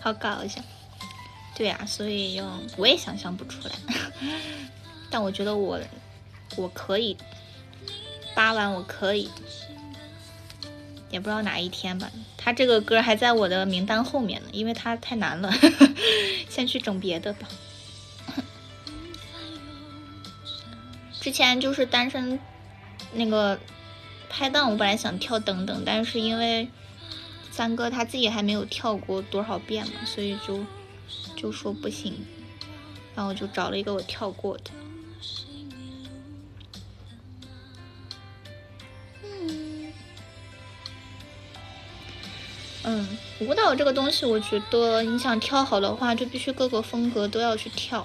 S1: 好搞笑。对呀，所以用我也想象不出来，[laughs] 但我觉得我我可以扒完，我可以，也不知道哪一天吧。他这个歌还在我的名单后面呢，因为他太难了，[laughs] 先去整别的吧。之前就是单身那个拍档，我本来想跳等等，但是因为三哥他自己还没有跳过多少遍嘛，所以就就说不行，然后我就找了一个我跳过的。嗯，舞蹈这个东西，我觉得你想跳好的话，就必须各个风格都要去跳，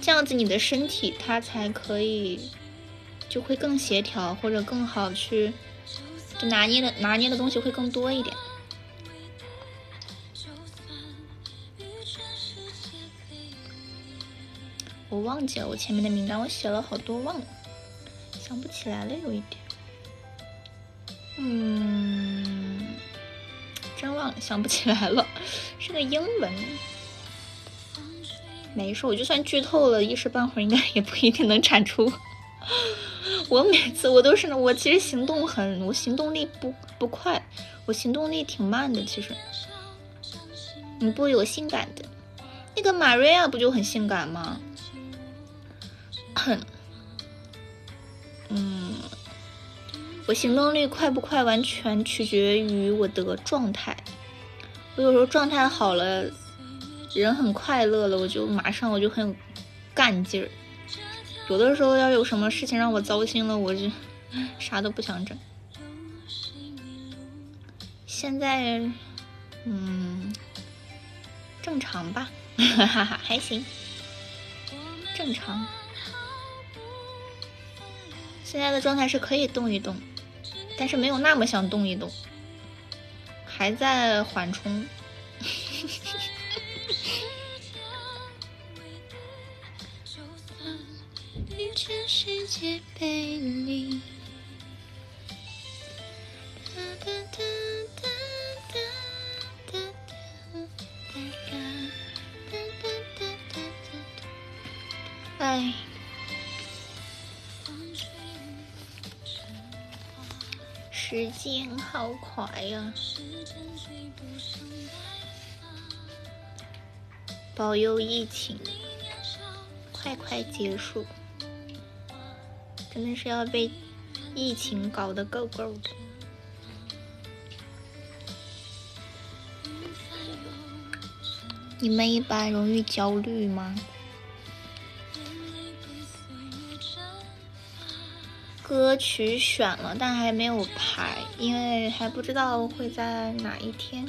S1: 这样子你的身体它才可以，就会更协调或者更好去，就拿捏的拿捏的东西会更多一点。我忘记了我前面的名单，我写了好多忘了，想不起来了有一点。嗯。真忘了，想不起来了，是个英文。没事，我就算剧透了，一时半会儿应该也不一定能产出。我每次我都是，我其实行动很，我行动力不不快，我行动力挺慢的。其实，你不有性感的，那个玛瑞亚不就很性感吗？很，[coughs] 嗯。我行动力快不快，完全取决于我的状态。我有时候状态好了，人很快乐了，我就马上我就很有干劲儿。有的时候要有什么事情让我糟心了，我就 [laughs] 啥都不想整。现在，嗯，正常吧，哈哈，还行，正常。现在的状态是可以动一动。但是没有那么想动一动，还在缓冲。哎。时间好快呀！保佑疫情快快结束，真的是要被疫情搞得够够的。你们一般容易焦虑吗？歌曲选了，但还没有排，因为还不知道会在哪一天。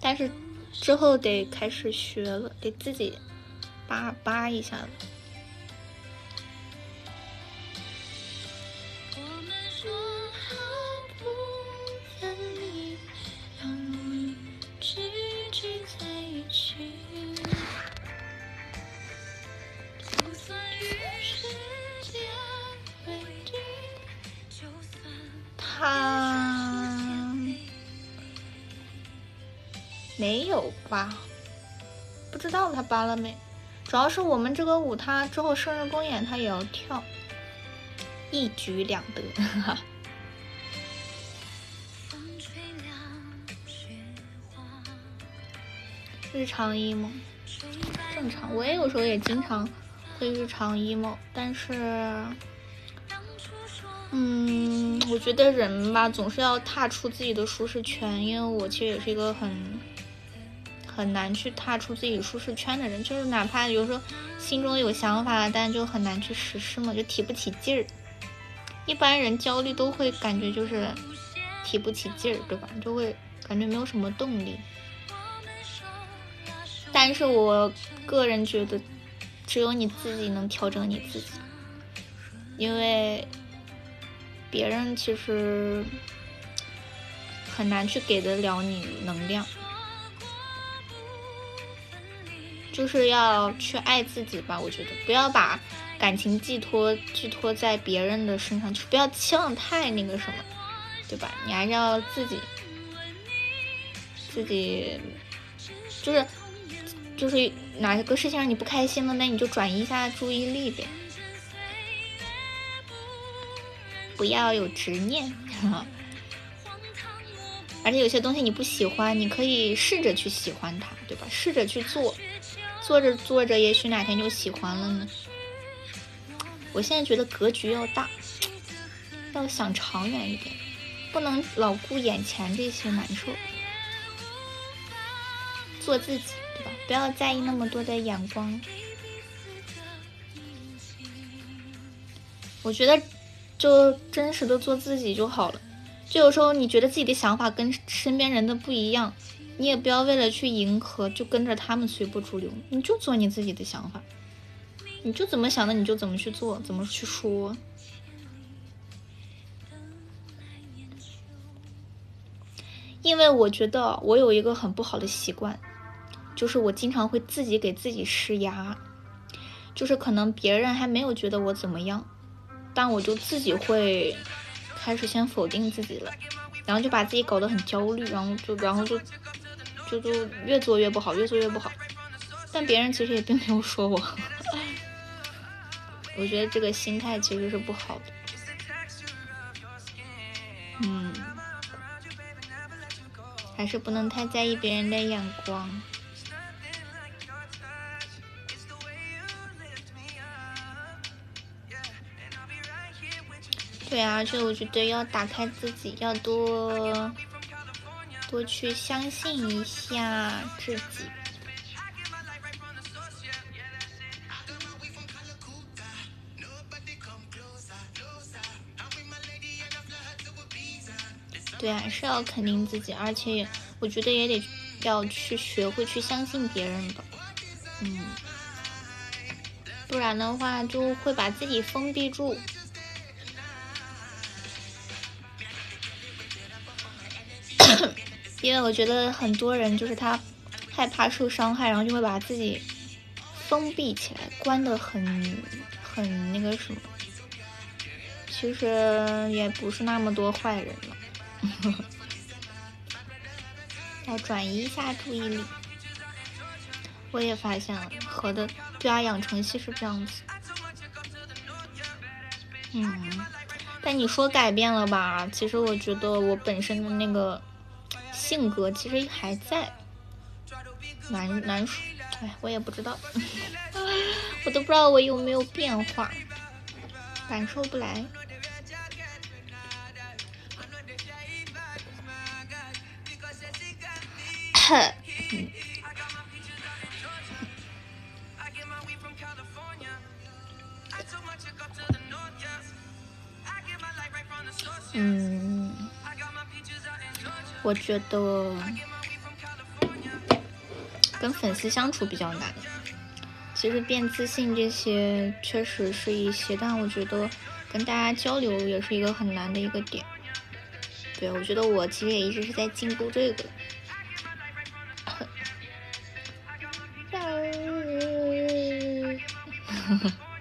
S1: 但是之后得开始学了，得自己扒扒一下了。他没有吧？不知道他扒了没？主要是我们这个舞，他之后生日公演他也要跳。一举两得。[laughs] 日常 emo，正常，我也有时候也经常会日常 emo，但是，嗯，我觉得人吧，总是要踏出自己的舒适圈，因为我其实也是一个很很难去踏出自己舒适圈的人，就是哪怕有时候心中有想法，但就很难去实施嘛，就提不起劲儿。一般人焦虑都会感觉就是提不起劲儿，对吧？就会感觉没有什么动力。但是我个人觉得，只有你自己能调整你自己，因为别人其实很难去给得了你能量，就是要去爱自己吧。我觉得不要把感情寄托寄托在别人的身上，就不要期望太那个什么，对吧？你还是要自己自己，就是。就是哪个事情让你不开心了，那你就转移一下注意力呗，不要有执念。[laughs] 而且有些东西你不喜欢，你可以试着去喜欢它，对吧？试着去做，做着做着，也许哪天就喜欢了呢。我现在觉得格局要大，要想长远一点，不能老顾眼前这些难受，做自己。对吧不要在意那么多的眼光，我觉得就真实的做自己就好了。就有时候你觉得自己的想法跟身边人的不一样，你也不要为了去迎合就跟着他们随波逐流，你就做你自己的想法，你就怎么想的你就怎么去做，怎么去说。因为我觉得我有一个很不好的习惯。就是我经常会自己给自己施压，就是可能别人还没有觉得我怎么样，但我就自己会开始先否定自己了，然后就把自己搞得很焦虑，然后就然后就就就越做越不好，越做越不好。但别人其实也并没有说我，[laughs] 我觉得这个心态其实是不好的。嗯，还是不能太在意别人的眼光。对啊，而且我觉得要打开自己，要多多去相信一下自己。对啊，是要肯定自己，而且我觉得也得要去学会去相信别人的，嗯，不然的话就会把自己封闭住。[coughs] 因为我觉得很多人就是他害怕受伤害，然后就会把自己封闭起来，关的很很那个什么。其实也不是那么多坏人了，[laughs] 要转移一下注意力。我也发现了，和的对啊，养成系是这样子。嗯，但你说改变了吧？其实我觉得我本身的那个。性格其实还在，难难说，哎，我也不知道，[laughs] 我都不知道我有没有变化，感受不来。[coughs] 嗯。我觉得跟粉丝相处比较难，其实变自信这些确实是一些，但我觉得跟大家交流也是一个很难的一个点。对，我觉得我其实也一直是在进步这个。[laughs]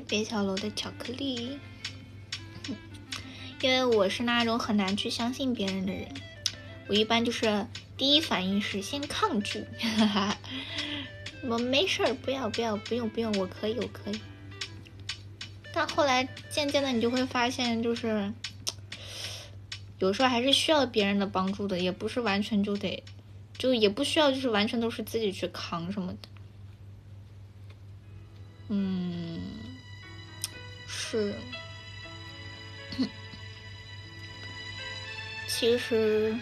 S1: 别小楼的巧克力，因为我是那种很难去相信别人的人，我一般就是第一反应是先抗拒，哈哈我没事儿，不要不要，不用不用，我可以我可以。但后来渐渐的，你就会发现，就是有时候还是需要别人的帮助的，也不是完全就得，就也不需要就是完全都是自己去扛什么的。嗯，是。其实，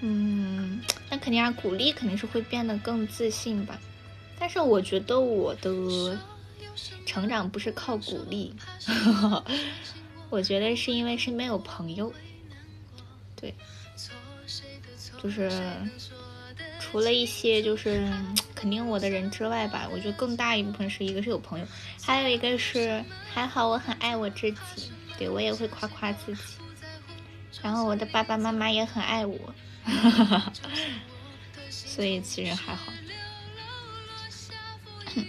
S1: 嗯，那肯定啊，鼓励肯定是会变得更自信吧。但是我觉得我的成长不是靠鼓励，[laughs] 我觉得是因为身边有朋友。对，就是除了一些就是肯定我的人之外吧，我觉得更大一部分是一个是有朋友，还有一个是还好我很爱我自己，对我也会夸夸自己。然后我的爸爸妈妈也很爱我，[laughs] 所以其实还好。[coughs]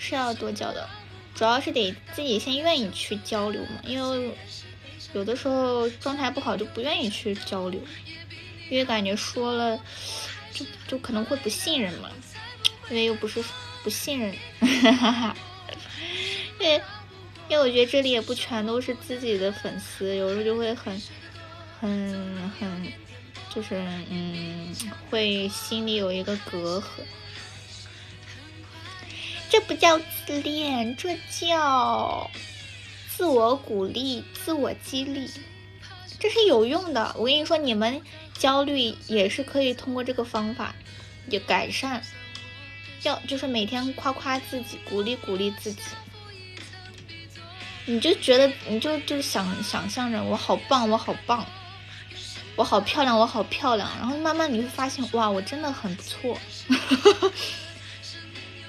S1: 是要多交的，主要是得自己先愿意去交流嘛。因为有的时候状态不好就不愿意去交流，因为感觉说了就就可能会不信任嘛，因为又不是不信任。[laughs] 因为，因为我觉得这里也不全都是自己的粉丝，有时候就会很、很、很，就是嗯，会心里有一个隔阂。这不叫自恋，这叫自我鼓励、自我激励，这是有用的。我跟你说，你们焦虑也是可以通过这个方法就改善，要就是每天夸夸自己，鼓励鼓励自己。你就觉得，你就就想想象着我好棒，我好棒，我好漂亮，我好漂亮。然后慢慢你会发现，哇，我真的很不错。[laughs]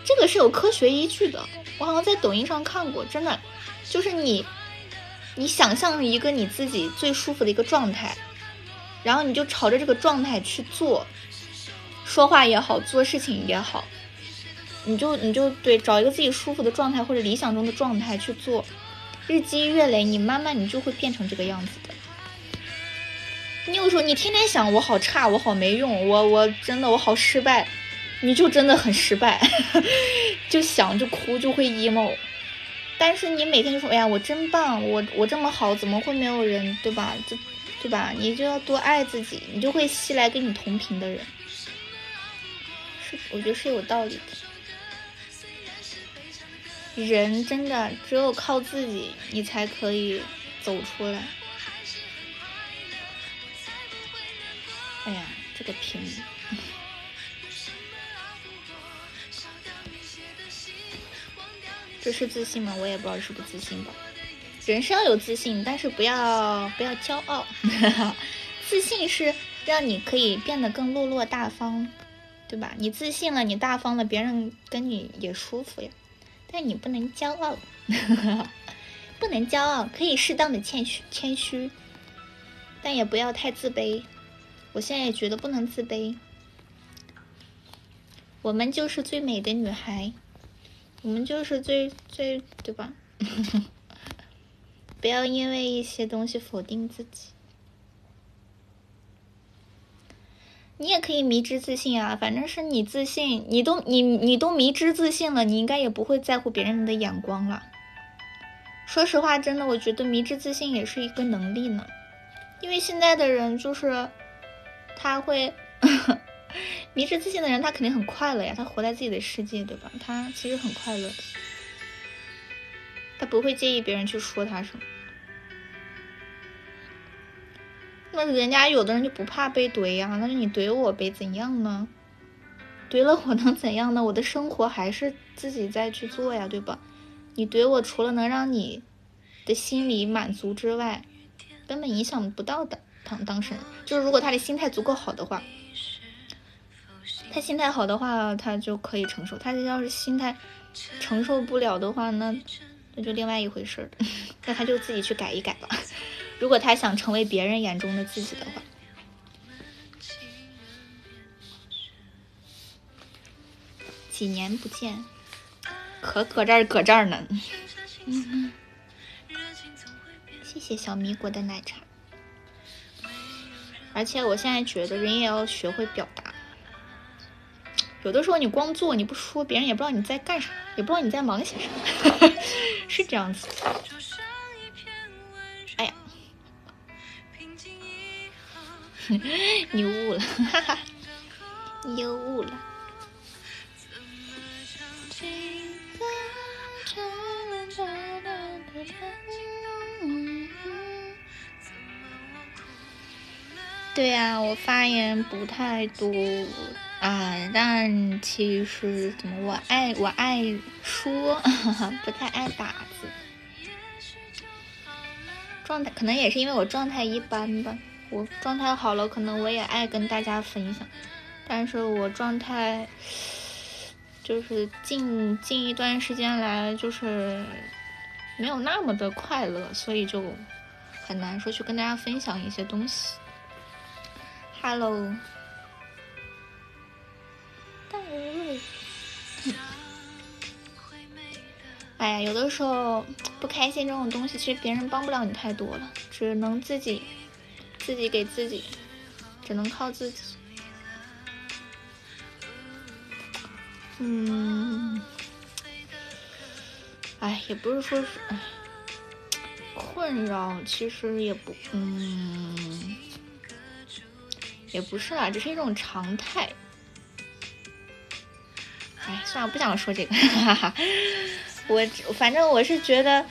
S1: 这个是有科学依据的，我好像在抖音上看过，真的，就是你，你想象一个你自己最舒服的一个状态，然后你就朝着这个状态去做，说话也好，做事情也好，你就你就对，找一个自己舒服的状态或者理想中的状态去做。日积月累，你慢慢你就会变成这个样子的。你有时候你天天想我好差，我好没用，我我真的我好失败，你就真的很失败，[laughs] 就想就哭就会 emo。但是你每天就说哎呀我真棒，我我这么好，怎么会没有人对吧？就对吧？你就要多爱自己，你就会吸来跟你同频的人。是，我觉得是有道理的。人真的只有靠自己，你才可以走出来。哎呀，这个屏，[laughs] 这是自信吗？我也不知道是不自信吧。人是要有自信，但是不要不要骄傲。[laughs] 自信是让你可以变得更落落大方，对吧？你自信了，你大方了，别人跟你也舒服呀。但你不能骄傲，[laughs] 不能骄傲，可以适当的谦虚谦虚，但也不要太自卑。我现在也觉得不能自卑。我们就是最美的女孩，我们就是最最对吧？不要因为一些东西否定自己。你也可以迷之自信啊，反正是你自信，你都你你都迷之自信了，你应该也不会在乎别人的眼光了。说实话，真的，我觉得迷之自信也是一个能力呢。因为现在的人就是他会 [laughs] 迷之自信的人，他肯定很快乐呀，他活在自己的世界，对吧？他其实很快乐的，他不会介意别人去说他什么。那人家有的人就不怕被怼呀，那你怼我呗，怎样呢？怼了我能怎样呢？我的生活还是自己在去做呀，对吧？你怼我，除了能让你的心理满足之外，根本影响不到的。当当事人，就是如果他的心态足够好的话，他心态好的话，他就可以承受。他要是心态承受不了的话，那那就另外一回事儿，那他就自己去改一改吧。如果他想成为别人眼中的自己的话，几年不见，可搁这儿搁这儿呢。谢谢小米果的奶茶。而且我现在觉得人也要学会表达，有的时候你光做你不说，别人也不知道你在干啥，也不知道你在忙些啥，是这样子。哎呀，[laughs] 你悟了，哈哈，你又悟了。对呀，我发言不太多啊，但其实怎么我爱我爱说，[laughs] 不太爱打字。状态可能也是因为我状态一般吧。我状态好了，可能我也爱跟大家分享，但是我状态就是近近一段时间来就是没有那么的快乐，所以就很难说去跟大家分享一些东西。Hello，哎呀，有的时候不开心这种东西，其实别人帮不了你太多了，只能自己自己给自己，只能靠自己。嗯，哎，也不是说是哎困扰，其实也不嗯。也不是啦，只是一种常态。哎，算了，不想说这个。哈 [laughs] 哈我反正我是觉得，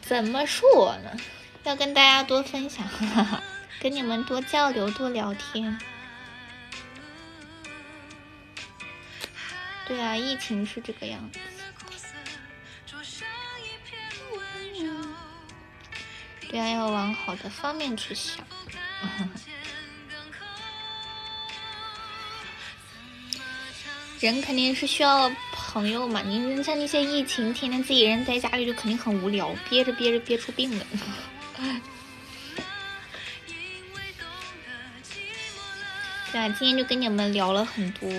S1: 怎么说呢？要跟大家多分享，哈 [laughs] 哈跟你们多交流，多聊天。对啊，疫情是这个样子。对啊，要往好的方面去想。[laughs] 人肯定是需要朋友嘛，你像那些疫情，天天自己人在家里就肯定很无聊，憋着憋着憋出病了。[laughs] 对啊，今天就跟你们聊了很多，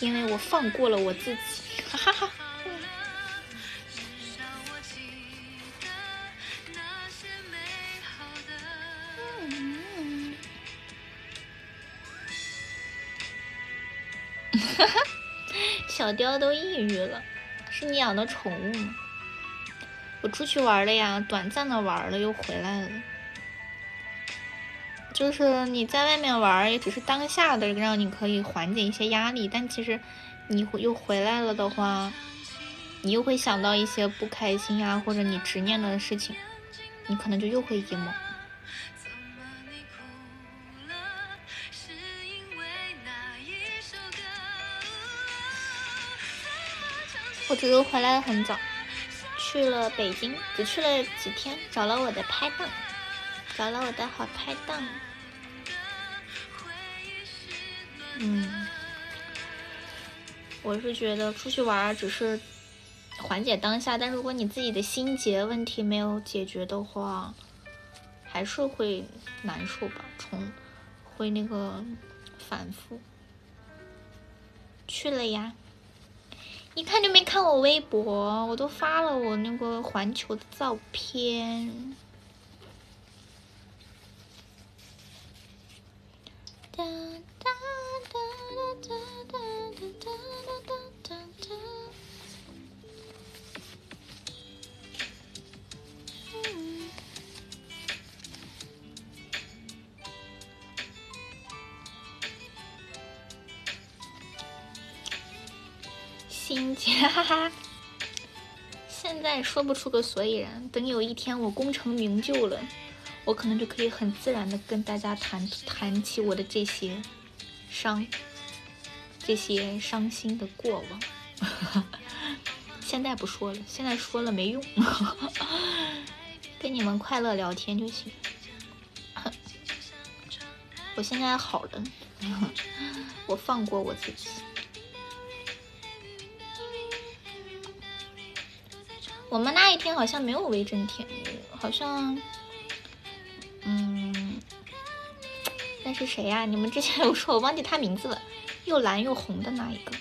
S1: 因为我放过了我自己，哈哈哈。哈 [laughs] 哈小雕都抑郁了，是你养的宠物吗？我出去玩了呀，短暂的玩了又回来了。就是你在外面玩，也只是当下的让你可以缓解一些压力，但其实你又回来了的话，你又会想到一些不开心呀，或者你执念的事情，你可能就又会 emo。我只是回来的很早，去了北京，只去了几天，找了我的拍档，找了我的好拍档。嗯，我是觉得出去玩只是缓解当下，但如果你自己的心结问题没有解决的话，还是会难受吧，重会那个反复。去了呀。一看就没看我微博，我都发了我那个环球的照片。心结，哈哈，现在说不出个所以然。等有一天我功成名就了，我可能就可以很自然的跟大家谈谈起我的这些伤，这些伤心的过往。[laughs] 现在不说了，现在说了没用，[laughs] 跟你们快乐聊天就行。[laughs] 我现在好了，我放过我自己。我们那一天好像没有威震天，好像，嗯，那是谁呀？你们之前有说，我忘记他名字了，又蓝又红的那一个。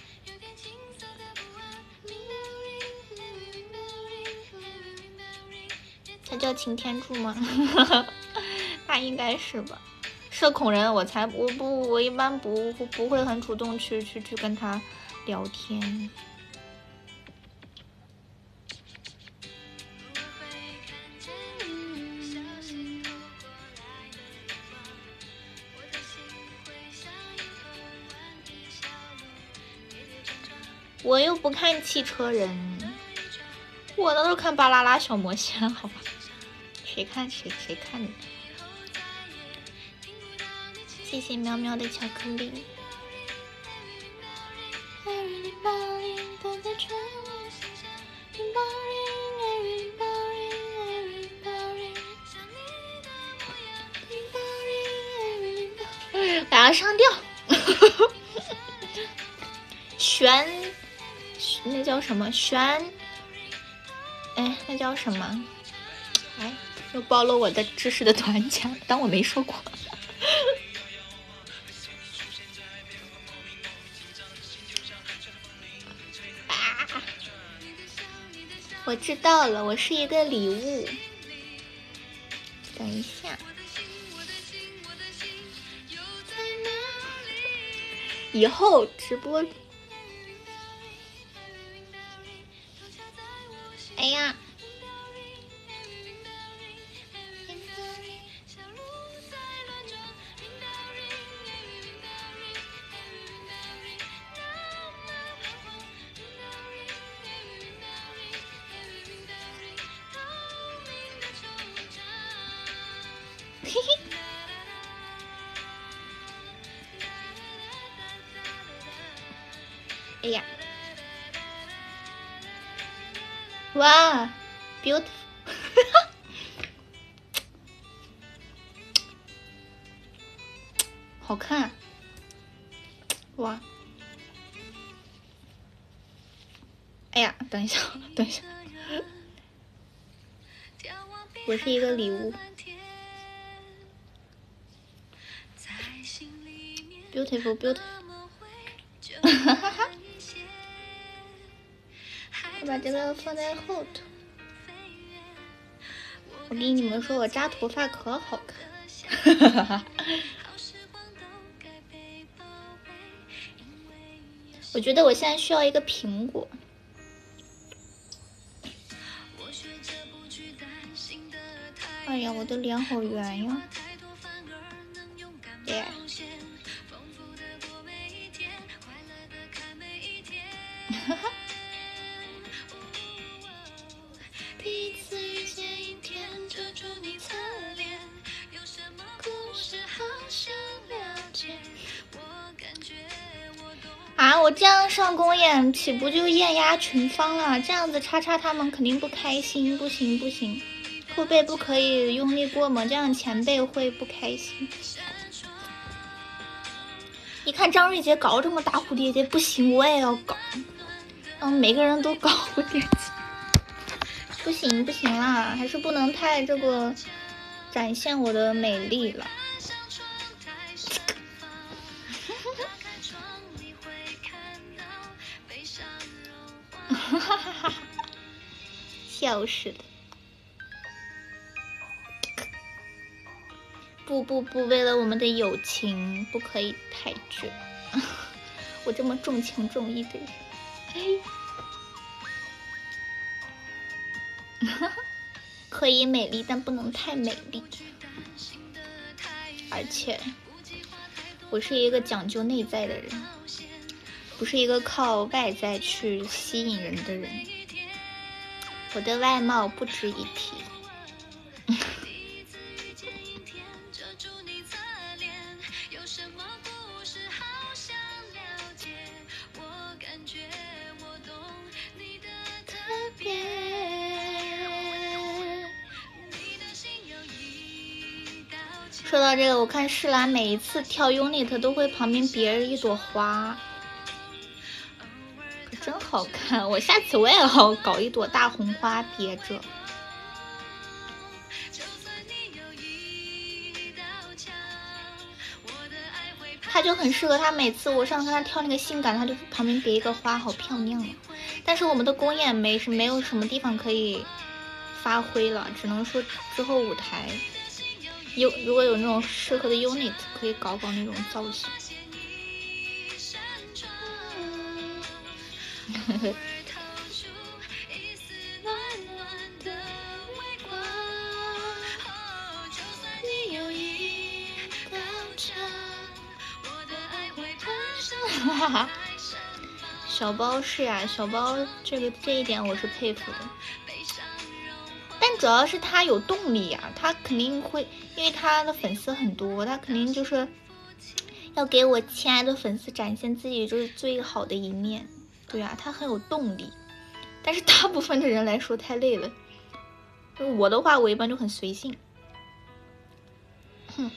S1: 他叫擎天柱吗？[laughs] 那应该是吧。社恐人，我才我不我一般不不会很主动去去去跟他聊天。我又不看汽车人，我都是看巴啦啦小魔仙，好吧？谁看谁谁看你。谢谢喵喵的巧克力。把它上吊。悬，那叫什么悬？哎，那叫什么？哎，又暴露我的知识的短浅，当我没说过。[laughs] 我知道了，我是一个礼物。等一下，以后直播。哎呀！哇，beautiful，好看！哇！哎呀，等一下，等一下，我是一个礼物，beautiful，beautiful，哈哈哈。把这个放在后头。我跟你们说，我扎头发可好看。我觉得我现在需要一个苹果。哎呀，我的脸好圆呀！耶。哈我这样上公演，岂不就艳压群芳了？这样子叉叉他们肯定不开心，不行不行，后背不可以用力过猛，这样前辈会不开心。你看张瑞杰搞这么大蝴蝶结，不行，我也要搞。嗯，每个人都搞蝴蝶结，不行不行啦，还是不能太这个展现我的美丽了。笑死了！不不不，为了我们的友情，不可以太绝。[laughs] 我这么重情重义的人，[laughs] 可以美丽，但不能太美丽。而且，我是一个讲究内在的人。不是一个靠外在去吸引人的人，我的外貌不值一提。说到这个，我看诗兰每一次跳 unit 都会旁边别着一朵花。真好看，我下次我也要搞一朵大红花别着。他就很适合他，每次我上看他跳那个性感，他就旁边别一个花，好漂亮啊！但是我们的公演没是没有什么地方可以发挥了，只能说之后舞台有如果有那种适合的 unit，可以搞搞那种造型。哈哈，小包是呀，小包这个这一点我是佩服的，但主要是他有动力呀，他肯定会，因为他的粉丝很多，他肯定就是要给我亲爱的粉丝展现自己就是最好的一面，对呀，他很有动力，但是大部分的人来说太累了，我的话我一般就很随性，哼。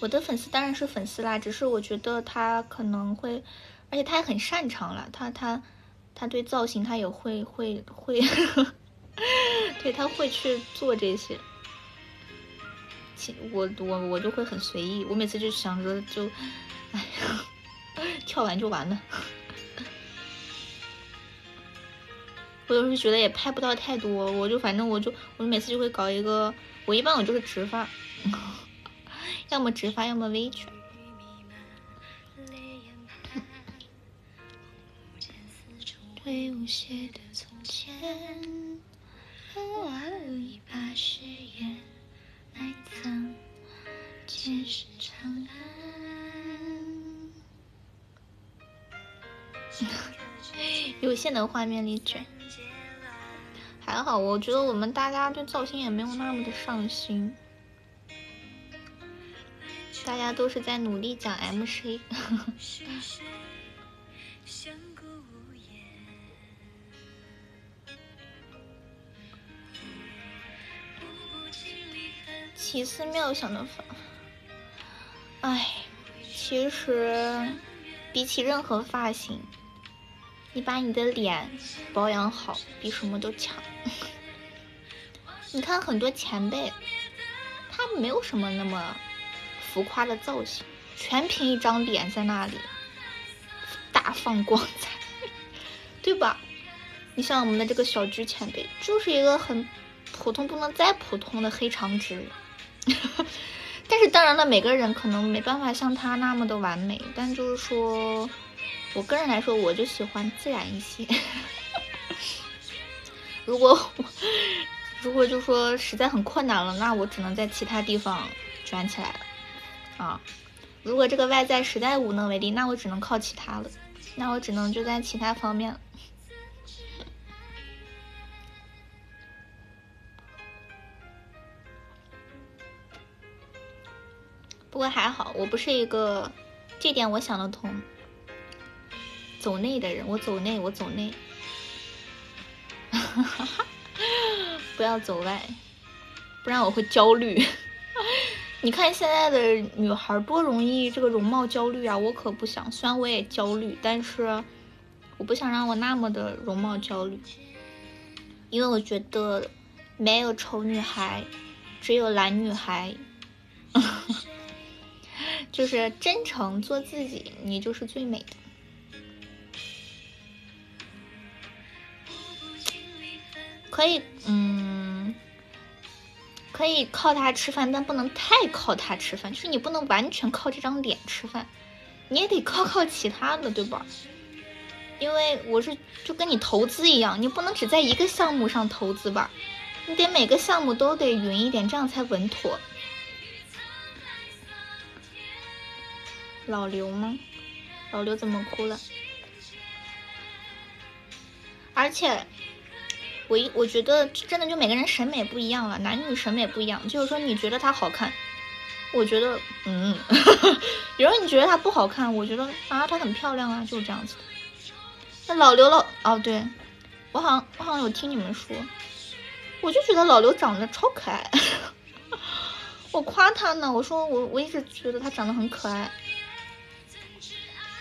S1: 我的粉丝当然是粉丝啦，只是我觉得他可能会，而且他也很擅长了，他他他对造型他也会会会，[laughs] 对他会去做这些。我我我就会很随意，我每次就想着就，哎呀，跳完就完了。我有时候觉得也拍不到太多，我就反正我就我每次就会搞一个，我一般我就是直发。[laughs] 要么直发，要么微卷。[laughs] 有限的画面里卷，还好，我觉得我们大家对造型也没有那么的上心。大家都是在努力讲 MC。奇思妙想的法，哎，其实比起任何发型，你把你的脸保养好，比什么都强。[laughs] 你看很多前辈，他没有什么那么。浮夸的造型，全凭一张脸在那里大放光彩，[laughs] 对吧？你像我们的这个小鞠前辈，就是一个很普通不能再普通的黑长直。[laughs] 但是当然了，每个人可能没办法像他那么的完美，但就是说我个人来说，我就喜欢自然一些。如果如果就说实在很困难了，那我只能在其他地方卷起来了。啊，如果这个外在实在无能为力，那我只能靠其他了，那我只能就在其他方面了。不过还好，我不是一个，这点我想得通。走内的人，我走内，我走内，[laughs] 不要走外，不然我会焦虑。[laughs] 你看现在的女孩多容易这个容貌焦虑啊！我可不想，虽然我也焦虑，但是我不想让我那么的容貌焦虑，因为我觉得没有丑女孩，只有懒女孩。[laughs] 就是真诚做自己，你就是最美的。可以，嗯。可以靠它吃饭，但不能太靠它吃饭。就是你不能完全靠这张脸吃饭，你也得靠靠其他的，对吧？因为我是就跟你投资一样，你不能只在一个项目上投资吧？你得每个项目都得匀一点，这样才稳妥。老刘吗？老刘怎么哭了？而且。我一我觉得真的就每个人审美不一样了，男女审美不一样。就是说你觉得她好看，我觉得嗯，[laughs] 有人你觉得她不好看，我觉得啊她很漂亮啊，就是这样子。那老刘老哦，对我好像我好像有听你们说，我就觉得老刘长得超可爱，[laughs] 我夸他呢，我说我我一直觉得他长得很可爱，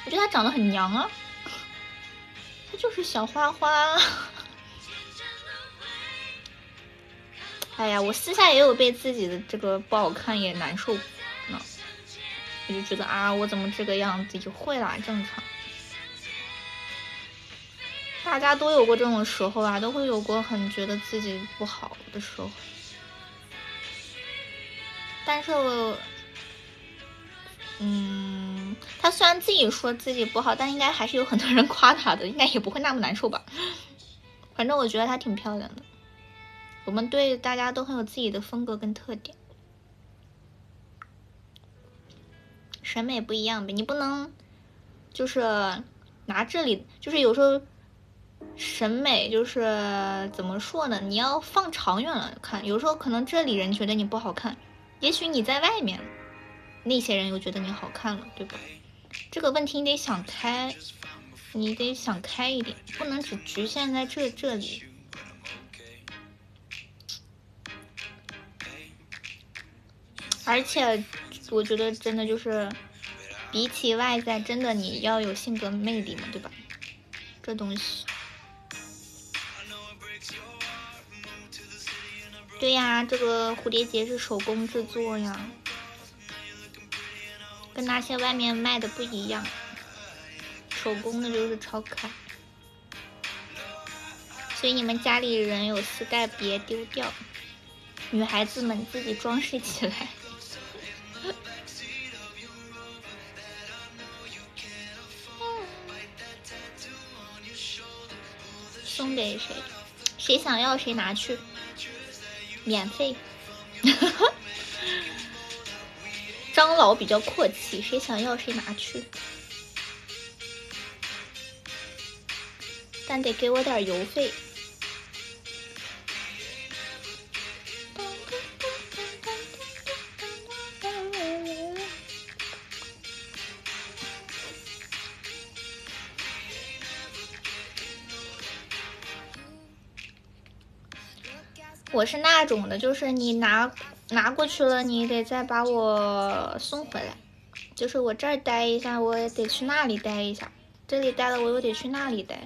S1: 我觉得他长得很娘啊，他就是小花花。哎呀，我私下也有被自己的这个不好看也难受呢，我就觉得啊，我怎么这个样子？就会啦，正常。大家都有过这种时候啊，都会有过很觉得自己不好的时候。但是，嗯，他虽然自己说自己不好，但应该还是有很多人夸他的，应该也不会那么难受吧。反正我觉得她挺漂亮的。我们队大家都很有自己的风格跟特点，审美不一样呗，你不能就是拿这里，就是有时候审美就是怎么说呢？你要放长远了看，有时候可能这里人觉得你不好看，也许你在外面那些人又觉得你好看了，对吧？这个问题你得想开，你得想开一点，不能只局限在这这里。而且，我觉得真的就是，比起外在，真的你要有性格魅力嘛，对吧？这东西，对呀，这个蝴蝶结是手工制作呀，跟那些外面卖的不一样，手工的就是超可爱。所以你们家里人有丝带别丢掉，女孩子们自己装饰起来。给谁？谁想要谁拿去，免费。[laughs] 张老比较阔气，谁想要谁拿去，但得给我点邮费。是那种的，就是你拿拿过去了，你得再把我送回来。就是我这儿待一下，我也得去那里待一下。这里待了，我又得去那里待，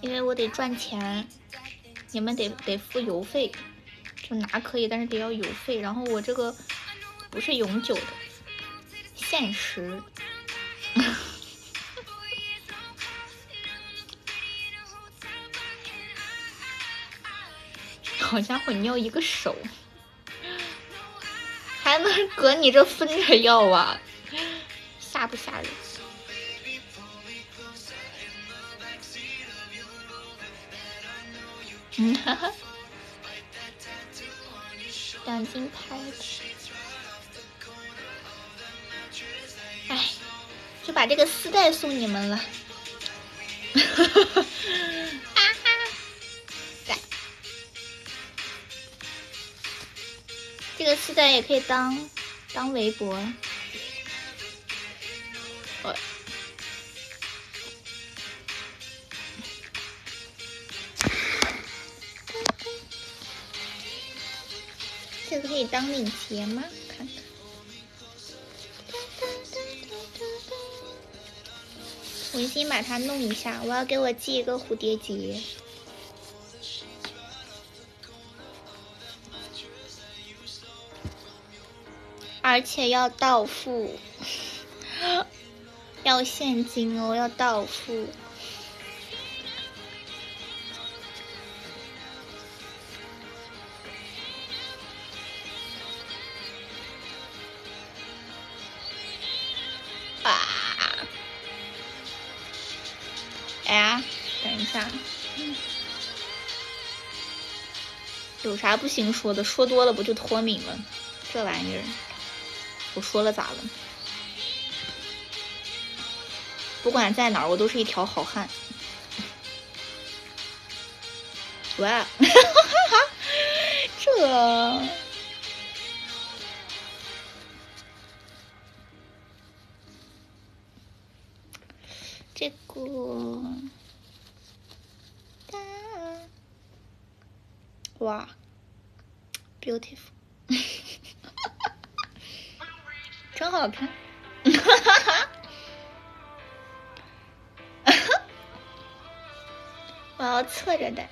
S1: 因为我得赚钱，你们得得付邮费。就拿可以，但是得要邮费。然后我这个不是永久的，限时。[laughs] 好家伙，你要一个手，[laughs] 还能搁你这分着要啊？吓不吓人？嗯哈哈，两斤拍子，哎，就把这个丝带送你们了。哈哈哈。这个丝带也可以当当围脖，我这个可以当领结吗？看看，重新把它弄一下，我要给我系一个蝴蝶结。而且要到付，要现金哦，要到付。啊！哎呀，等一下，有啥不行说的？说多了不就脱敏了？这玩意儿。我说了咋了？不管在哪儿，我都是一条好汉。哇，这这个，哇，beautiful。好看，[laughs] 我要侧着戴，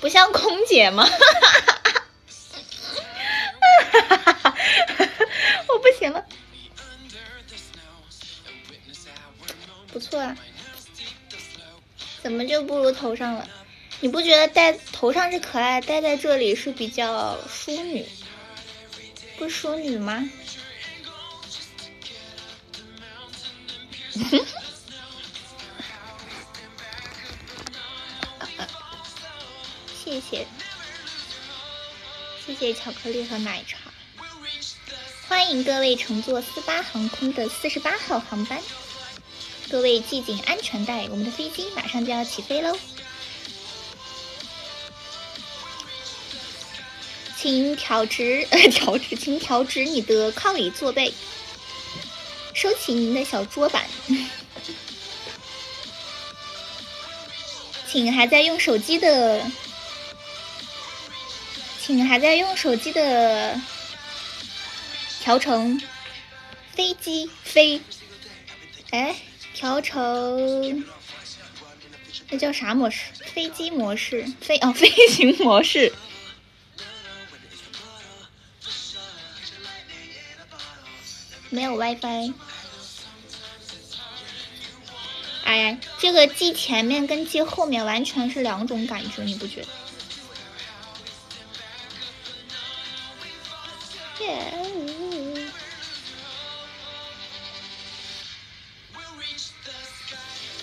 S1: 不像空姐吗？哈哈哈哈！我不行了，不错啊。怎么就不如头上了？你不觉得戴头上是可爱，戴在这里是比较淑女，不淑女吗？[laughs] 谢谢，谢谢巧克力和奶茶。欢迎各位乘坐四八航空的四十八号航班，各位系紧安全带，我们的飞机马上就要起飞喽！请调直，呃，[laughs] 调直，请调直你的靠椅坐背，收起您的小桌板。请还在用手机的，请还在用手机的调成飞机飞，哎，调成那叫啥模式？飞机模式，飞哦，飞行模式。没有 WiFi。哎呀，这个记前面跟记后面完全是两种感觉，你不觉得？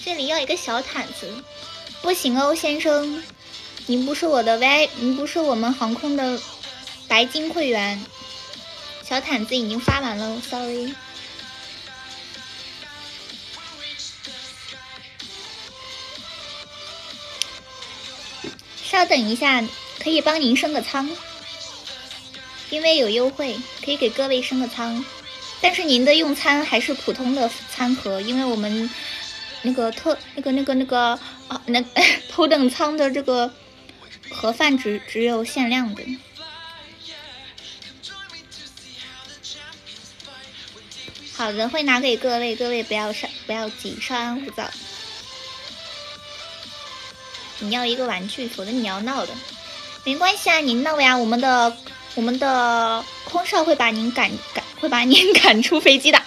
S1: 这里要一个小毯子，不行哦，先生，您不是我的 V，您不是我们航空的白金会员。小毯子已经发完了，sorry。稍等一下，可以帮您升个舱，因为有优惠，可以给各位升个舱。但是您的用餐还是普通的餐盒，因为我们那个特那个那个那个啊那 [laughs] 头等舱的这个盒饭只只有限量的。好的，会拿给各位，各位不要上不要急，稍安勿躁。你要一个玩具，否则你要闹的，没关系啊，你闹呀，我们的我们的空少会把您赶赶，会把您赶出飞机的，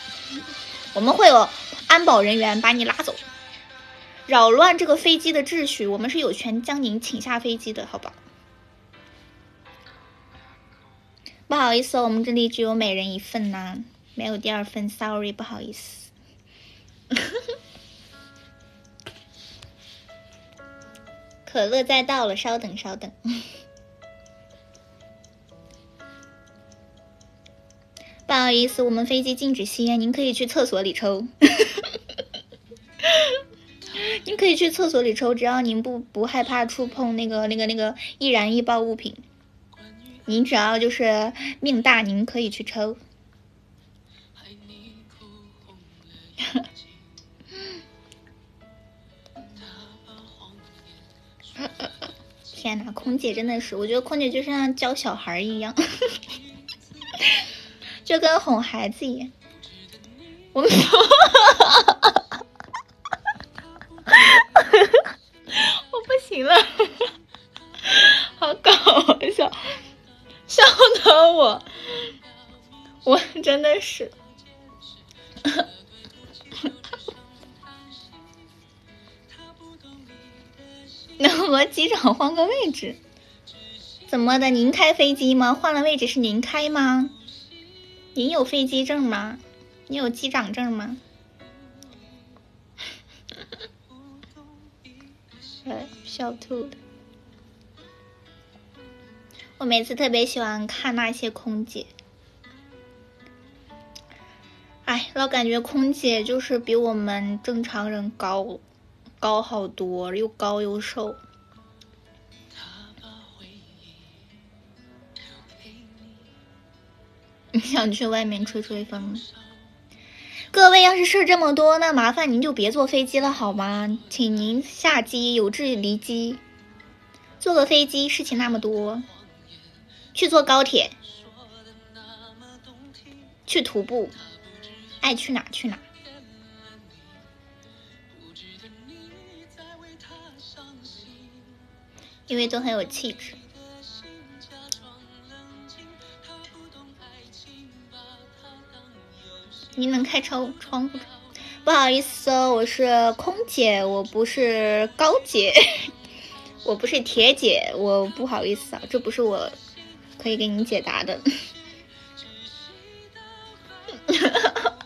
S1: 我们会有安保人员把你拉走，扰乱这个飞机的秩序，我们是有权将您请下飞机的，好吧？不好意思，我们这里只有每人一份呐，没有第二份，sorry，不好意思。[laughs] 可乐再到了，稍等稍等。[laughs] 不好意思，我们飞机禁止吸烟，您可以去厕所里抽。[laughs] 您可以去厕所里抽，只要您不不害怕触碰那个那个那个易燃易爆物品，您只要就是命大，您可以去抽。天哪，空姐真的是，我觉得空姐就像教小孩一样，[laughs] 就跟哄孩子一样。我们，[laughs] 我不行了，好搞笑，笑得我，我真的是。能和机长换个位置？怎么的？您开飞机吗？换了位置是您开吗？您有飞机证吗？你有机长证吗？哎，笑吐了！我每次特别喜欢看那些空姐，哎，老感觉空姐就是比我们正常人高。高好多，又高又瘦。[laughs] 你想去外面吹吹风？各位，要是事这么多，那麻烦您就别坐飞机了好吗？请您下机，有志离机。坐个飞机事情那么多，去坐高铁，去徒步，爱去哪去哪。因为都很有气质。你能开窗窗户？不好意思哦，我是空姐，我不是高姐，[laughs] 我不是铁姐，我不好意思啊，这不是我可以给你解答的。[laughs]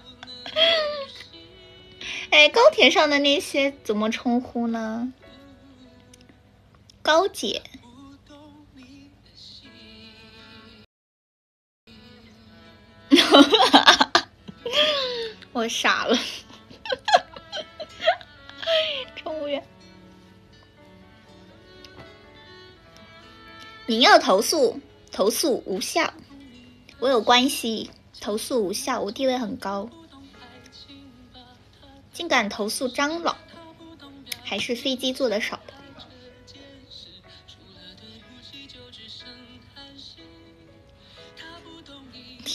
S1: 哎，高铁上的那些怎么称呼呢？高姐。[laughs] 我傻了。乘务员，您要投诉，投诉无效。我有关系，投诉无效，我地位很高。竟敢投诉张老，还是飞机坐的少的。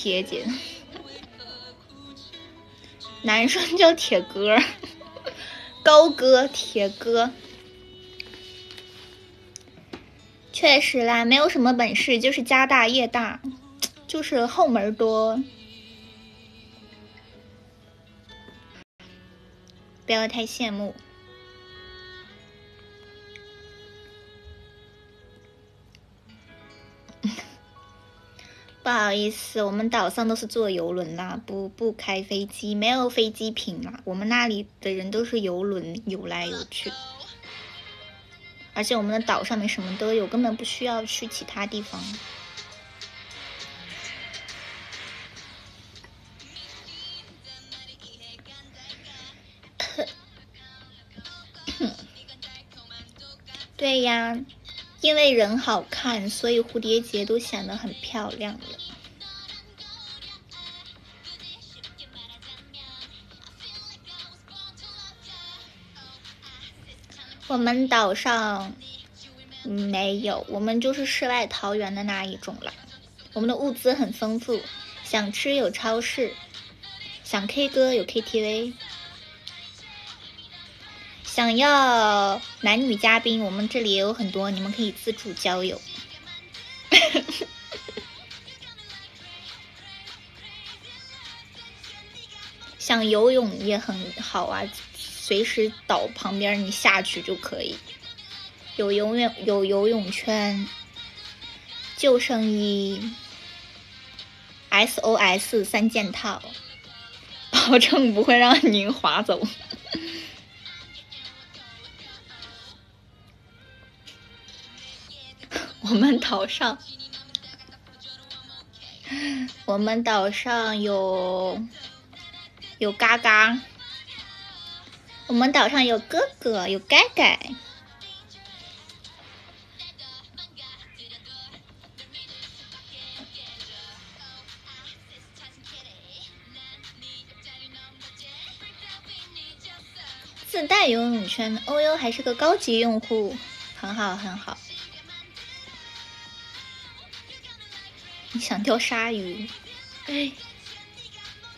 S1: 铁姐，男生叫铁哥，[laughs] 高哥，铁哥。确实啦，没有什么本事，就是家大业大，就是后门多。不要太羡慕。不好意思，我们岛上都是坐游轮啦，不不开飞机，没有飞机坪啦。我们那里的人都是游轮游来游去，而且我们的岛上面什么都有，根本不需要去其他地方。[coughs] 对呀，因为人好看，所以蝴蝶结都显得很漂亮了。我们岛上没有，我们就是世外桃源的那一种了。我们的物资很丰富，想吃有超市，想 K 歌有 KTV。想要男女嘉宾，我们这里也有很多，你们可以自助交友。[laughs] 想游泳也很好啊，随时岛旁边你下去就可以。有游泳有游泳圈，救生衣，SOS 三件套，[laughs] 保证不会让您划走。[laughs] 我们岛上，[laughs] 我们岛上有有嘎嘎，我们岛上有哥哥，有盖盖。自带游泳圈，欧优还是个高级用户，很好很好。你想钓鲨鱼？哎，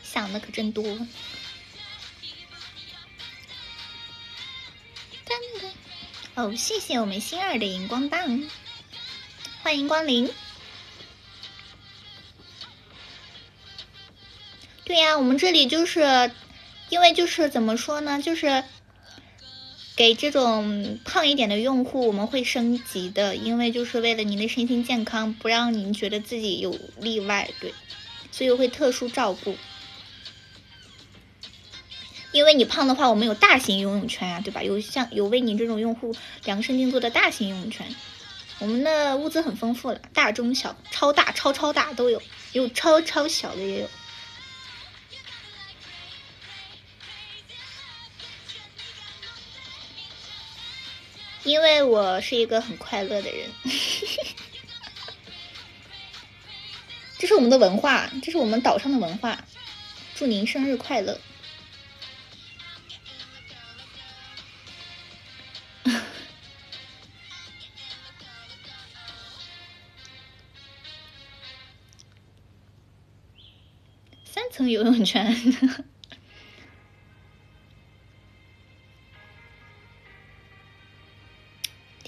S1: 想的可真多。哦，谢谢我们心儿的荧光棒，欢迎光临。对呀，我们这里就是因为就是怎么说呢，就是。给这种胖一点的用户，我们会升级的，因为就是为了您的身心健康，不让您觉得自己有例外，对，所以会特殊照顾。因为你胖的话，我们有大型游泳圈呀，对吧？有像有为你这种用户量身定做的大型游泳圈，我们的物资很丰富了，大中小、超大、超超大都有，有超超小的也有。因为我是一个很快乐的人，[laughs] 这是我们的文化，这是我们岛上的文化。祝您生日快乐！[laughs] 三层游泳圈。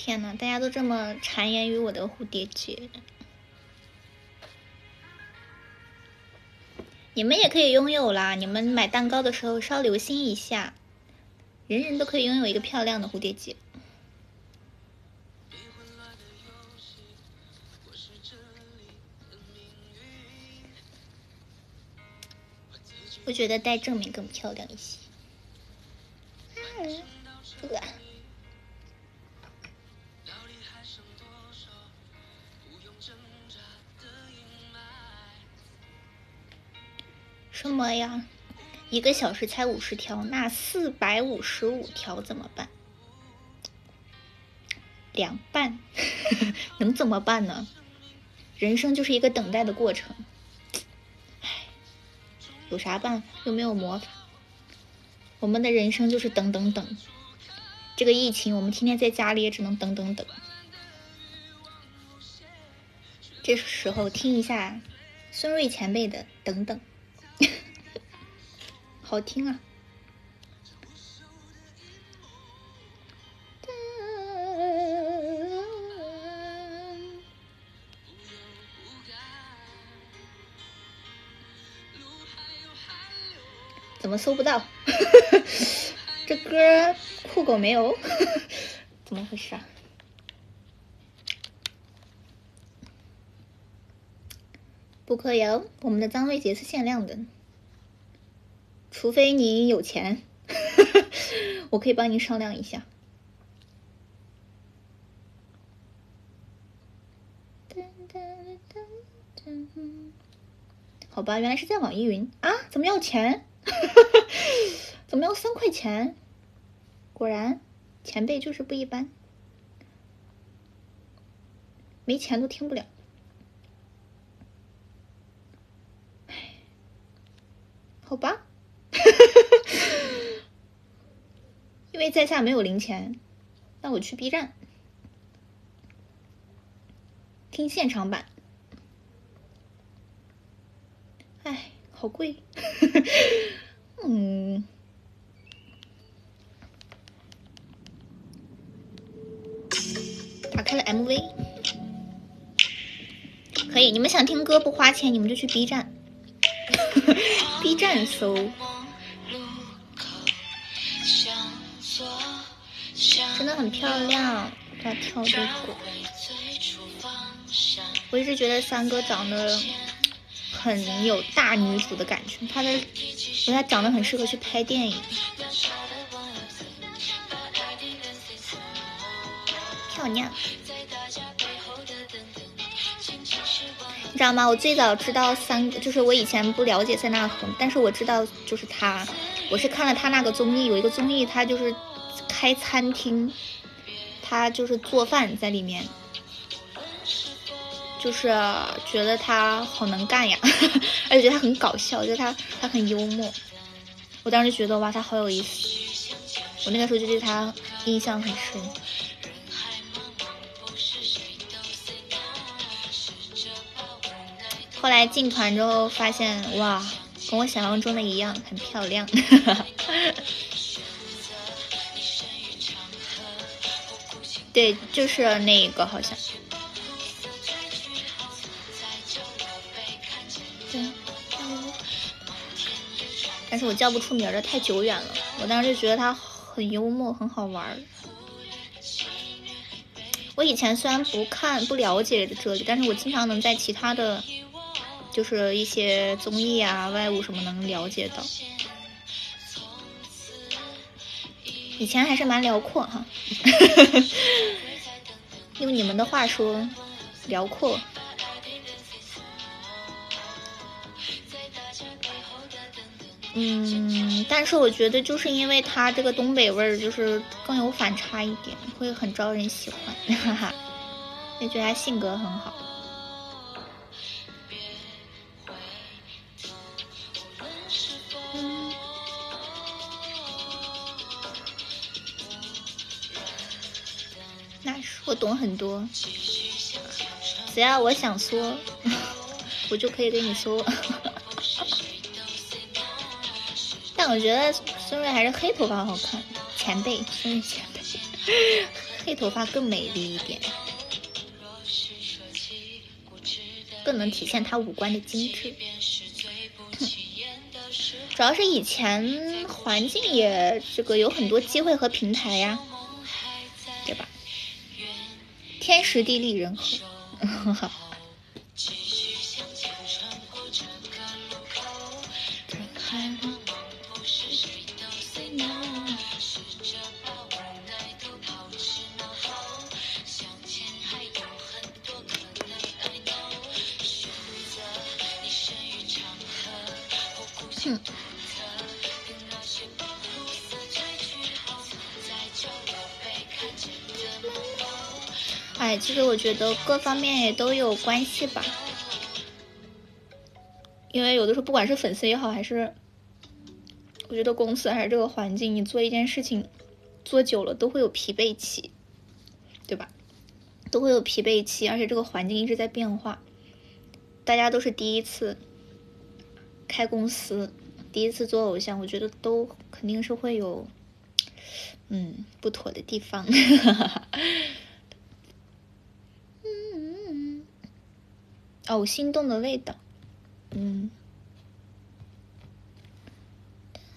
S1: 天呐，大家都这么谗言于我的蝴蝶结，你们也可以拥有啦！你们买蛋糕的时候稍留心一下，人人都可以拥有一个漂亮的蝴蝶结。我觉得戴正面更漂亮一些。这个。什么呀？一个小时才五十条，那四百五十五条怎么办？凉拌，[laughs] 能怎么办呢？人生就是一个等待的过程。唉，有啥办法？又没有魔法。我们的人生就是等等等。这个疫情，我们天天在家里也只能等等等。这时候听一下孙瑞前辈的《等等》。好听啊！怎么搜不到？[laughs] 这歌酷狗没有？[laughs] 怎么回事啊？不可以哦，我们的脏位节是限量的。除非你有钱，[laughs] 我可以帮你商量一下。好吧，原来是在网易云啊？怎么要钱？[laughs] 怎么要三块钱？果然，前辈就是不一般，没钱都听不了。好吧。因为在下没有零钱，那我去 B 站听现场版。哎，好贵。嗯，打开了 MV，可以。你们想听歌不花钱，你们就去 B 站，[laughs] B 站搜。真的很漂亮，他跳这个，我一直觉得三哥长得很有大女主的感觉，他的，我觉得他长得很适合去拍电影，漂亮。你知道吗？我最早知道三，就是我以前不了解塞纳河，但是我知道就是他，我是看了他那个综艺，有一个综艺，他就是。开餐厅，他就是做饭在里面，就是觉得他好能干呀，[laughs] 而且觉得他很搞笑，觉得他他很幽默。我当时觉得哇，他好有意思，我那个时候就对他印象很深。后来进团之后发现哇，跟我想象中的一样，很漂亮。[laughs] 对，就是那个好像。对，但是我叫不出名儿的，太久远了。我当时就觉得他很幽默，很好玩儿。我以前虽然不看、不了解这里，但是我经常能在其他的，就是一些综艺啊、外物什么能了解到。以前还是蛮辽阔哈，[laughs] 用你们的话说，辽阔。嗯，但是我觉得就是因为它这个东北味儿，就是更有反差一点，会很招人喜欢，哈哈。也觉得他性格很好。我懂很多，只要我想说，[laughs] 我就可以给你说。但我觉得孙瑞还是黑头发好看，前辈，孙瑞前辈，黑头发更美丽一点，更能体现他五官的精致。主要是以前环境也这个有很多机会和平台呀，天时地利人和。[laughs] 其实我觉得各方面也都有关系吧，因为有的时候不管是粉丝也好，还是我觉得公司还是这个环境，你做一件事情做久了都会有疲惫期，对吧？都会有疲惫期，而且这个环境一直在变化，大家都是第一次开公司，第一次做偶像，我觉得都肯定是会有嗯不妥的地方。[laughs] 哦，心动的味道，嗯。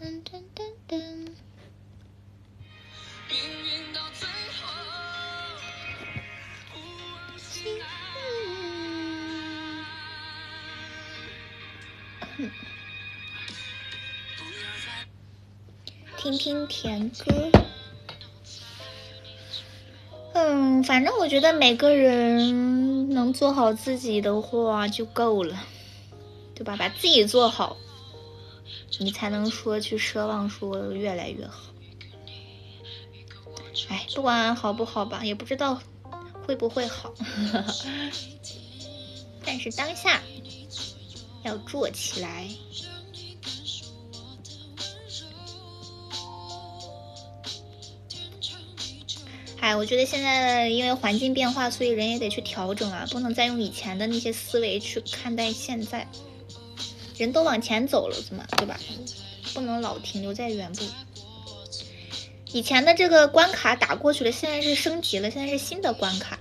S1: 噔噔噔噔。听听甜歌。嗯，反正我觉得每个人能做好自己的话就够了，对吧？把自己做好，你才能说去奢望说越来越好。哎，不管好不好吧，也不知道会不会好，[laughs] 但是当下要做起来。哎，我觉得现在因为环境变化，所以人也得去调整啊，不能再用以前的那些思维去看待现在。人都往前走了，怎么对吧？不能老停留在原步。以前的这个关卡打过去了，现在是升级了，现在是新的关卡。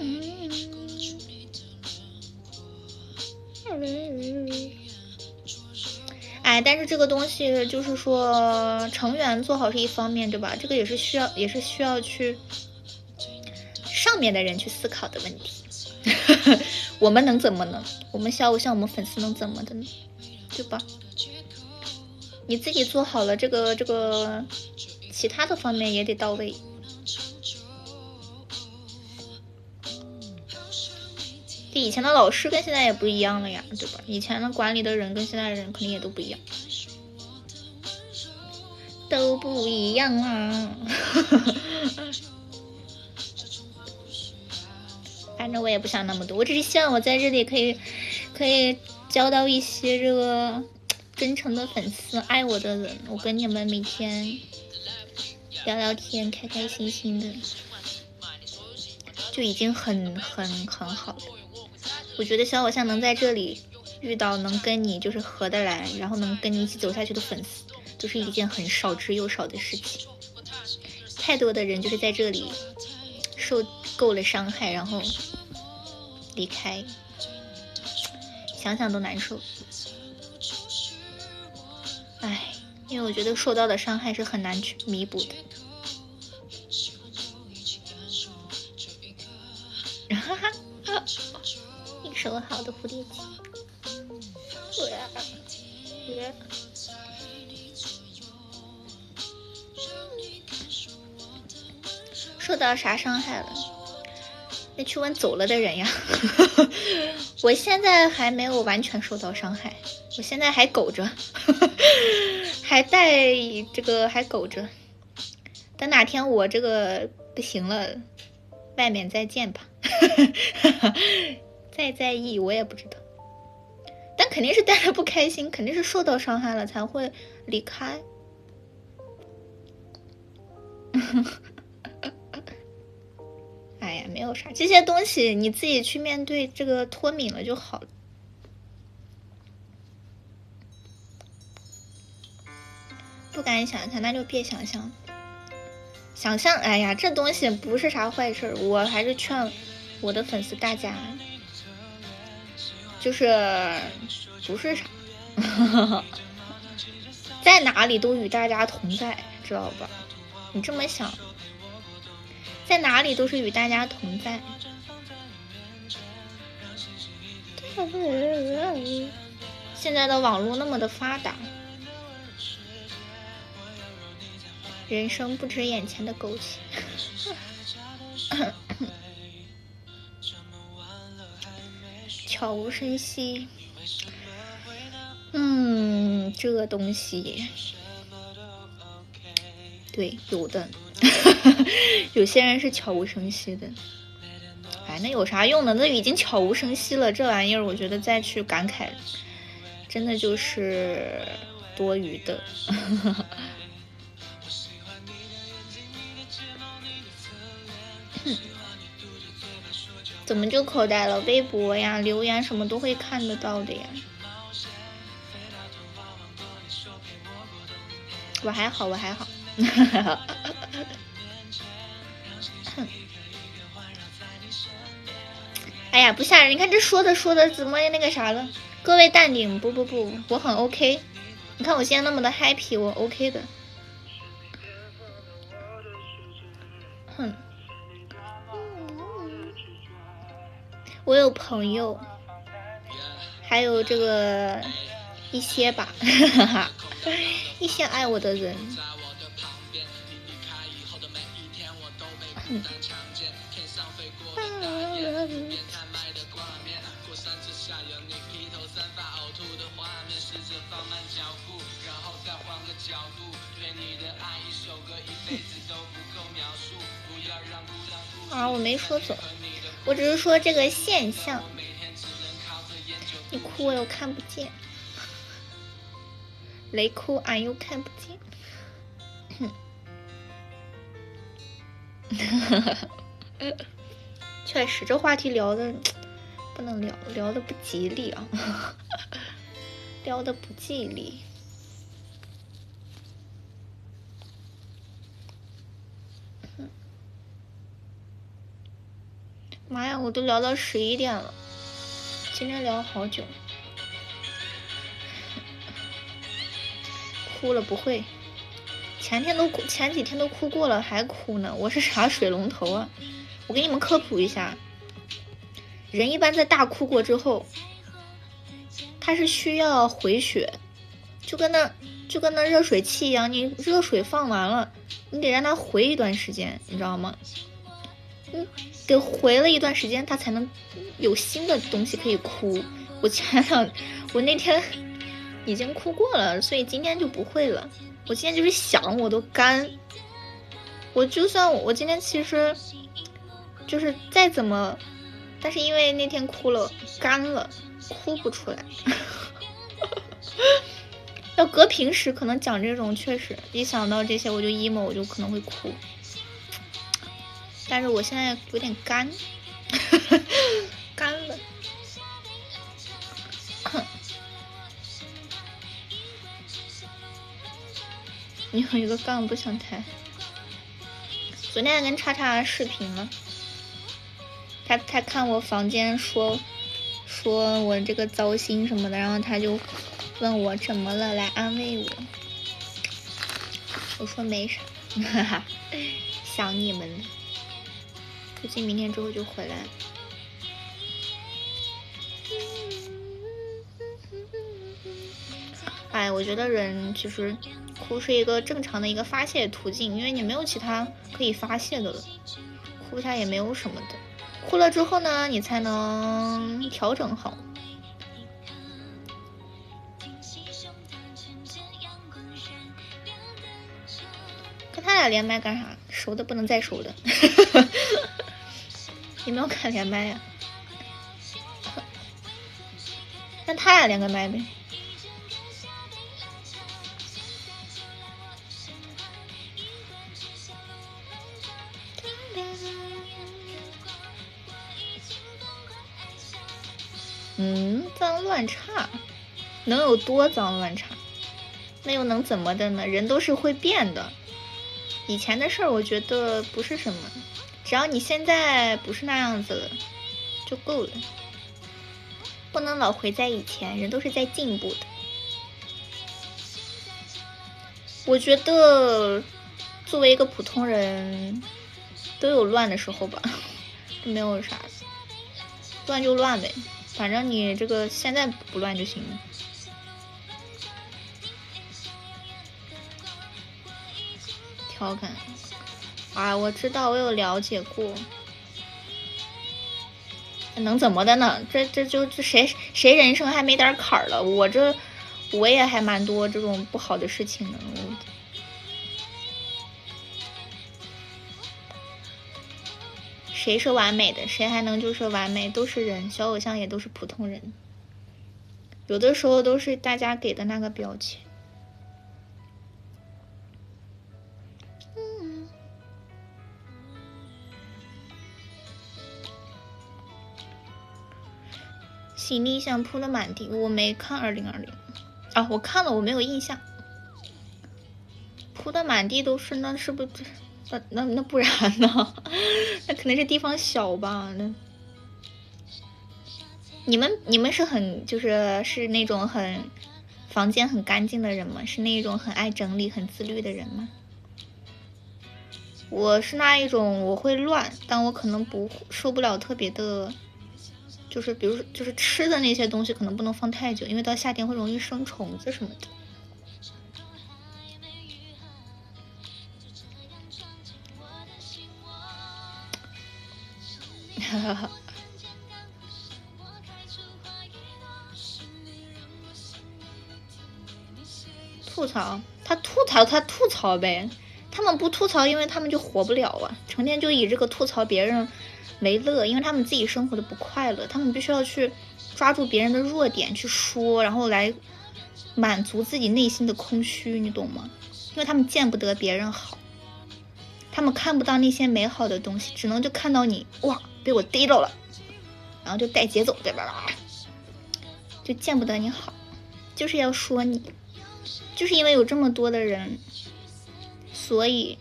S1: 嗯哎，但是这个东西就是说，成员做好是一方面，对吧？这个也是需要，也是需要去上面的人去思考的问题。[laughs] 我们能怎么呢？我们小偶像，我们粉丝能怎么的呢？对吧？你自己做好了，这个这个其他的方面也得到位。以前的老师跟现在也不一样了呀，对吧？以前的管理的人跟现在的人肯定也都不一样，都不一样啊！[laughs] 反正我也不想那么多，我只是希望我在这里可以，可以交到一些这个真诚的粉丝、爱我的人，我跟你们每天聊聊天，开开心心的，就已经很很很好了。我觉得小偶像能在这里遇到能跟你就是合得来，然后能跟你一起走下去的粉丝，都是一件很少之又少的事情。太多的人就是在这里受够了伤害，然后离开，想想都难受。唉，因为我觉得受到的伤害是很难去弥补的。哈哈。收好的蝴蝶结，受到啥伤害了？那去问走了的人呀。[laughs] 我现在还没有完全受到伤害，我现在还苟着，[laughs] 还带这个还苟着。等哪天我这个不行了，外面再见吧。再在意我也不知道，但肯定是带着不开心，肯定是受到伤害了才会离开。[laughs] 哎呀，没有啥，这些东西你自己去面对，这个脱敏了就好了。不敢想象，那就别想象。想象，哎呀，这东西不是啥坏事，我还是劝我的粉丝大家。就是不是啥，[laughs] 在哪里都与大家同在，知道吧？你这么想，在哪里都是与大家同在。现在的网络那么的发达，人生不止眼前的苟且。[laughs] 悄无声息，嗯，这东西，对，有的，[laughs] 有些人是悄无声息的。哎，那有啥用呢？那已经悄无声息了，这玩意儿，我觉得再去感慨，真的就是多余的。怎么就口袋了？微博呀，留言什么都会看得到的呀。我还好，我还好。[laughs] 哎呀，不吓人！你看这说的说的怎么那个啥了？各位淡定，不不不，我很 OK。你看我现在那么的 happy，我 OK 的。我有朋友，还有这个一些吧，[laughs] 一些爱我的人。啊，我没说走。我只是说这个现象，你哭我又看不见，雷哭俺又看不见，[laughs] 确实这话题聊的不能聊，聊的不吉利啊，[laughs] 聊的不吉利。妈呀，我都聊到十一点了，今天聊好久。哭了不会，前天都前几天都哭过了，还哭呢？我是啥水龙头啊？我给你们科普一下，人一般在大哭过之后，他是需要回血，就跟那就跟那热水器一样，你热水放完了，你得让它回一段时间，你知道吗？给回了一段时间，他才能有新的东西可以哭。我前两，我那天已经哭过了，所以今天就不会了。我今天就是想，我都干。我就算我今天其实就是再怎么，但是因为那天哭了干了，哭不出来。[laughs] 要搁平时可能讲这种，确实一想到这些我就 emo，我就可能会哭。但是我现在有点干，[laughs] 干了。你有一个杠不想抬。昨天跟叉叉视频了，他他看我房间说说我这个糟心什么的，然后他就问我怎么了，来安慰我。我说没啥，哈哈，想你们了。估计明天之后就回来。哎，我觉得人其实哭是一个正常的一个发泄途径，因为你没有其他可以发泄的了，哭下也没有什么的。哭了之后呢，你才能调整好。跟他俩连麦干啥？熟的不能再熟的。[laughs] 你没有开连麦呀？那他俩连个麦呗。嗯，脏乱差，能有多脏乱差？那又能怎么的呢？人都是会变的。以前的事儿，我觉得不是什么。只要你现在不是那样子了，就够了。不能老回在以前，人都是在进步的。我觉得作为一个普通人，都有乱的时候吧，[laughs] 没有啥，乱就乱呗，反正你这个现在不乱就行了。调侃啊，我知道，我有了解过。能怎么的呢？这这就这谁谁人生还没点坎儿了？我这我也还蛮多这种不好的事情的。谁是完美的？谁还能就是完美？都是人，小偶像也都是普通人。有的时候都是大家给的那个标签。行李箱铺的满地，我没看二零二零啊，我看了，我没有印象。铺的满地都是，那是不是？那那那不然呢？[laughs] 那肯定是地方小吧？那你们你们是很就是是那种很房间很干净的人吗？是那种很爱整理、很自律的人吗？我是那一种，我会乱，但我可能不受不了特别的。就是比如说，就是吃的那些东西可能不能放太久，因为到夏天会容易生虫子什么的。哈哈。吐槽他吐槽他吐槽呗，他们不吐槽，因为他们就活不了啊，成天就以这个吐槽别人。为乐，因为他们自己生活的不快乐，他们必须要去抓住别人的弱点去说，然后来满足自己内心的空虚，你懂吗？因为他们见不得别人好，他们看不到那些美好的东西，只能就看到你哇被我逮着了，然后就带节奏对吧？就见不得你好，就是要说你，就是因为有这么多的人，所以。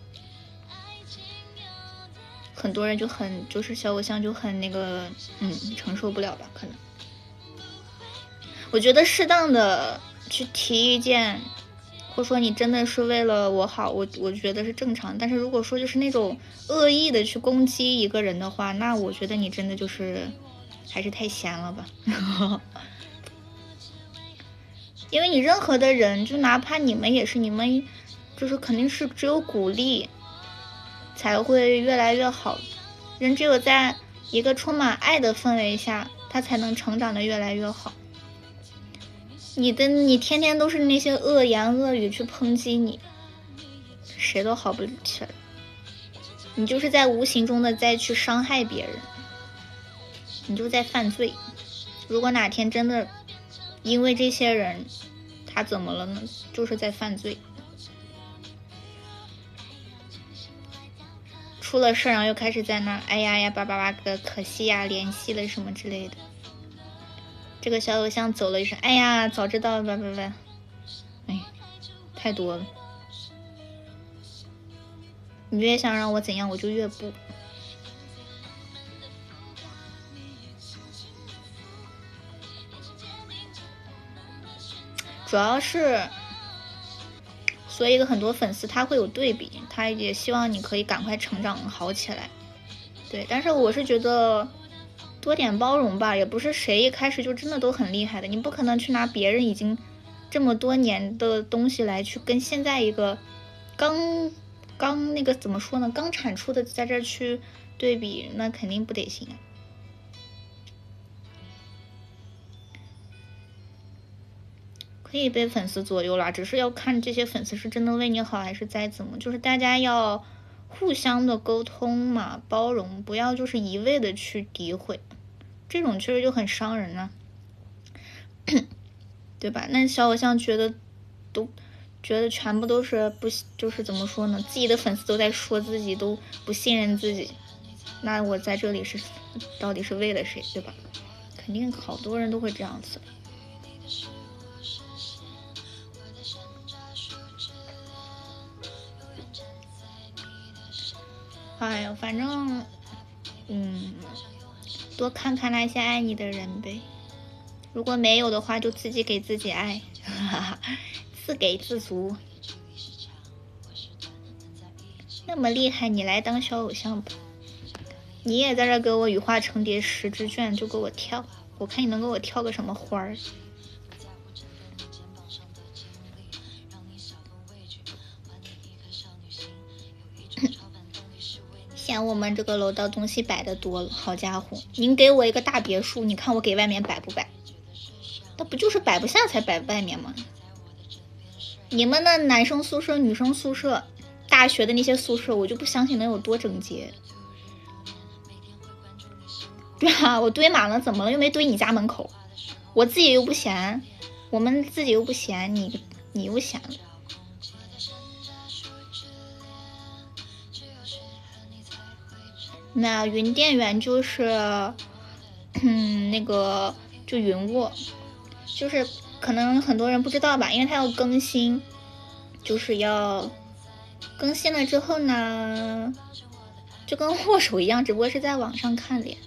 S1: 很多人就很就是小偶像就很那个嗯承受不了吧？可能我觉得适当的去提意见，或说你真的是为了我好，我我觉得是正常。但是如果说就是那种恶意的去攻击一个人的话，那我觉得你真的就是还是太闲了吧？[laughs] 因为你任何的人，就哪怕你们也是，你们就是肯定是只有鼓励。才会越来越好。人只有在一个充满爱的氛围下，他才能成长的越来越好。你的你天天都是那些恶言恶语去抨击你，谁都好不起来。你就是在无形中的再去伤害别人，你就在犯罪。如果哪天真的因为这些人，他怎么了呢？就是在犯罪。出了事，然后又开始在那，哎呀呀，叭叭叭个可惜呀，联系了什么之类的。这个小偶像走了一声，哎呀，早知道叭叭叭，哎，太多了。你越想让我怎样，我就越不。主要是。所以，很多粉丝他会有对比，他也希望你可以赶快成长好起来。对，但是我是觉得多点包容吧，也不是谁一开始就真的都很厉害的。你不可能去拿别人已经这么多年的东西来去跟现在一个刚刚那个怎么说呢？刚产出的在这去对比，那肯定不得行啊。可以被粉丝左右啦，只是要看这些粉丝是真的为你好，还是在怎么，就是大家要互相的沟通嘛，包容，不要就是一味的去诋毁，这种确实就很伤人啊，[coughs] 对吧？那小偶像觉得都觉得全部都是不，就是怎么说呢？自己的粉丝都在说自己都不信任自己，那我在这里是到底是为了谁，对吧？肯定好多人都会这样子。哎呀，反正，嗯，多看看那些爱你的人呗。如果没有的话，就自己给自己爱，[laughs] 自给自足。那么厉害，你来当小偶像吧。你也在这给我羽化成蝶十只卷，就给我跳，我看你能给我跳个什么花儿。嫌我们这个楼道东西摆的多了，好家伙，您给我一个大别墅，你看我给外面摆不摆？那不就是摆不下才摆外面吗？你们的男生宿舍、女生宿舍、大学的那些宿舍，我就不相信能有多整洁。对啊，我堆满了，怎么了？又没堆你家门口，我自己又不嫌，我们自己又不嫌，你你又嫌了。那云电源就是，嗯，那个就云沃，就是可能很多人不知道吧，因为它要更新，就是要更新了之后呢，就跟握手一样，只不过是在网上看脸，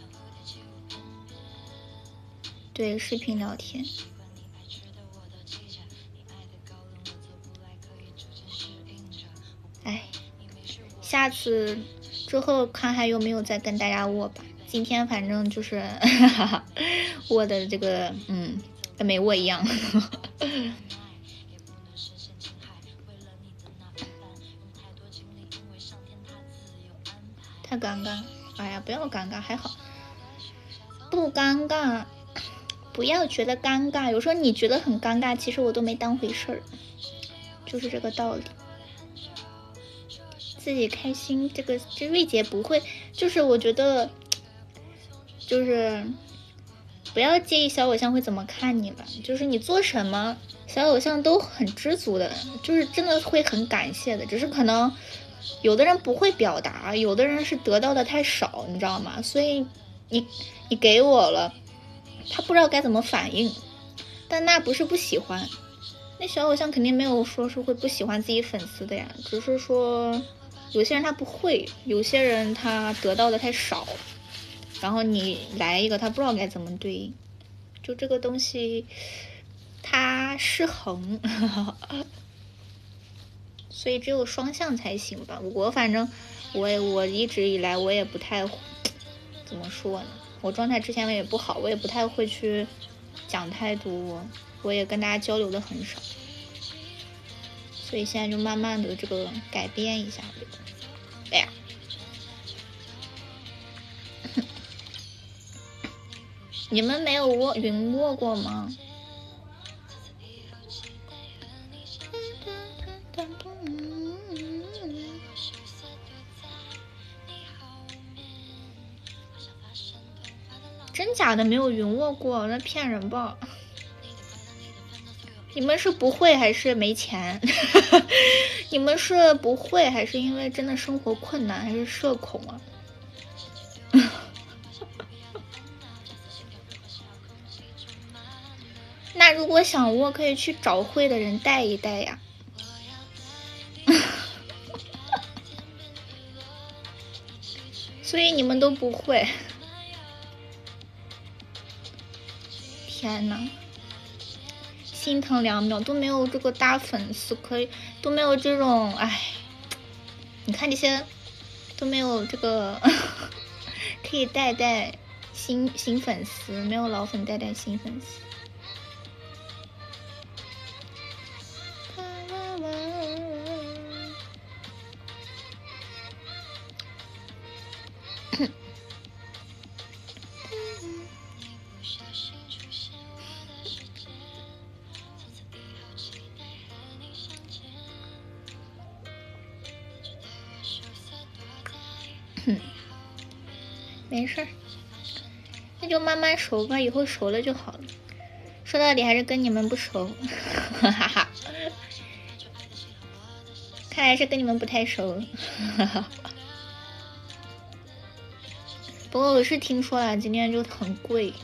S1: 对，视频聊天。哎，下次。之后看还有没有再跟大家握吧。今天反正就是 [laughs] 握的这个，嗯，跟没握一样。太尴尬，哎呀，不要尴尬，还好，不尴尬，不要觉得尴尬。有时候你觉得很尴尬，其实我都没当回事儿，就是这个道理。自己开心，这个这瑞姐不会，就是我觉得，就是不要介意小偶像会怎么看你吧，就是你做什么，小偶像都很知足的，就是真的会很感谢的，只是可能有的人不会表达，有的人是得到的太少，你知道吗？所以你你给我了，他不知道该怎么反应，但那不是不喜欢，那小偶像肯定没有说是会不喜欢自己粉丝的呀，只是说。有些人他不会，有些人他得到的太少，然后你来一个，他不知道该怎么对应，就这个东西，它失衡，[laughs] 所以只有双向才行吧。我反正我也我一直以来我也不太怎么说呢，我状态之前也不好，我也不太会去讲太多，我也跟大家交流的很少。所以现在就慢慢的这个改变一下，哎呀，你们没有握云握过吗？真假的没有云握过，那骗人吧。你们是不会还是没钱？[laughs] 你们是不会还是因为真的生活困难，还是社恐啊？[laughs] 那如果想握，可以去找会的人带一带呀。[laughs] 所以你们都不会？天呐！心疼两秒都没有这个大粉丝可以都没有这种哎，你看这些都没有这个 [laughs] 可以带带新新粉丝，没有老粉带带新粉丝。没事儿，那就慢慢熟吧，以后熟了就好了。说到底还是跟你们不熟，哈哈哈。看来是跟你们不太熟，哈哈。不过我是听说了，今天就很贵。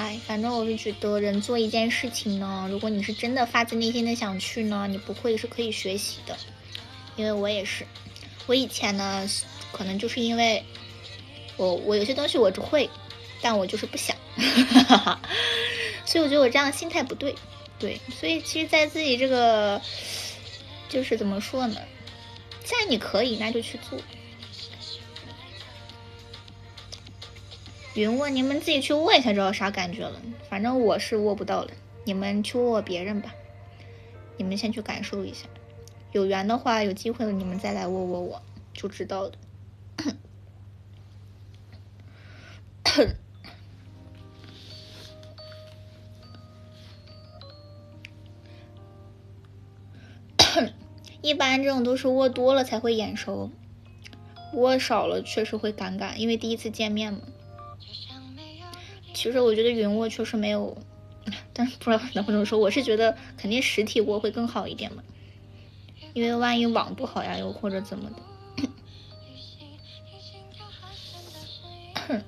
S1: 哎，反正我是觉得人做一件事情呢，如果你是真的发自内心的想去呢，你不会是可以学习的。因为我也是，我以前呢，可能就是因为我我有些东西我只会，但我就是不想，[laughs] 所以我觉得我这样心态不对，对，所以其实，在自己这个就是怎么说呢？既然你可以，那就去做。云握，你们自己去握一下，知道啥感觉了。反正我是握不到了，你们去握握别人吧。你们先去感受一下，有缘的话，有机会了，你们再来握握我，就知道了。一般这种都是握多了才会眼熟，握少了确实会尴尬，因为第一次见面嘛。其实我觉得云卧确实没有，但是不知道能不能说，我是觉得肯定实体握会更好一点嘛，因为万一网不好呀，又或者怎么的。[laughs]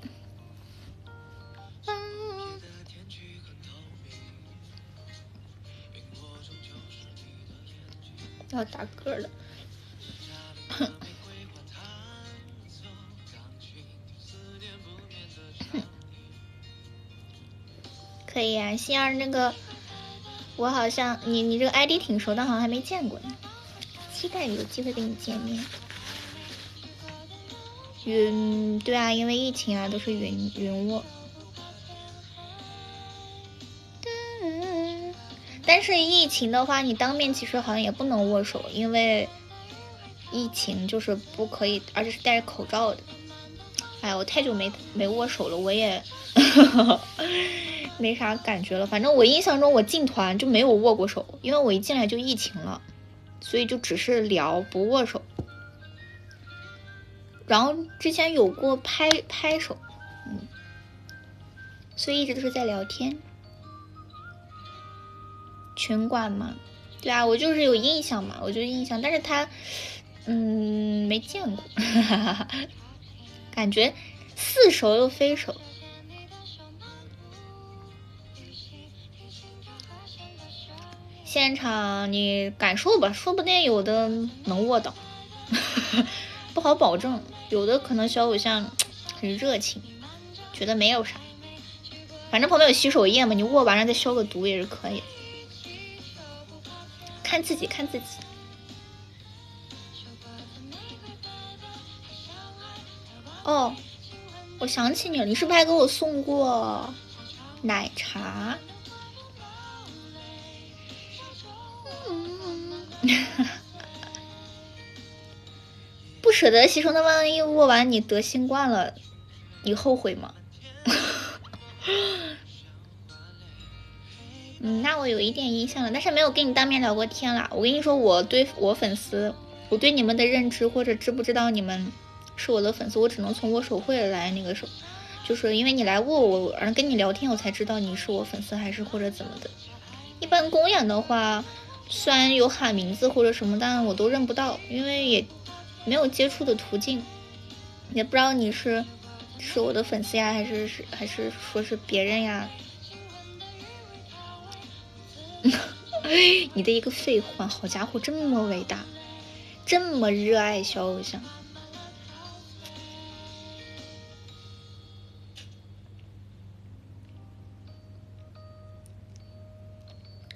S1: 要打嗝了。可以啊，心儿那个，我好像你你这个 ID 挺熟，但好像还没见过呢，期待有机会跟你见面。云对啊，因为疫情啊，都是云云握。但是疫情的话，你当面其实好像也不能握手，因为疫情就是不可以，而且是戴着口罩的。哎，我太久没没握手了，我也。[laughs] 没啥感觉了，反正我印象中我进团就没有握过手，因为我一进来就疫情了，所以就只是聊不握手。然后之前有过拍拍手，嗯，所以一直都是在聊天。群管嘛，对啊，我就是有印象嘛，我就印象，但是他，嗯，没见过，[laughs] 感觉似熟又非熟。现场你感受吧，说不定有的能握到，[laughs] 不好保证。有的可能小偶像很热情，觉得没有啥。反正旁边有洗手液嘛，你握完了再消个毒也是可以。看自己，看自己。哦，我想起你了，你是不是还给我送过奶茶？[laughs] 不舍得洗手，那万一握完你得新冠了，你后悔吗？[laughs] 嗯，那我有一点印象了，但是没有跟你当面聊过天啦。我跟你说，我对我粉丝，我对你们的认知或者知不知道你们是我的粉丝，我只能从握手会来那个时候，就是因为你来握我，然后跟你聊天，我才知道你是我粉丝还是或者怎么的。一般公演的话。虽然有喊名字或者什么，但我都认不到，因为也没有接触的途径，也不知道你是是我的粉丝呀，还是是还是说是别人呀？[laughs] 你的一个废话，好家伙，这么伟大，这么热爱小偶像。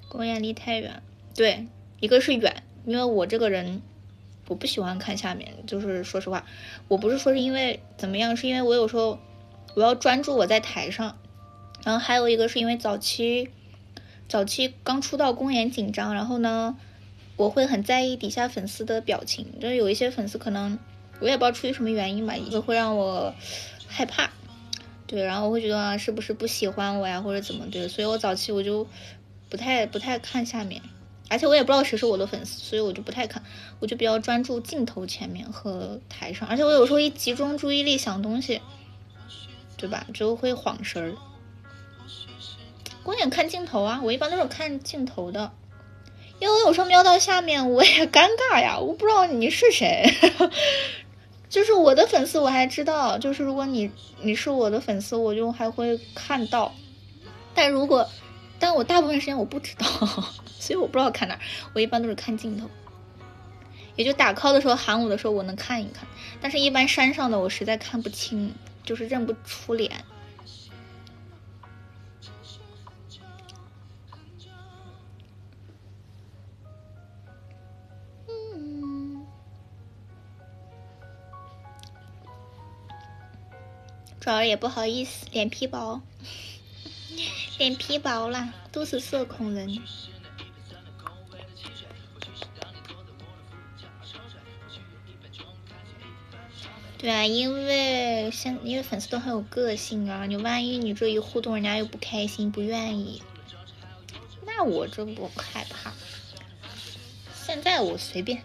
S1: 公演离太远。对，一个是远，因为我这个人我不喜欢看下面，就是说实话，我不是说是因为怎么样，是因为我有时候我要专注我在台上，然后还有一个是因为早期早期刚出道公演紧张，然后呢我会很在意底下粉丝的表情，就是有一些粉丝可能我也不知道出于什么原因吧，就会让我害怕，对，然后我会觉得啊是不是不喜欢我呀或者怎么对，所以我早期我就不太不太看下面。而且我也不知道谁是我的粉丝，所以我就不太看，我就比较专注镜头前面和台上。而且我有时候一集中注意力想东西，对吧，就会晃神儿。光眼看镜头啊，我一般都是看镜头的，因为我有时候瞄到下面我也尴尬呀，我不知道你是谁。[laughs] 就是我的粉丝我还知道，就是如果你你是我的粉丝，我就还会看到。但如果，但我大部分时间我不知道，所以我不知道看哪儿。我一般都是看镜头，也就打 call 的时候喊我的时候我能看一看，但是一般山上的我实在看不清，就是认不出脸。主要也不好意思，脸皮薄，[laughs] 脸皮薄啦，都是社恐人。对啊，因为现因为粉丝都很有个性啊，你万一你这一互动，人家又不开心，不愿意，那我这不害怕。现在我随便，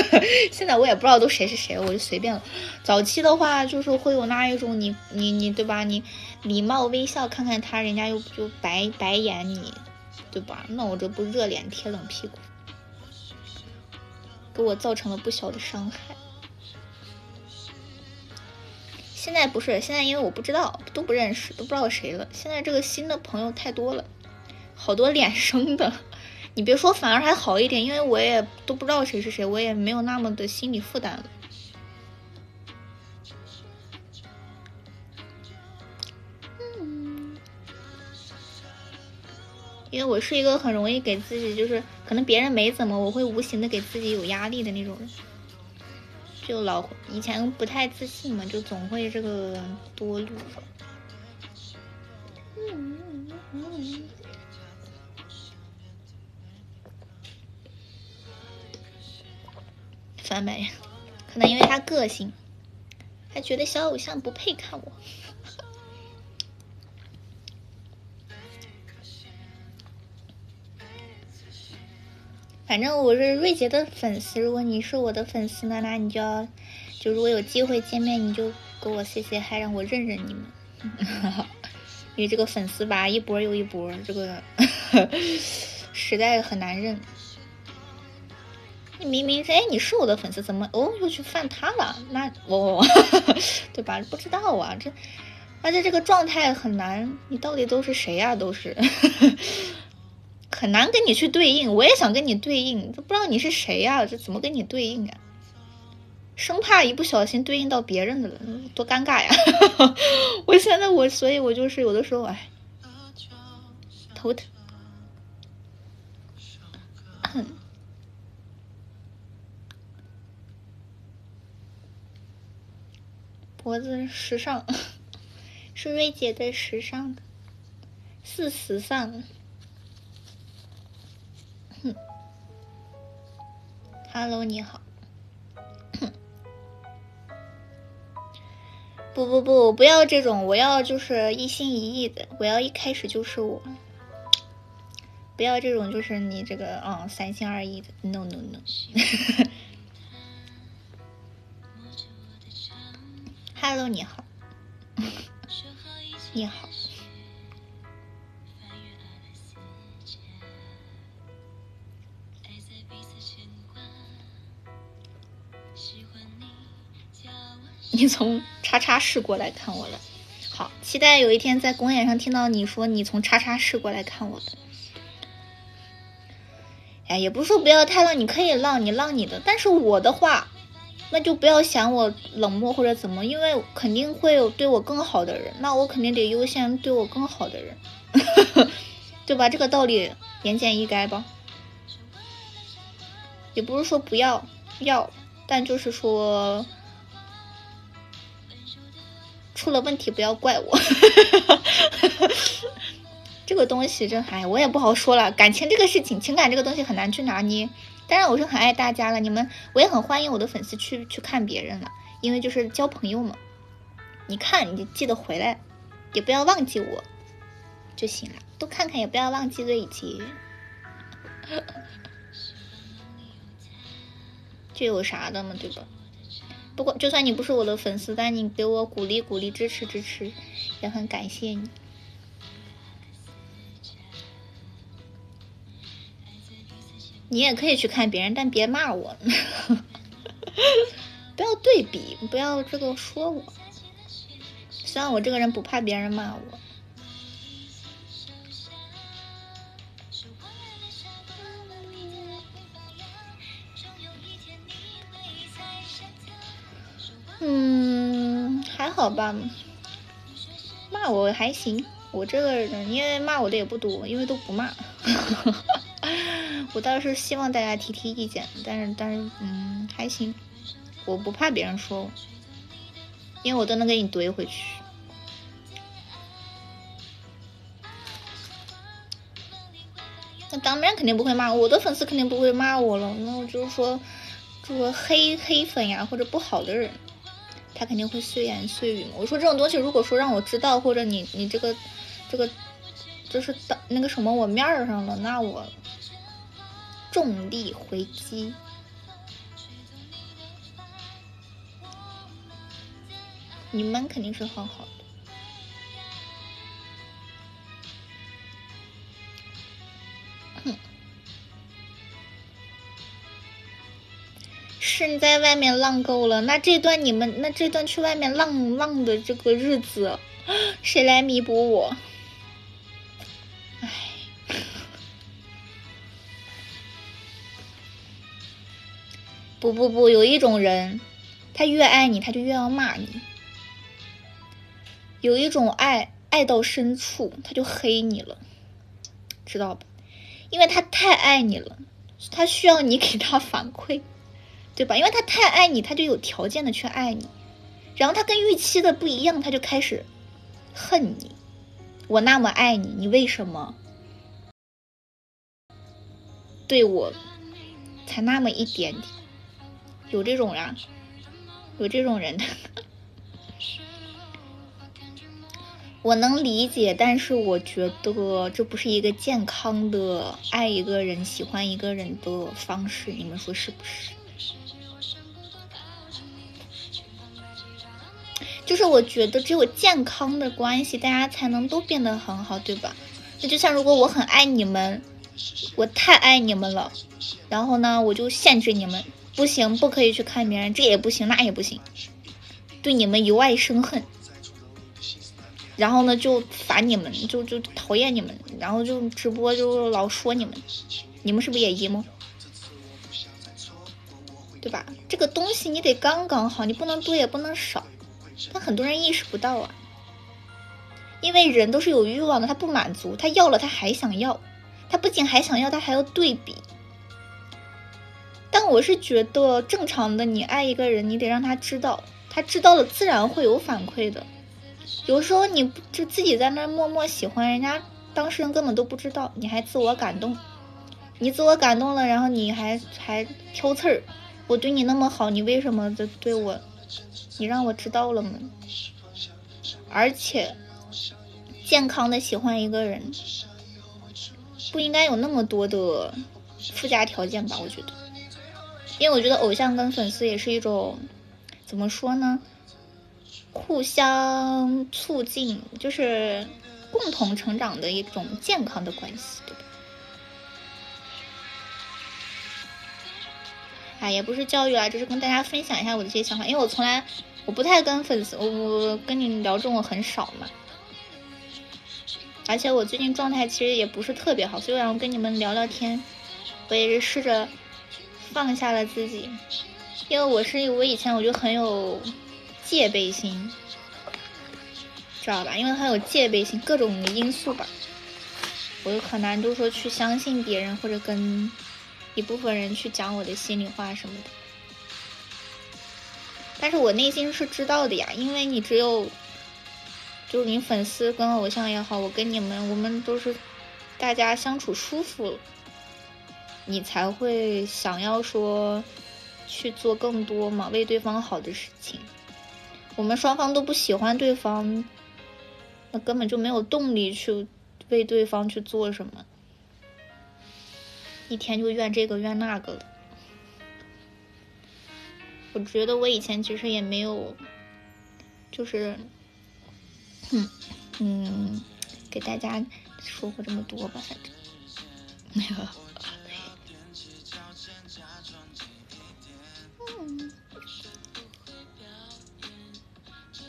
S1: [laughs] 现在我也不知道都谁是谁，我就随便了。早期的话，就是会有那一种你你你对吧？你礼貌微笑看看他，人家又就白白眼你，对吧？那我这不热脸贴冷屁股，给我造成了不小的伤害。现在不是，现在因为我不知道，都不认识，都不知道谁了。现在这个新的朋友太多了，好多脸生的。你别说，反而还好一点，因为我也都不知道谁是谁，我也没有那么的心理负担了。因为我是一个很容易给自己，就是可能别人没怎么，我会无形的给自己有压力的那种人，就老以前不太自信嘛，就总会这个多虑。嗯嗯嗯。翻白眼，可能因为他个性，还觉得小偶像不配看我。反正我是瑞杰的粉丝，如果你是我的粉丝呢，那你就要，就如果有机会见面，你就给我 say say hi，让我认认你们。因为这个粉丝吧，一波又一波，这个 [laughs] 实在很难认。你明明是哎，你是我的粉丝，怎么哦又去犯他了？那我 [laughs] 对吧？不知道啊，这而且这个状态很难，你到底都是谁呀？都是很难跟你去对应。我也想跟你对应，都不知道你是谁呀？这怎么跟你对应啊？生怕一不小心对应到别人的了，多尴尬呀！[laughs] 我现在我，所以我就是有的时候哎，头疼。脖子时尚，[laughs] 是瑞姐的时尚，是时尚。，Hello，你好。[coughs] 不不不，不要这种，我要就是一心一意的，我要一开始就是我。不要这种，就是你这个嗯三心二意的，no no no。Hello，你好，[laughs] 你好。你从叉叉市过来看我了，好，期待有一天在公演上听到你说你从叉叉市过来看我的。哎，也不是说不要太浪，你可以浪，你浪你的，但是我的话。那就不要想我冷漠或者怎么，因为肯定会有对我更好的人，那我肯定得优先对我更好的人，[laughs] 对吧？这个道理言简意赅吧？也不是说不要要，但就是说出了问题不要怪我。这个东西真还我也不好说了，感情这个事情，情感这个东西很难去拿捏。当然我是很爱大家了，你们我也很欢迎我的粉丝去去看别人了，因为就是交朋友嘛。你看，你记得回来，也不要忘记我就行了。多看看，也不要忘记瑞杰。这有啥的嘛，对吧？不过就算你不是我的粉丝，但你给我鼓励鼓励、支持支持，也很感谢你。你也可以去看别人，但别骂我，[laughs] 不要对比，不要这个说我。虽然我这个人不怕别人骂我，嗯，还好吧，骂我还行。我这个人，因为骂我的也不多，因为都不骂。[laughs] 我倒是希望大家提提意见，但是但是嗯还行，我不怕别人说，因为我都能给你怼回去。那当面肯定不会骂我的粉丝肯定不会骂我了。那我就是说，这个黑黑粉呀或者不好的人，他肯定会碎言碎语嘛。我说这种东西，如果说让我知道，或者你你这个这个就是到那个什么我面儿上了，那我重力回击。你们肯定是很好的。是你在外面浪够了，那这段你们那这段去外面浪浪的这个日子，谁来弥补我？唉，不不不，有一种人，他越爱你，他就越要骂你；有一种爱，爱到深处，他就黑你了，知道吧？因为他太爱你了，他需要你给他反馈。对吧？因为他太爱你，他就有条件的去爱你，然后他跟预期的不一样，他就开始恨你。我那么爱你，你为什么对我才那么一点点？有这种人，有这种人的，我能理解，但是我觉得这不是一个健康的爱一个人、喜欢一个人的方式，你们说是不是？就是我觉得只有健康的关系，大家才能都变得很好，对吧？那就像如果我很爱你们，我太爱你们了，然后呢，我就限制你们，不行，不可以去看别人，这也不行，那也不行，对你们由爱生恨，然后呢，就烦你们，就就讨厌你们，然后就直播就老说你们，你们是不是也 emo？对吧？这个东西你得刚刚好，你不能多也不能少。但很多人意识不到啊，因为人都是有欲望的，他不满足，他要了他还想要，他不仅还想要，他还要对比。但我是觉得正常的，你爱一个人，你得让他知道，他知道了自然会有反馈的。有时候你就自己在那默默喜欢人家，当事人根本都不知道，你还自我感动，你自我感动了，然后你还还挑刺儿，我对你那么好，你为什么就对我？你让我知道了吗？而且，健康的喜欢一个人，不应该有那么多的附加条件吧？我觉得，因为我觉得偶像跟粉丝也是一种，怎么说呢？互相促进，就是共同成长的一种健康的关系，对？哎，也不是教育啊，就是跟大家分享一下我的这些想法，因为我从来。我不太跟粉丝，我我跟你聊这种很少嘛，而且我最近状态其实也不是特别好，所以我想跟你们聊聊天。我也是试着放下了自己，因为我是我以前我就很有戒备心，知道吧？因为很有戒备心，各种因素吧，我就很难就说去相信别人或者跟一部分人去讲我的心里话什么的。但是我内心是知道的呀，因为你只有，就是你粉丝跟偶像也好，我跟你们，我们都是大家相处舒服，你才会想要说去做更多嘛，为对方好的事情。我们双方都不喜欢对方，那根本就没有动力去为对方去做什么，一天就怨这个怨那个了。我觉得我以前其实也没有，就是，嗯嗯，给大家说过这么多吧，反正，[laughs] 没有。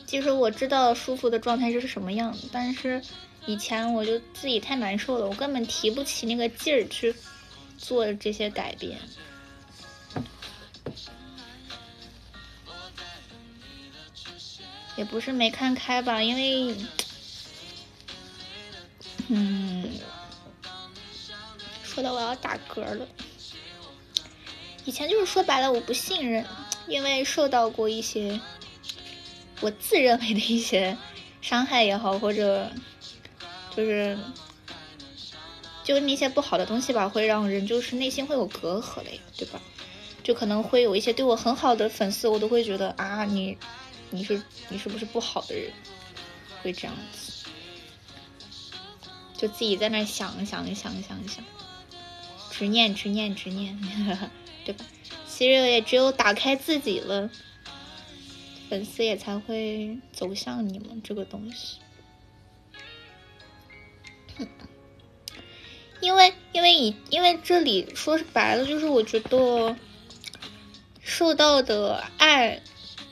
S1: 其实我知道舒服的状态是什么样，但是以前我就自己太难受了，我根本提不起那个劲儿去做这些改变。也不是没看开吧，因为，嗯，说的我要打嗝了。以前就是说白了，我不信任，因为受到过一些我自认为的一些伤害也好，或者就是就那些不好的东西吧，会让人就是内心会有隔阂的，对吧？就可能会有一些对我很好的粉丝，我都会觉得啊，你你是你是不是不好的人？会这样子，就自己在那想想想想想，执念执念执念。[laughs] 对吧？其实也只有打开自己了，粉丝也才会走向你们这个东西。因为，因为以，因为这里说白了，就是我觉得受到的爱，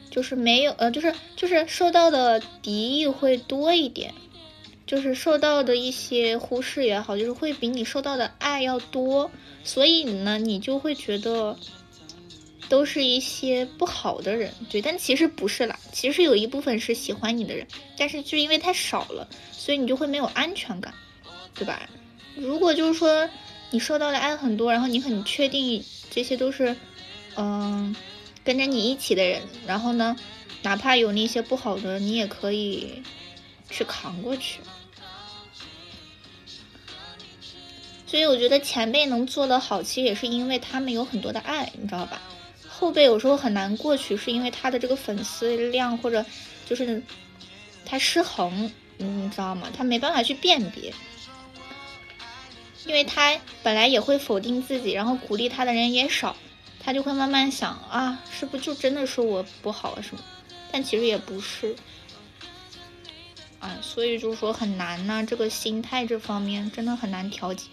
S1: 就是没有，呃，就是就是受到的敌意会多一点，就是受到的一些忽视也好，就是会比你受到的爱要多。所以呢，你就会觉得都是一些不好的人，对，但其实不是啦，其实有一部分是喜欢你的人，但是就因为太少了，所以你就会没有安全感，对吧？如果就是说你收到的爱很多，然后你很确定这些都是嗯跟着你一起的人，然后呢，哪怕有那些不好的，你也可以去扛过去。所以我觉得前辈能做得好，其实也是因为他们有很多的爱，你知道吧？后辈有时候很难过去，是因为他的这个粉丝量或者就是他失衡，你知道吗？他没办法去辨别，因为他本来也会否定自己，然后鼓励他的人也少，他就会慢慢想啊，是不是就真的是我不好什么？但其实也不是，啊，所以就是说很难呢，这个心态这方面真的很难调节。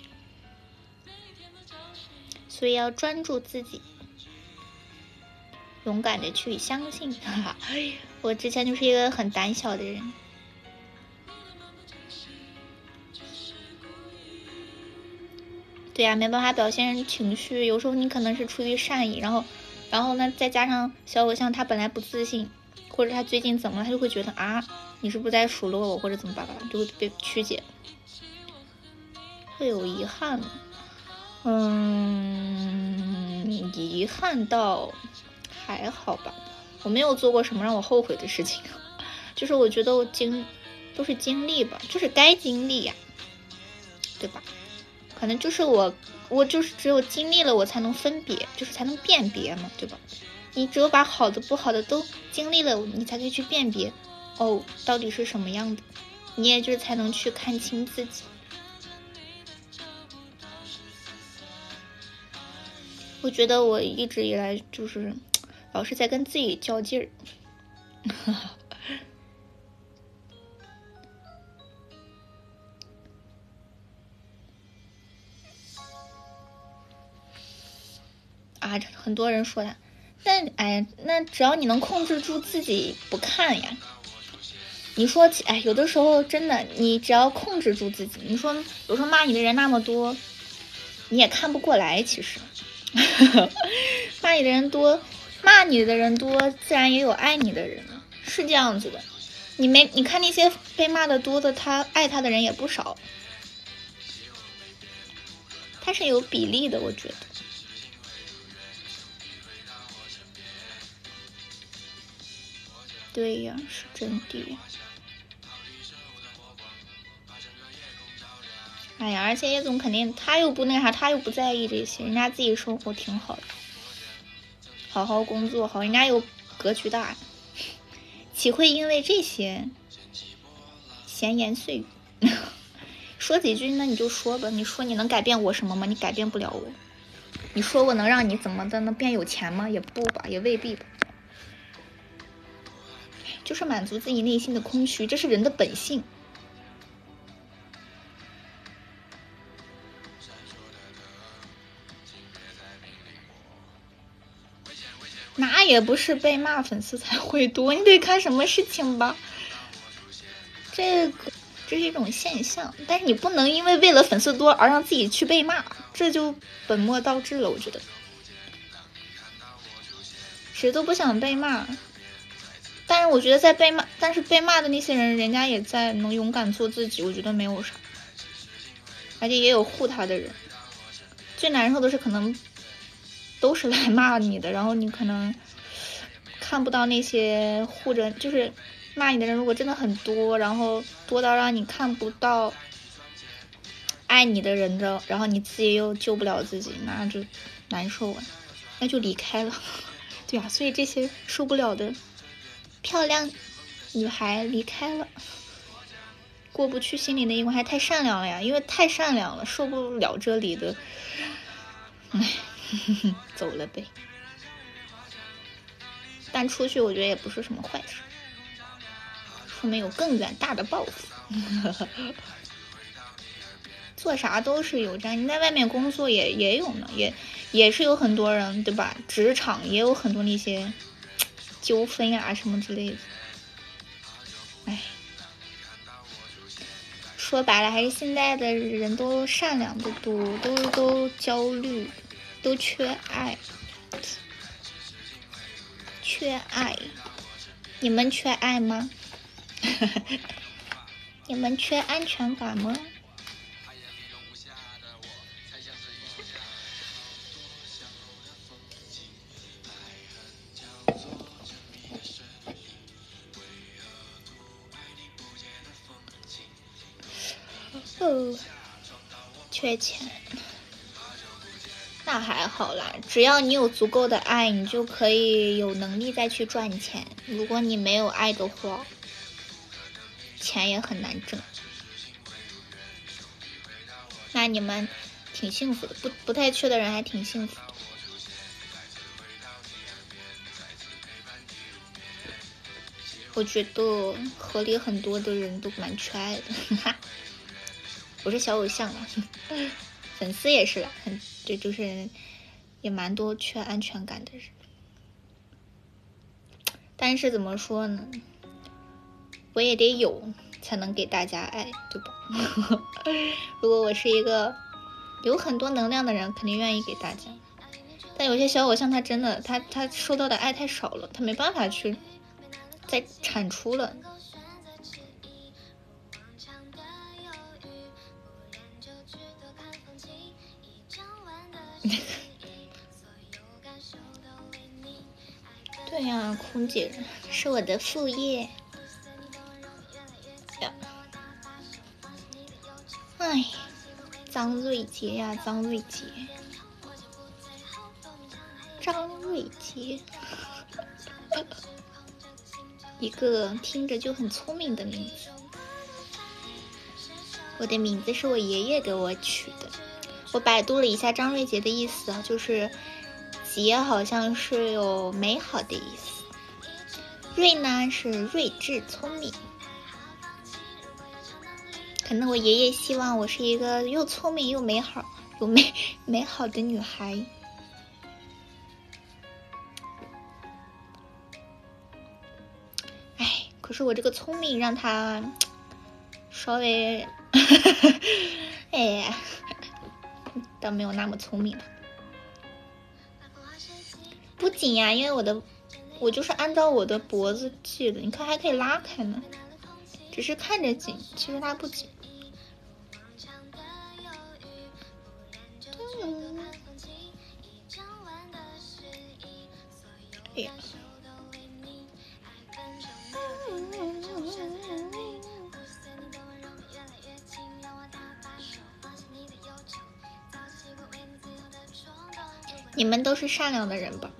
S1: 所以要专注自己，勇敢的去相信。哈哈我之前就是一个很胆小的人，对呀，没办法表现情绪。有时候你可能是出于善意，然后，然后呢，再加上小偶像他本来不自信，或者他最近怎么了，他就会觉得啊，你是不是在数落我，或者怎么办吧，就会被曲解，会有遗憾。嗯，遗憾倒还好吧，我没有做过什么让我后悔的事情，[laughs] 就是我觉得我经都是经历吧，就是该经历呀，对吧？可能就是我，我就是只有经历了，我才能分别，就是才能辨别嘛，对吧？你只有把好的、不好的都经历了，你才可以去辨别，哦，到底是什么样的，你也就是才能去看清自己。我觉得我一直以来就是老是在跟自己较劲儿。[laughs] 啊，很多人说他，那哎，那只要你能控制住自己不看呀。你说，哎，有的时候真的，你只要控制住自己，你说有时候骂你的人那么多，你也看不过来，其实。[laughs] 骂你的人多，骂你的人多，自然也有爱你的人啊，是这样子的。你没你看那些被骂的多的，他爱他的人也不少，他是有比例的，我觉得。对呀，是真的。哎呀，而且叶总肯定他又不那啥，他又不在意这些，人家自己生活挺好的，好好工作好，人家又格局大，岂会因为这些闲言碎语 [laughs] 说几句？那你就说吧，你说你能改变我什么吗？你改变不了我。你说我能让你怎么的？能变有钱吗？也不吧，也未必吧。就是满足自己内心的空虚，这是人的本性。那也不是被骂粉丝才会多，你得看什么事情吧。这个这是一种现象，但是你不能因为为了粉丝多而让自己去被骂，这就本末倒置了。我觉得，谁都不想被骂，但是我觉得在被骂，但是被骂的那些人，人家也在能勇敢做自己，我觉得没有啥，而且也有护他的人。最难受的是可能都是来骂你的，然后你可能看不到那些护着，就是骂你的人，如果真的很多，然后多到让你看不到爱你的人的，然后你自己又救不了自己，那就难受啊，那就离开了。[laughs] 对啊，所以这些受不了的。漂亮女孩离开了，过不去心里那一关，还太善良了呀！因为太善良了，受不了这里的，唉，[laughs] 走了呗。但出去我觉得也不是什么坏事，说明有更远大的抱负。[laughs] 做啥都是有这样，你在外面工作也也有呢，也也是有很多人对吧？职场也有很多那些。纠纷呀，什么之类的，哎，说白了还是现在的人都善良的多，都都焦虑，都缺爱，缺爱，你们缺爱吗？[laughs] 你们缺安全感吗？哦，缺钱，那还好啦。只要你有足够的爱，你就可以有能力再去赚钱。如果你没有爱的话，钱也很难挣。那你们挺幸福的，不不太缺的人还挺幸福的。我觉得河里很多的人都蛮缺爱的，哈。[laughs] 我是小偶像了，[laughs] 粉丝也是了，很这就是也蛮多缺安全感的人。但是怎么说呢，我也得有才能给大家爱，对吧？[laughs] 如果我是一个有很多能量的人，肯定愿意给大家。但有些小偶像他真的他他收到的爱太少了，他没办法去再产出了。[laughs] 对呀，空姐是我的副业。呀，哎，张瑞杰呀，张瑞杰，张瑞杰，一个听着就很聪明的名字。我的名字是我爷爷给我取的。我百度了一下张瑞杰的意思啊，就是“杰”好像是有美好的意思，“瑞”呢是睿智聪明。可能我爷爷希望我是一个又聪明又美好、又美美好的女孩。哎，可是我这个聪明让他稍微，[laughs] 哎。倒没有那么聪明不紧呀，因为我的我就是按照我的脖子系的，你看还可以拉开呢，只是看着紧，其实它不紧。哎呀。你们都是善良的人吧？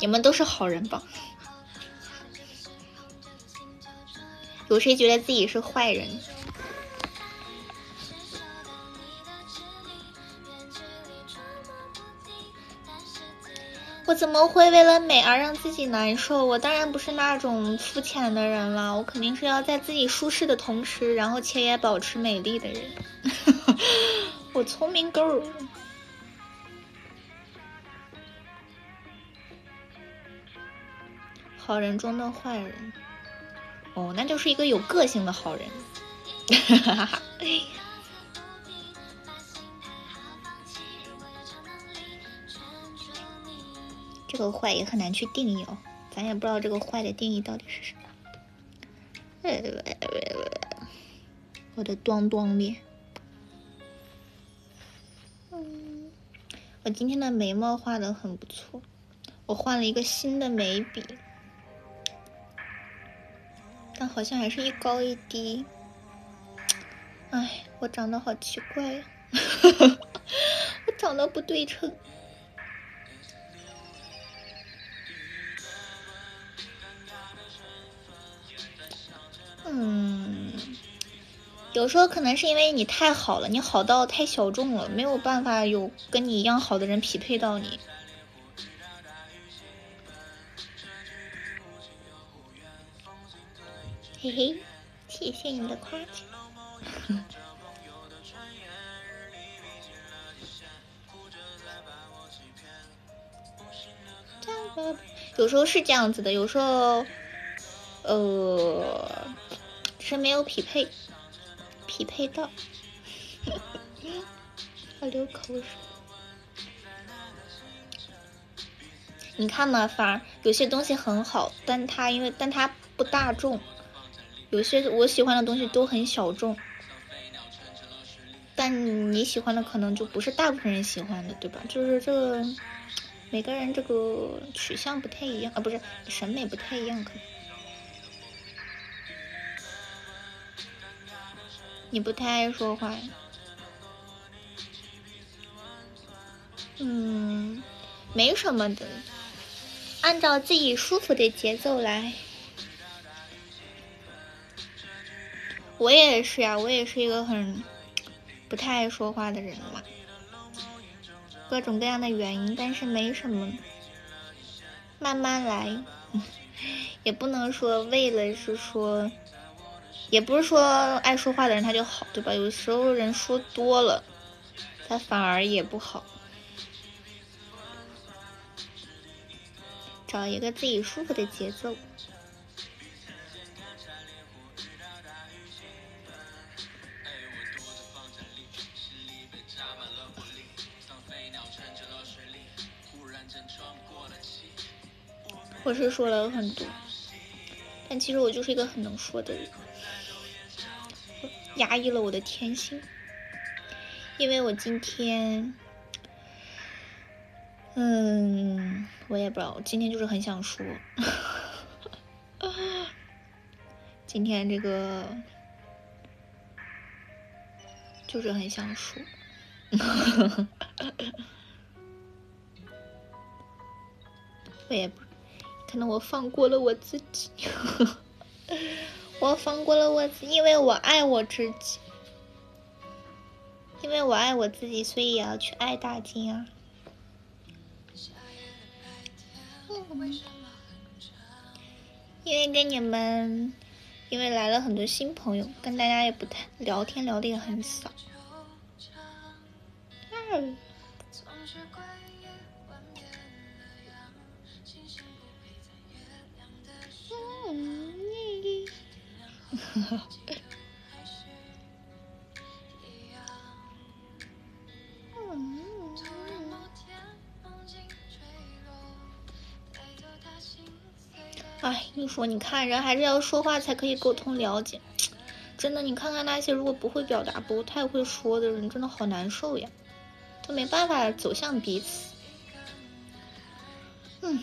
S1: 你们都是好人吧？有谁觉得自己是坏人？我怎么会为了美而让自己难受？我当然不是那种肤浅的人了，我肯定是要在自己舒适的同时，然后且也保持美丽的人。[laughs] 我聪明够。好人中的坏人，哦，那就是一个有个性的好人。[laughs] 这个坏也很难去定义哦，咱也不知道这个坏的定义到底是什么。我的端端脸。嗯，我今天的眉毛画的很不错，我换了一个新的眉笔，但好像还是一高一低。哎，我长得好奇怪呀，[laughs] 我长得不对称。嗯，有时候可能是因为你太好了，你好到太小众了，没有办法有跟你一样好的人匹配到你。嘿嘿，谢谢你的夸奖。[laughs] 有时候是这样子的，有时候，呃。是没有匹配，匹配到，[laughs] 我流口水。你看嘛，反而有些东西很好，但它因为但它不大众，有些我喜欢的东西都很小众，但你喜欢的可能就不是大部分人喜欢的，对吧？就是这个每个人这个取向不太一样啊，不是审美不太一样，可能。你不太爱说话，嗯，没什么的，按照自己舒服的节奏来。我也是呀，我也是一个很不太爱说话的人嘛，各种各样的原因，但是没什么，慢慢来，[laughs] 也不能说为了是说。也不是说爱说话的人他就好，对吧？有时候人说多了，他反而也不好。找一个自己舒服的节奏。我是说了很多，但其实我就是一个很能说的人。压抑了我的天性，因为我今天，嗯，我也不知道，我今天就是很想说，[laughs] 今天这个就是很想说，[laughs] 我也不，可能我放过了我自己。[laughs] 我放过了我自，因为我爱我自己，因为我爱我自己，所以也要去爱大金啊。因为跟你们，因为来了很多新朋友，跟大家也不太聊天，聊的也很少。嗯。[laughs] 哎，你说，你看，人还是要说话才可以沟通了解。真的，你看看那些如果不会表达、不太会说的人，真的好难受呀，都没办法走向彼此。嗯。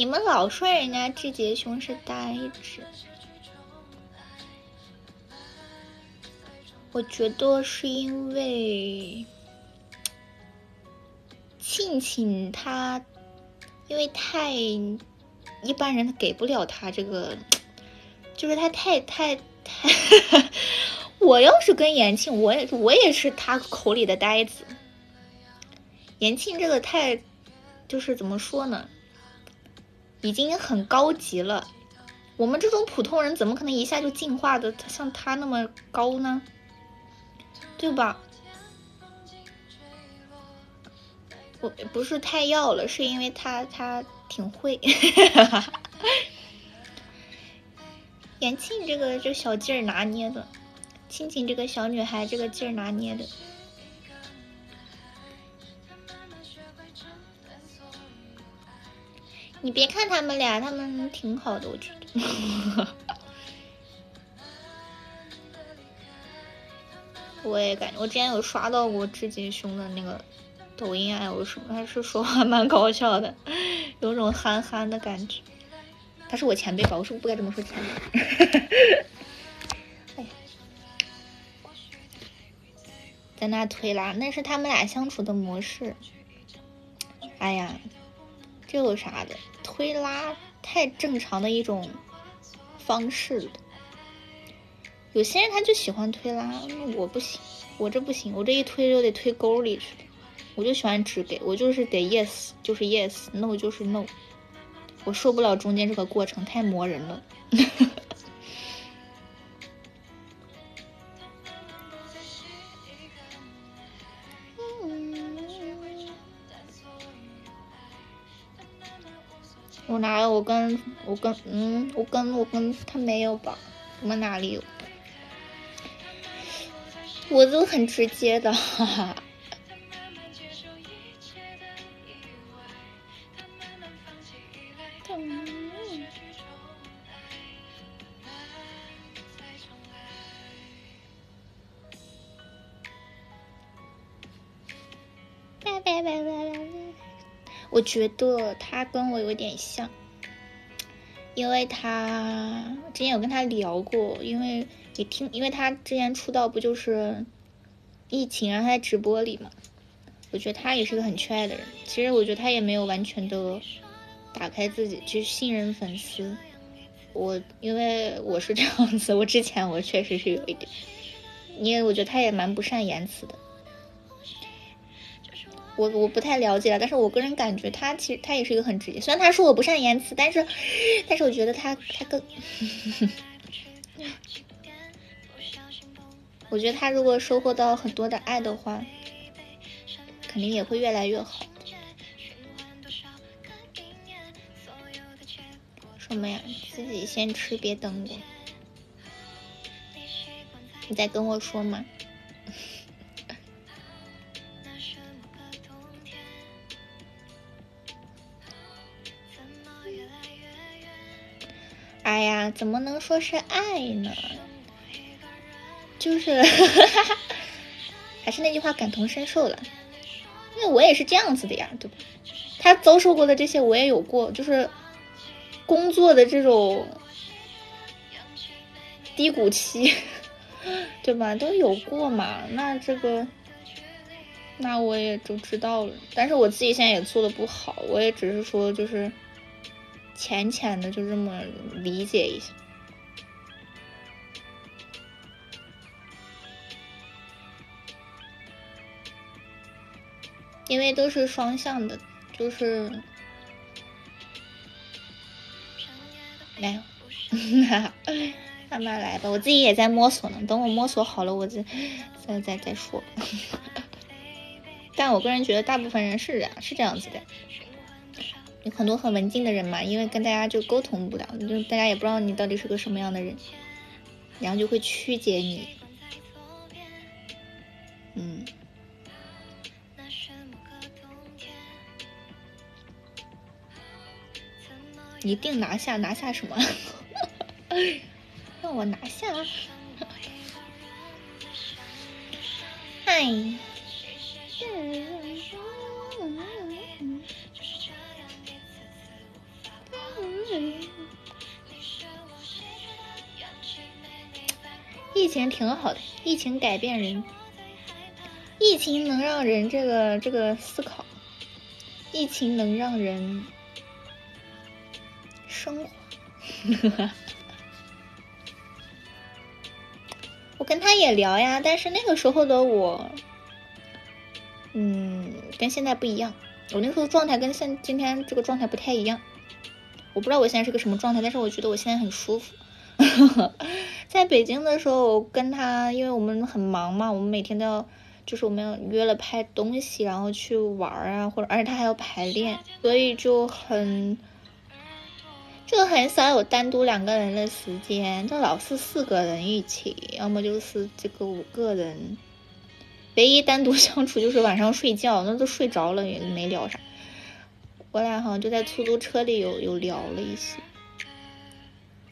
S1: 你们老说人家志杰兄是呆子，我觉得是因为庆庆他，因为太一般人他给不了他这个，就是他太太太，[laughs] 我要是跟延庆，我也我也是他口里的呆子，延庆这个太。就是怎么说呢，已经很高级了。我们这种普通人怎么可能一下就进化的像他那么高呢？对吧？我不是太要了，是因为他他挺会。[laughs] 延庆这个这小劲儿拿捏的，庆庆这个小女孩这个劲儿拿捏的。你别看他们俩，他们挺好的，我觉得。[laughs] 我也感觉，我之前有刷到过志杰兄的那个抖音啊，有什么，他是说话蛮搞笑的，有种憨憨的感觉。他是我前辈吧？我是不是不该这么说前辈？[laughs] 哎呀，在那推拉，那是他们俩相处的模式。哎呀，这有啥的？推拉太正常的一种方式了。有些人他就喜欢推拉，我不行，我这不行，我这一推就得推沟里去。我就喜欢直给，我就是得 yes 就是 yes，no 就是 no。我受不了中间这个过程，太磨人了。[laughs] 我哪有？我跟我跟嗯，我跟我跟他没有吧？我们哪里有？我都很直接的，哈哈。我觉得他跟我有点像，因为他之前有跟他聊过，因为也听，因为他之前出道不就是疫情，然后他在直播里嘛，我觉得他也是个很缺爱的人。其实我觉得他也没有完全的打开自己去信任粉丝。我因为我是这样子，我之前我确实是有一点，因为我觉得他也蛮不善言辞的。我我不太了解了，但是我个人感觉他其实他也是一个很直接。虽然他说我不善言辞，但是但是我觉得他他更，[laughs] 我觉得他如果收获到很多的爱的话，肯定也会越来越好。什么呀？自己先吃，别等我。你在跟我说吗？哎呀，怎么能说是爱呢？就是，[laughs] 还是那句话，感同身受了。因为我也是这样子的呀，对吧？他遭受过的这些，我也有过，就是工作的这种低谷期，[laughs] 对吧？都有过嘛。那这个，那我也就知道了。但是我自己现在也做的不好，我也只是说，就是。浅浅的就这么理解一下，因为都是双向的，就是来，慢慢来吧。我自己也在摸索呢，等我摸索好了，我再再再再说。[laughs] 但我个人觉得，大部分人是这样，是这样子的。有很多很文静的人嘛，因为跟大家就沟通不了，就大家也不知道你到底是个什么样的人，然后就会曲解你。嗯，一定拿下，拿下什么？[laughs] 让我拿下！[laughs] 嗨。疫情挺好的，疫情改变人，疫情能让人这个这个思考，疫情能让人生活。我跟他也聊呀，但是那个时候的我，嗯，跟现在不一样。我那时候状态跟现今天这个状态不太一样。我不知道我现在是个什么状态，但是我觉得我现在很舒服。[laughs] 在北京的时候，我跟他，因为我们很忙嘛，我们每天都要就是我们要约了拍东西，然后去玩啊，或者而且他还要排练，所以就很就很少有单独两个人的时间，就老是四个人一起，要么就是这个五个人。唯一单独相处就是晚上睡觉，那都睡着了也没聊啥。我俩好像就在出租车里有有聊了一些。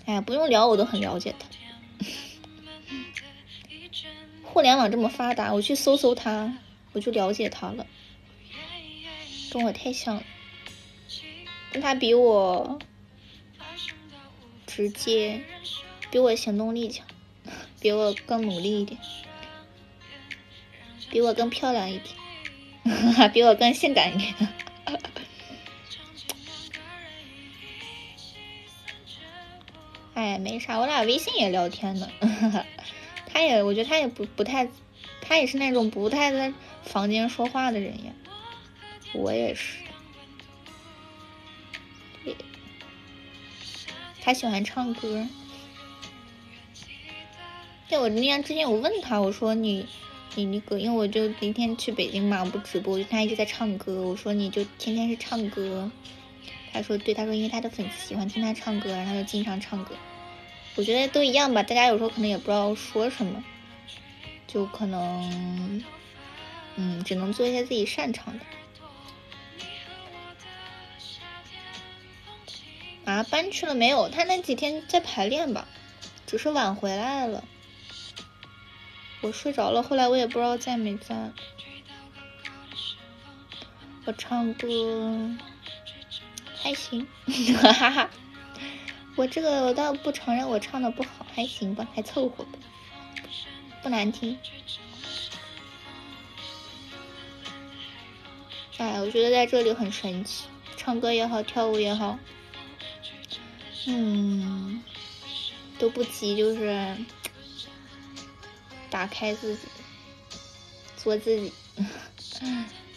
S1: 哎，不用聊，我都很了解他。互联网这么发达，我去搜搜他，我就了解他了。跟我太像了，但他比我直接，比我行动力强，比我更努力一点，比我更漂亮一点，[laughs] 比我更性感一点。哎，没啥，我俩微信也聊天呢。[laughs] 他也，我觉得他也不不太，他也是那种不太在房间说话的人呀。我也是。他喜欢唱歌。对，我那天之前我问他，我说你你那个，因为我就那天去北京嘛，我不直播，他一直在唱歌。我说你就天天是唱歌。他说对，他说因为他的粉丝喜欢听他唱歌，然后他就经常唱歌。我觉得都一样吧，大家有时候可能也不知道说什么，就可能，嗯，只能做一些自己擅长的。啊，搬去了没有？他那几天在排练吧，只是晚回来了。我睡着了，后来我也不知道在没在。我唱歌还行，哈哈哈。我这个我倒不承认我唱的不好，还行吧，还凑合吧，不难听。哎，我觉得在这里很神奇，唱歌也好，跳舞也好，嗯，都不急，就是打开自己，做自己。[laughs]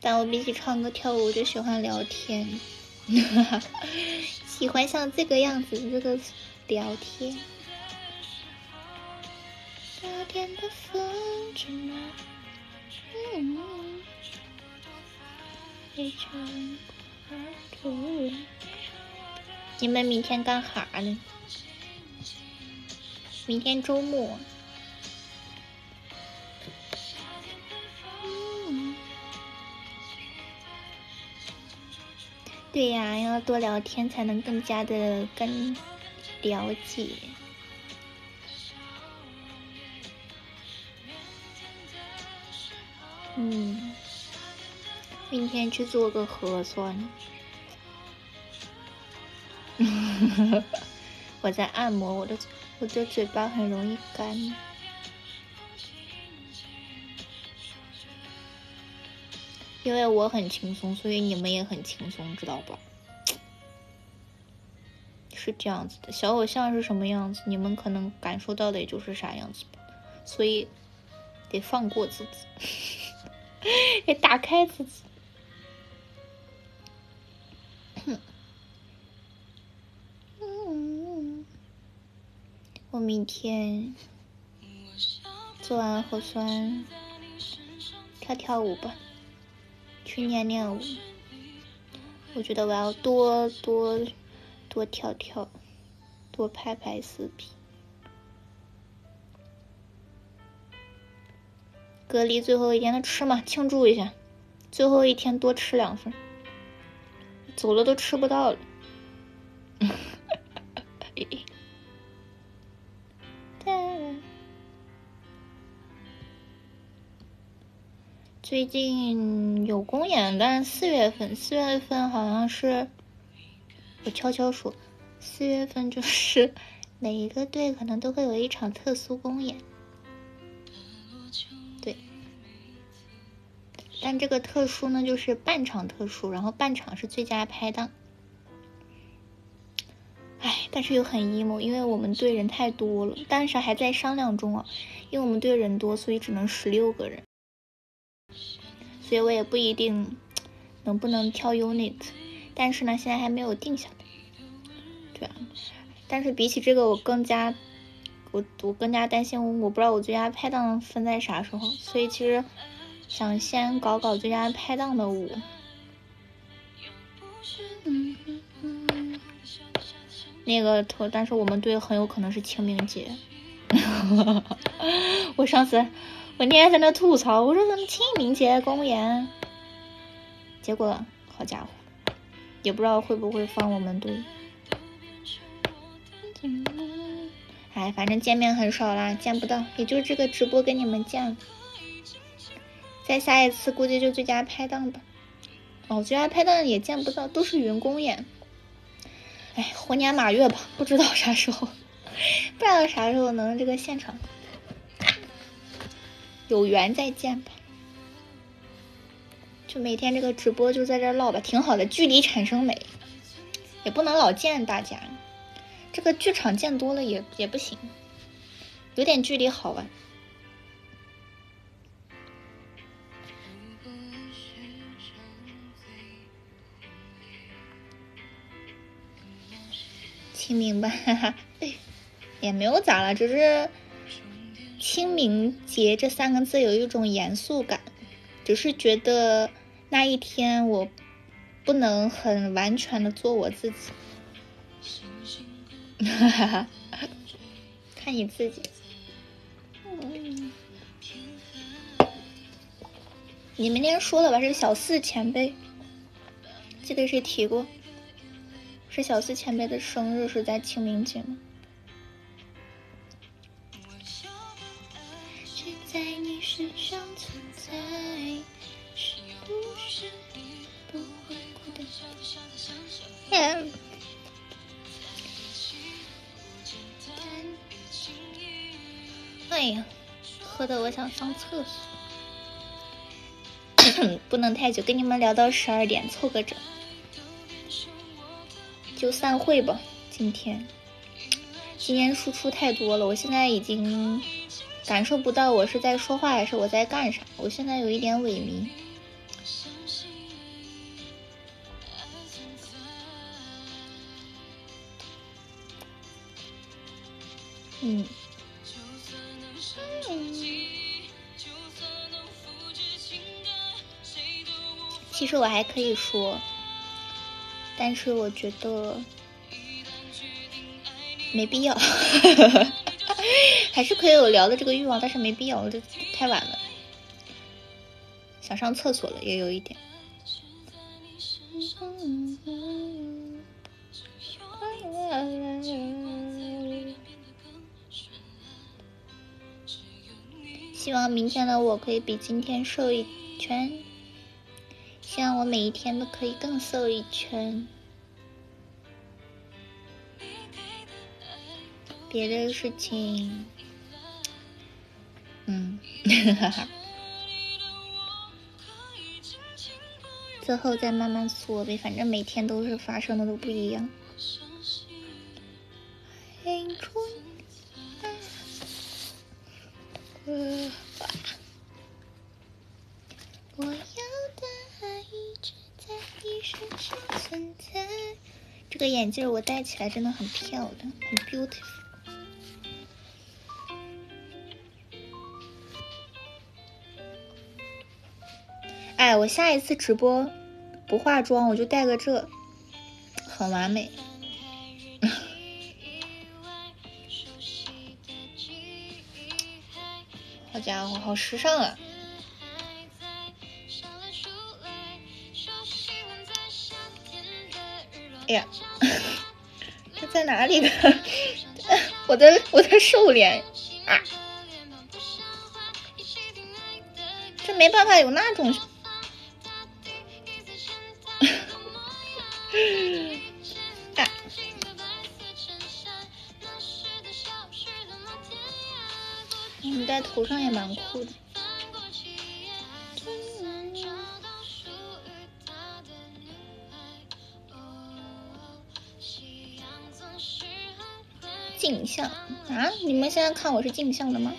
S1: 但我比起唱歌跳舞，我就喜欢聊天，[laughs] 喜欢像这个样子这个聊天。你们明天干哈呢？明天周末。对呀，要多聊天才能更加的更了解。嗯，明天去做个核酸。[laughs] 我在按摩我的，我的嘴巴很容易干。因为我很轻松，所以你们也很轻松，知道吧？是这样子的，小偶像是什么样子，你们可能感受到的也就是啥样子吧。所以得放过自己，[laughs] 得打开自己。我明天做完核酸，跳跳舞吧。去练练舞，我觉得我要多多多跳跳，多拍拍视频。隔离最后一天，那吃嘛，庆祝一下，最后一天多吃两份，走了都吃不到了。[laughs] 最近有公演，但是四月份，四月份好像是，我悄悄说，四月份就是 [laughs] 每一个队可能都会有一场特殊公演，对，但这个特殊呢，就是半场特殊，然后半场是最佳拍档。哎，但是又很 emo，因为我们队人太多了，但是还在商量中啊，因为我们队人多，所以只能十六个人。所以我也不一定能不能跳 unit，但是呢，现在还没有定下来。对啊，但是比起这个，我更加我我更加担心，我不知道我最佳拍档分在啥时候，所以其实想先搞搞最佳拍档的舞。那个头，但是我们队很有可能是清明节。[laughs] 我上次我那天在那吐槽，我说怎么清明节公演？结果好家伙，也不知道会不会放我们队。哎，反正见面很少啦，见不到，也就这个直播跟你们见了。再下一次估计就最佳拍档吧。哦，最佳拍档也见不到，都是云公演。哎，猴年马月吧，不知道啥时候，不知道啥时候能这个现场，有缘再见吧。就每天这个直播就在这唠吧，挺好的，距离产生美，也不能老见大家，这个剧场见多了也也不行，有点距离好玩。清明吧，哈哈，也没有咋了，只是清明节这三个字有一种严肃感，只是觉得那一天我不能很完全的做我自己，哈哈哈，看你自己。你明天说了吧？是小四前辈，记得谁提过？是小四前辈的生日是在清明节吗？哎呀，喝的我想上厕所，[coughs] 不能太久，跟你们聊到十二点，凑个整。就散会吧，今天，今天输出太多了，我现在已经感受不到我是在说话还是我在干啥，我现在有一点萎靡。嗯。其实我还可以说。但是我觉得没必要，[laughs] [laughs] 还是可以有聊的这个欲望，但是没必要，这太晚了，想上厕所了，也有一点。希望明天的我可以比今天瘦一圈。希望我每一天都可以更瘦一圈。别的事情，嗯，哈哈，最后再慢慢说呗，反正每天都是发生的都不一样。我要的。这个眼镜我戴起来真的很漂亮，很 beautiful。哎，我下一次直播不化妆，我就戴个这，很完美。好家伙，好时尚啊！哎呀，这在哪里呢？我的我的瘦脸啊！这没办法有那种你戴头上也蛮酷的。镜像啊！你们现在看我是镜像的吗？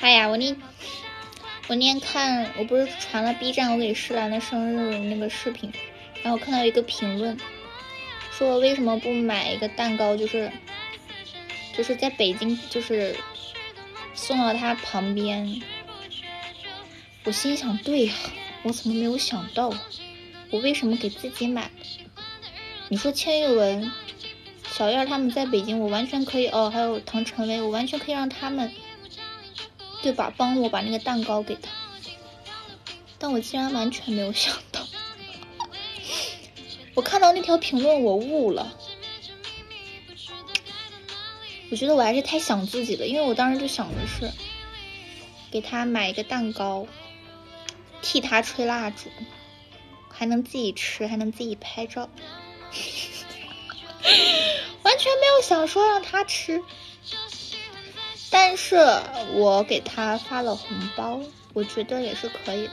S1: 哎呀，我那我那天看，我不是传了 B 站我给诗兰的生日那个视频，然后看到一个评论，说为什么不买一个蛋糕，就是就是在北京，就是送到他旁边。我心想，对呀，我怎么没有想到？我为什么给自己买？你说千玉文、小燕他们在北京，我完全可以哦，还有唐晨威，我完全可以让他们。对吧？帮我把那个蛋糕给他，但我竟然完全没有想。我看到那条评论，我悟了。我觉得我还是太想自己了，因为我当时就想的是，给他买一个蛋糕，替他吹蜡烛，还能自己吃，还能自己拍照，[laughs] 完全没有想说让他吃。但是我给他发了红包，我觉得也是可以的，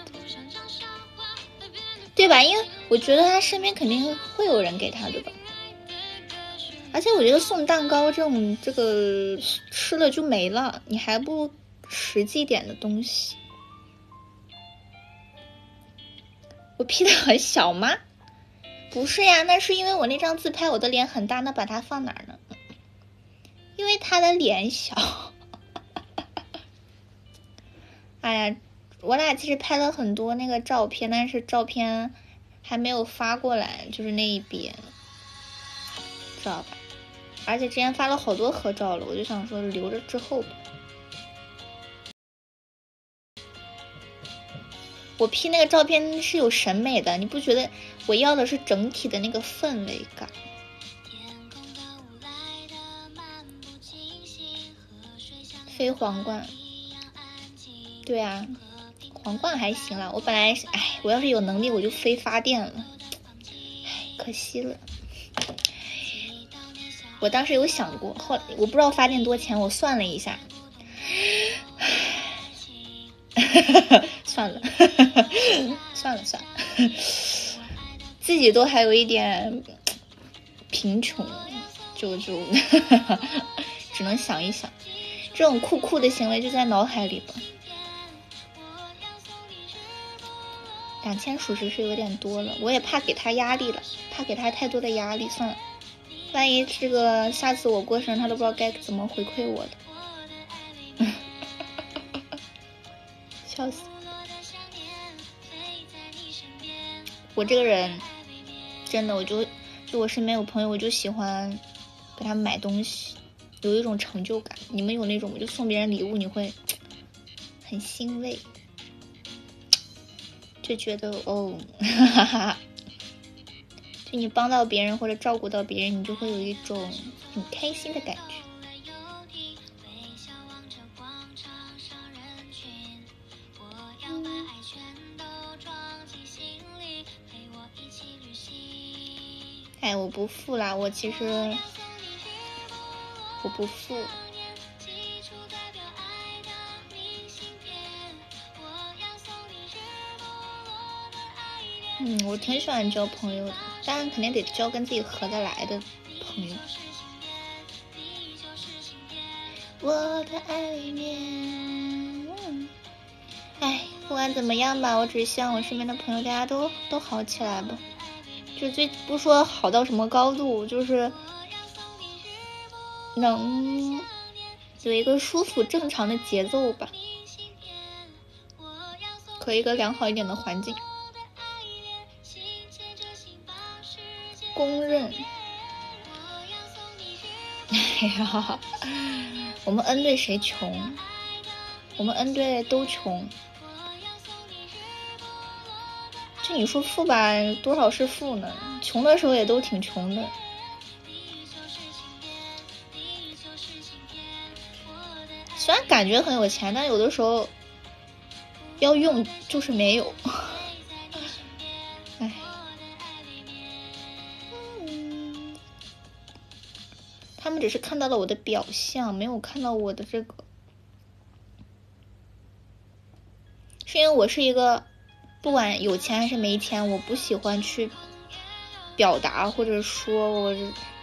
S1: 对吧？因为我觉得他身边肯定会有人给他，对吧？而且我觉得送蛋糕这种，这个吃了就没了，你还不如实际点的东西。我 [laughs] P 的很小吗？不是呀，那是因为我那张自拍我的脸很大，那把它放哪儿呢？[laughs] 因为他的脸小。[laughs] 哎呀，我俩其实拍了很多那个照片，但是照片还没有发过来，就是那一边，知道吧？而且之前发了好多合照了，我就想说留着之后。我 P 那个照片是有审美的，你不觉得？我要的是整体的那个氛围感。飞皇冠。对啊，皇冠还行了。我本来，哎，我要是有能力，我就飞发电了。哎，可惜了。我当时有想过，后来我不知道发电多钱，我算了一下，[laughs] [laughs] 算了，算了算了，[laughs] 自己都还有一点贫穷，就就只能想一想，这种酷酷的行为就在脑海里吧。两千属实是有点多了，我也怕给他压力了，怕给他太多的压力，算了，万一这个下次我过生日，他都不知道该怎么回馈我的，[laughs] 笑死！我这个人真的，我就就我身边有朋友，我就喜欢给他买东西，有一种成就感。你们有那种，我就送别人礼物，你会很欣慰。就觉得哦，哈哈，就你帮到别人或者照顾到别人，你就会有一种很开心的感觉。哎，我不富啦，我其实我不富。嗯，我挺喜欢交朋友的，但肯定得交跟自己合得来的朋友。我的爱里面，哎，不管怎么样吧，我只是希望我身边的朋友大家都都好起来吧。就最不说好到什么高度，就是能有一个舒服正常的节奏吧，和一个良好一点的环境。公认，哎呀，我们 N 队谁穷？我们 N 队都穷。就你说富吧，多少是富呢？穷的时候也都挺穷的。虽然感觉很有钱，但有的时候要用就是没有。他们只是看到了我的表象，没有看到我的这个，是因为我是一个不管有钱还是没钱，我不喜欢去表达或者说我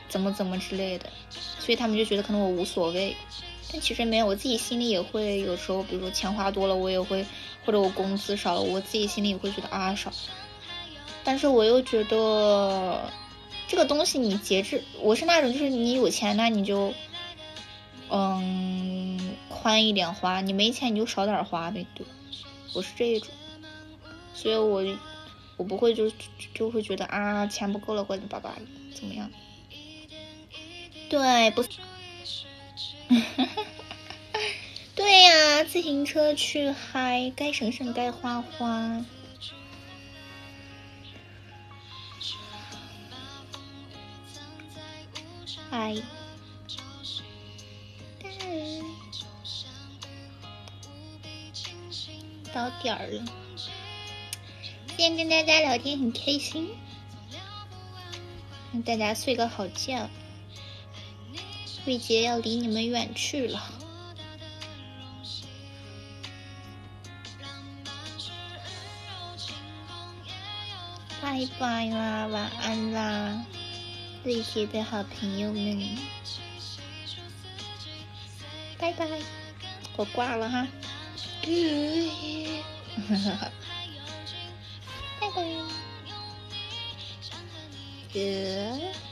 S1: 怎么怎么之类的，所以他们就觉得可能我无所谓。但其实没有，我自己心里也会有时候，比如说钱花多了，我也会，或者我工资少了，我自己心里也会觉得啊少。但是我又觉得这个东西你节制，我是那种就是你有钱那你就嗯宽一点花，你没钱你就少点花呗，对，我是这一种，所以我我不会就就会觉得啊钱不够了或者爸爸怎么样，对不？[laughs] 对呀，自行车去嗨，该省省，该花花。嗨，到点儿了，今天跟大家聊天很开心，让大家睡个好觉。慧杰要离你们远去了，拜拜啦，晚安啦，慧杰的好朋友们，拜拜，我挂了哈，[laughs] 拜拜，哥。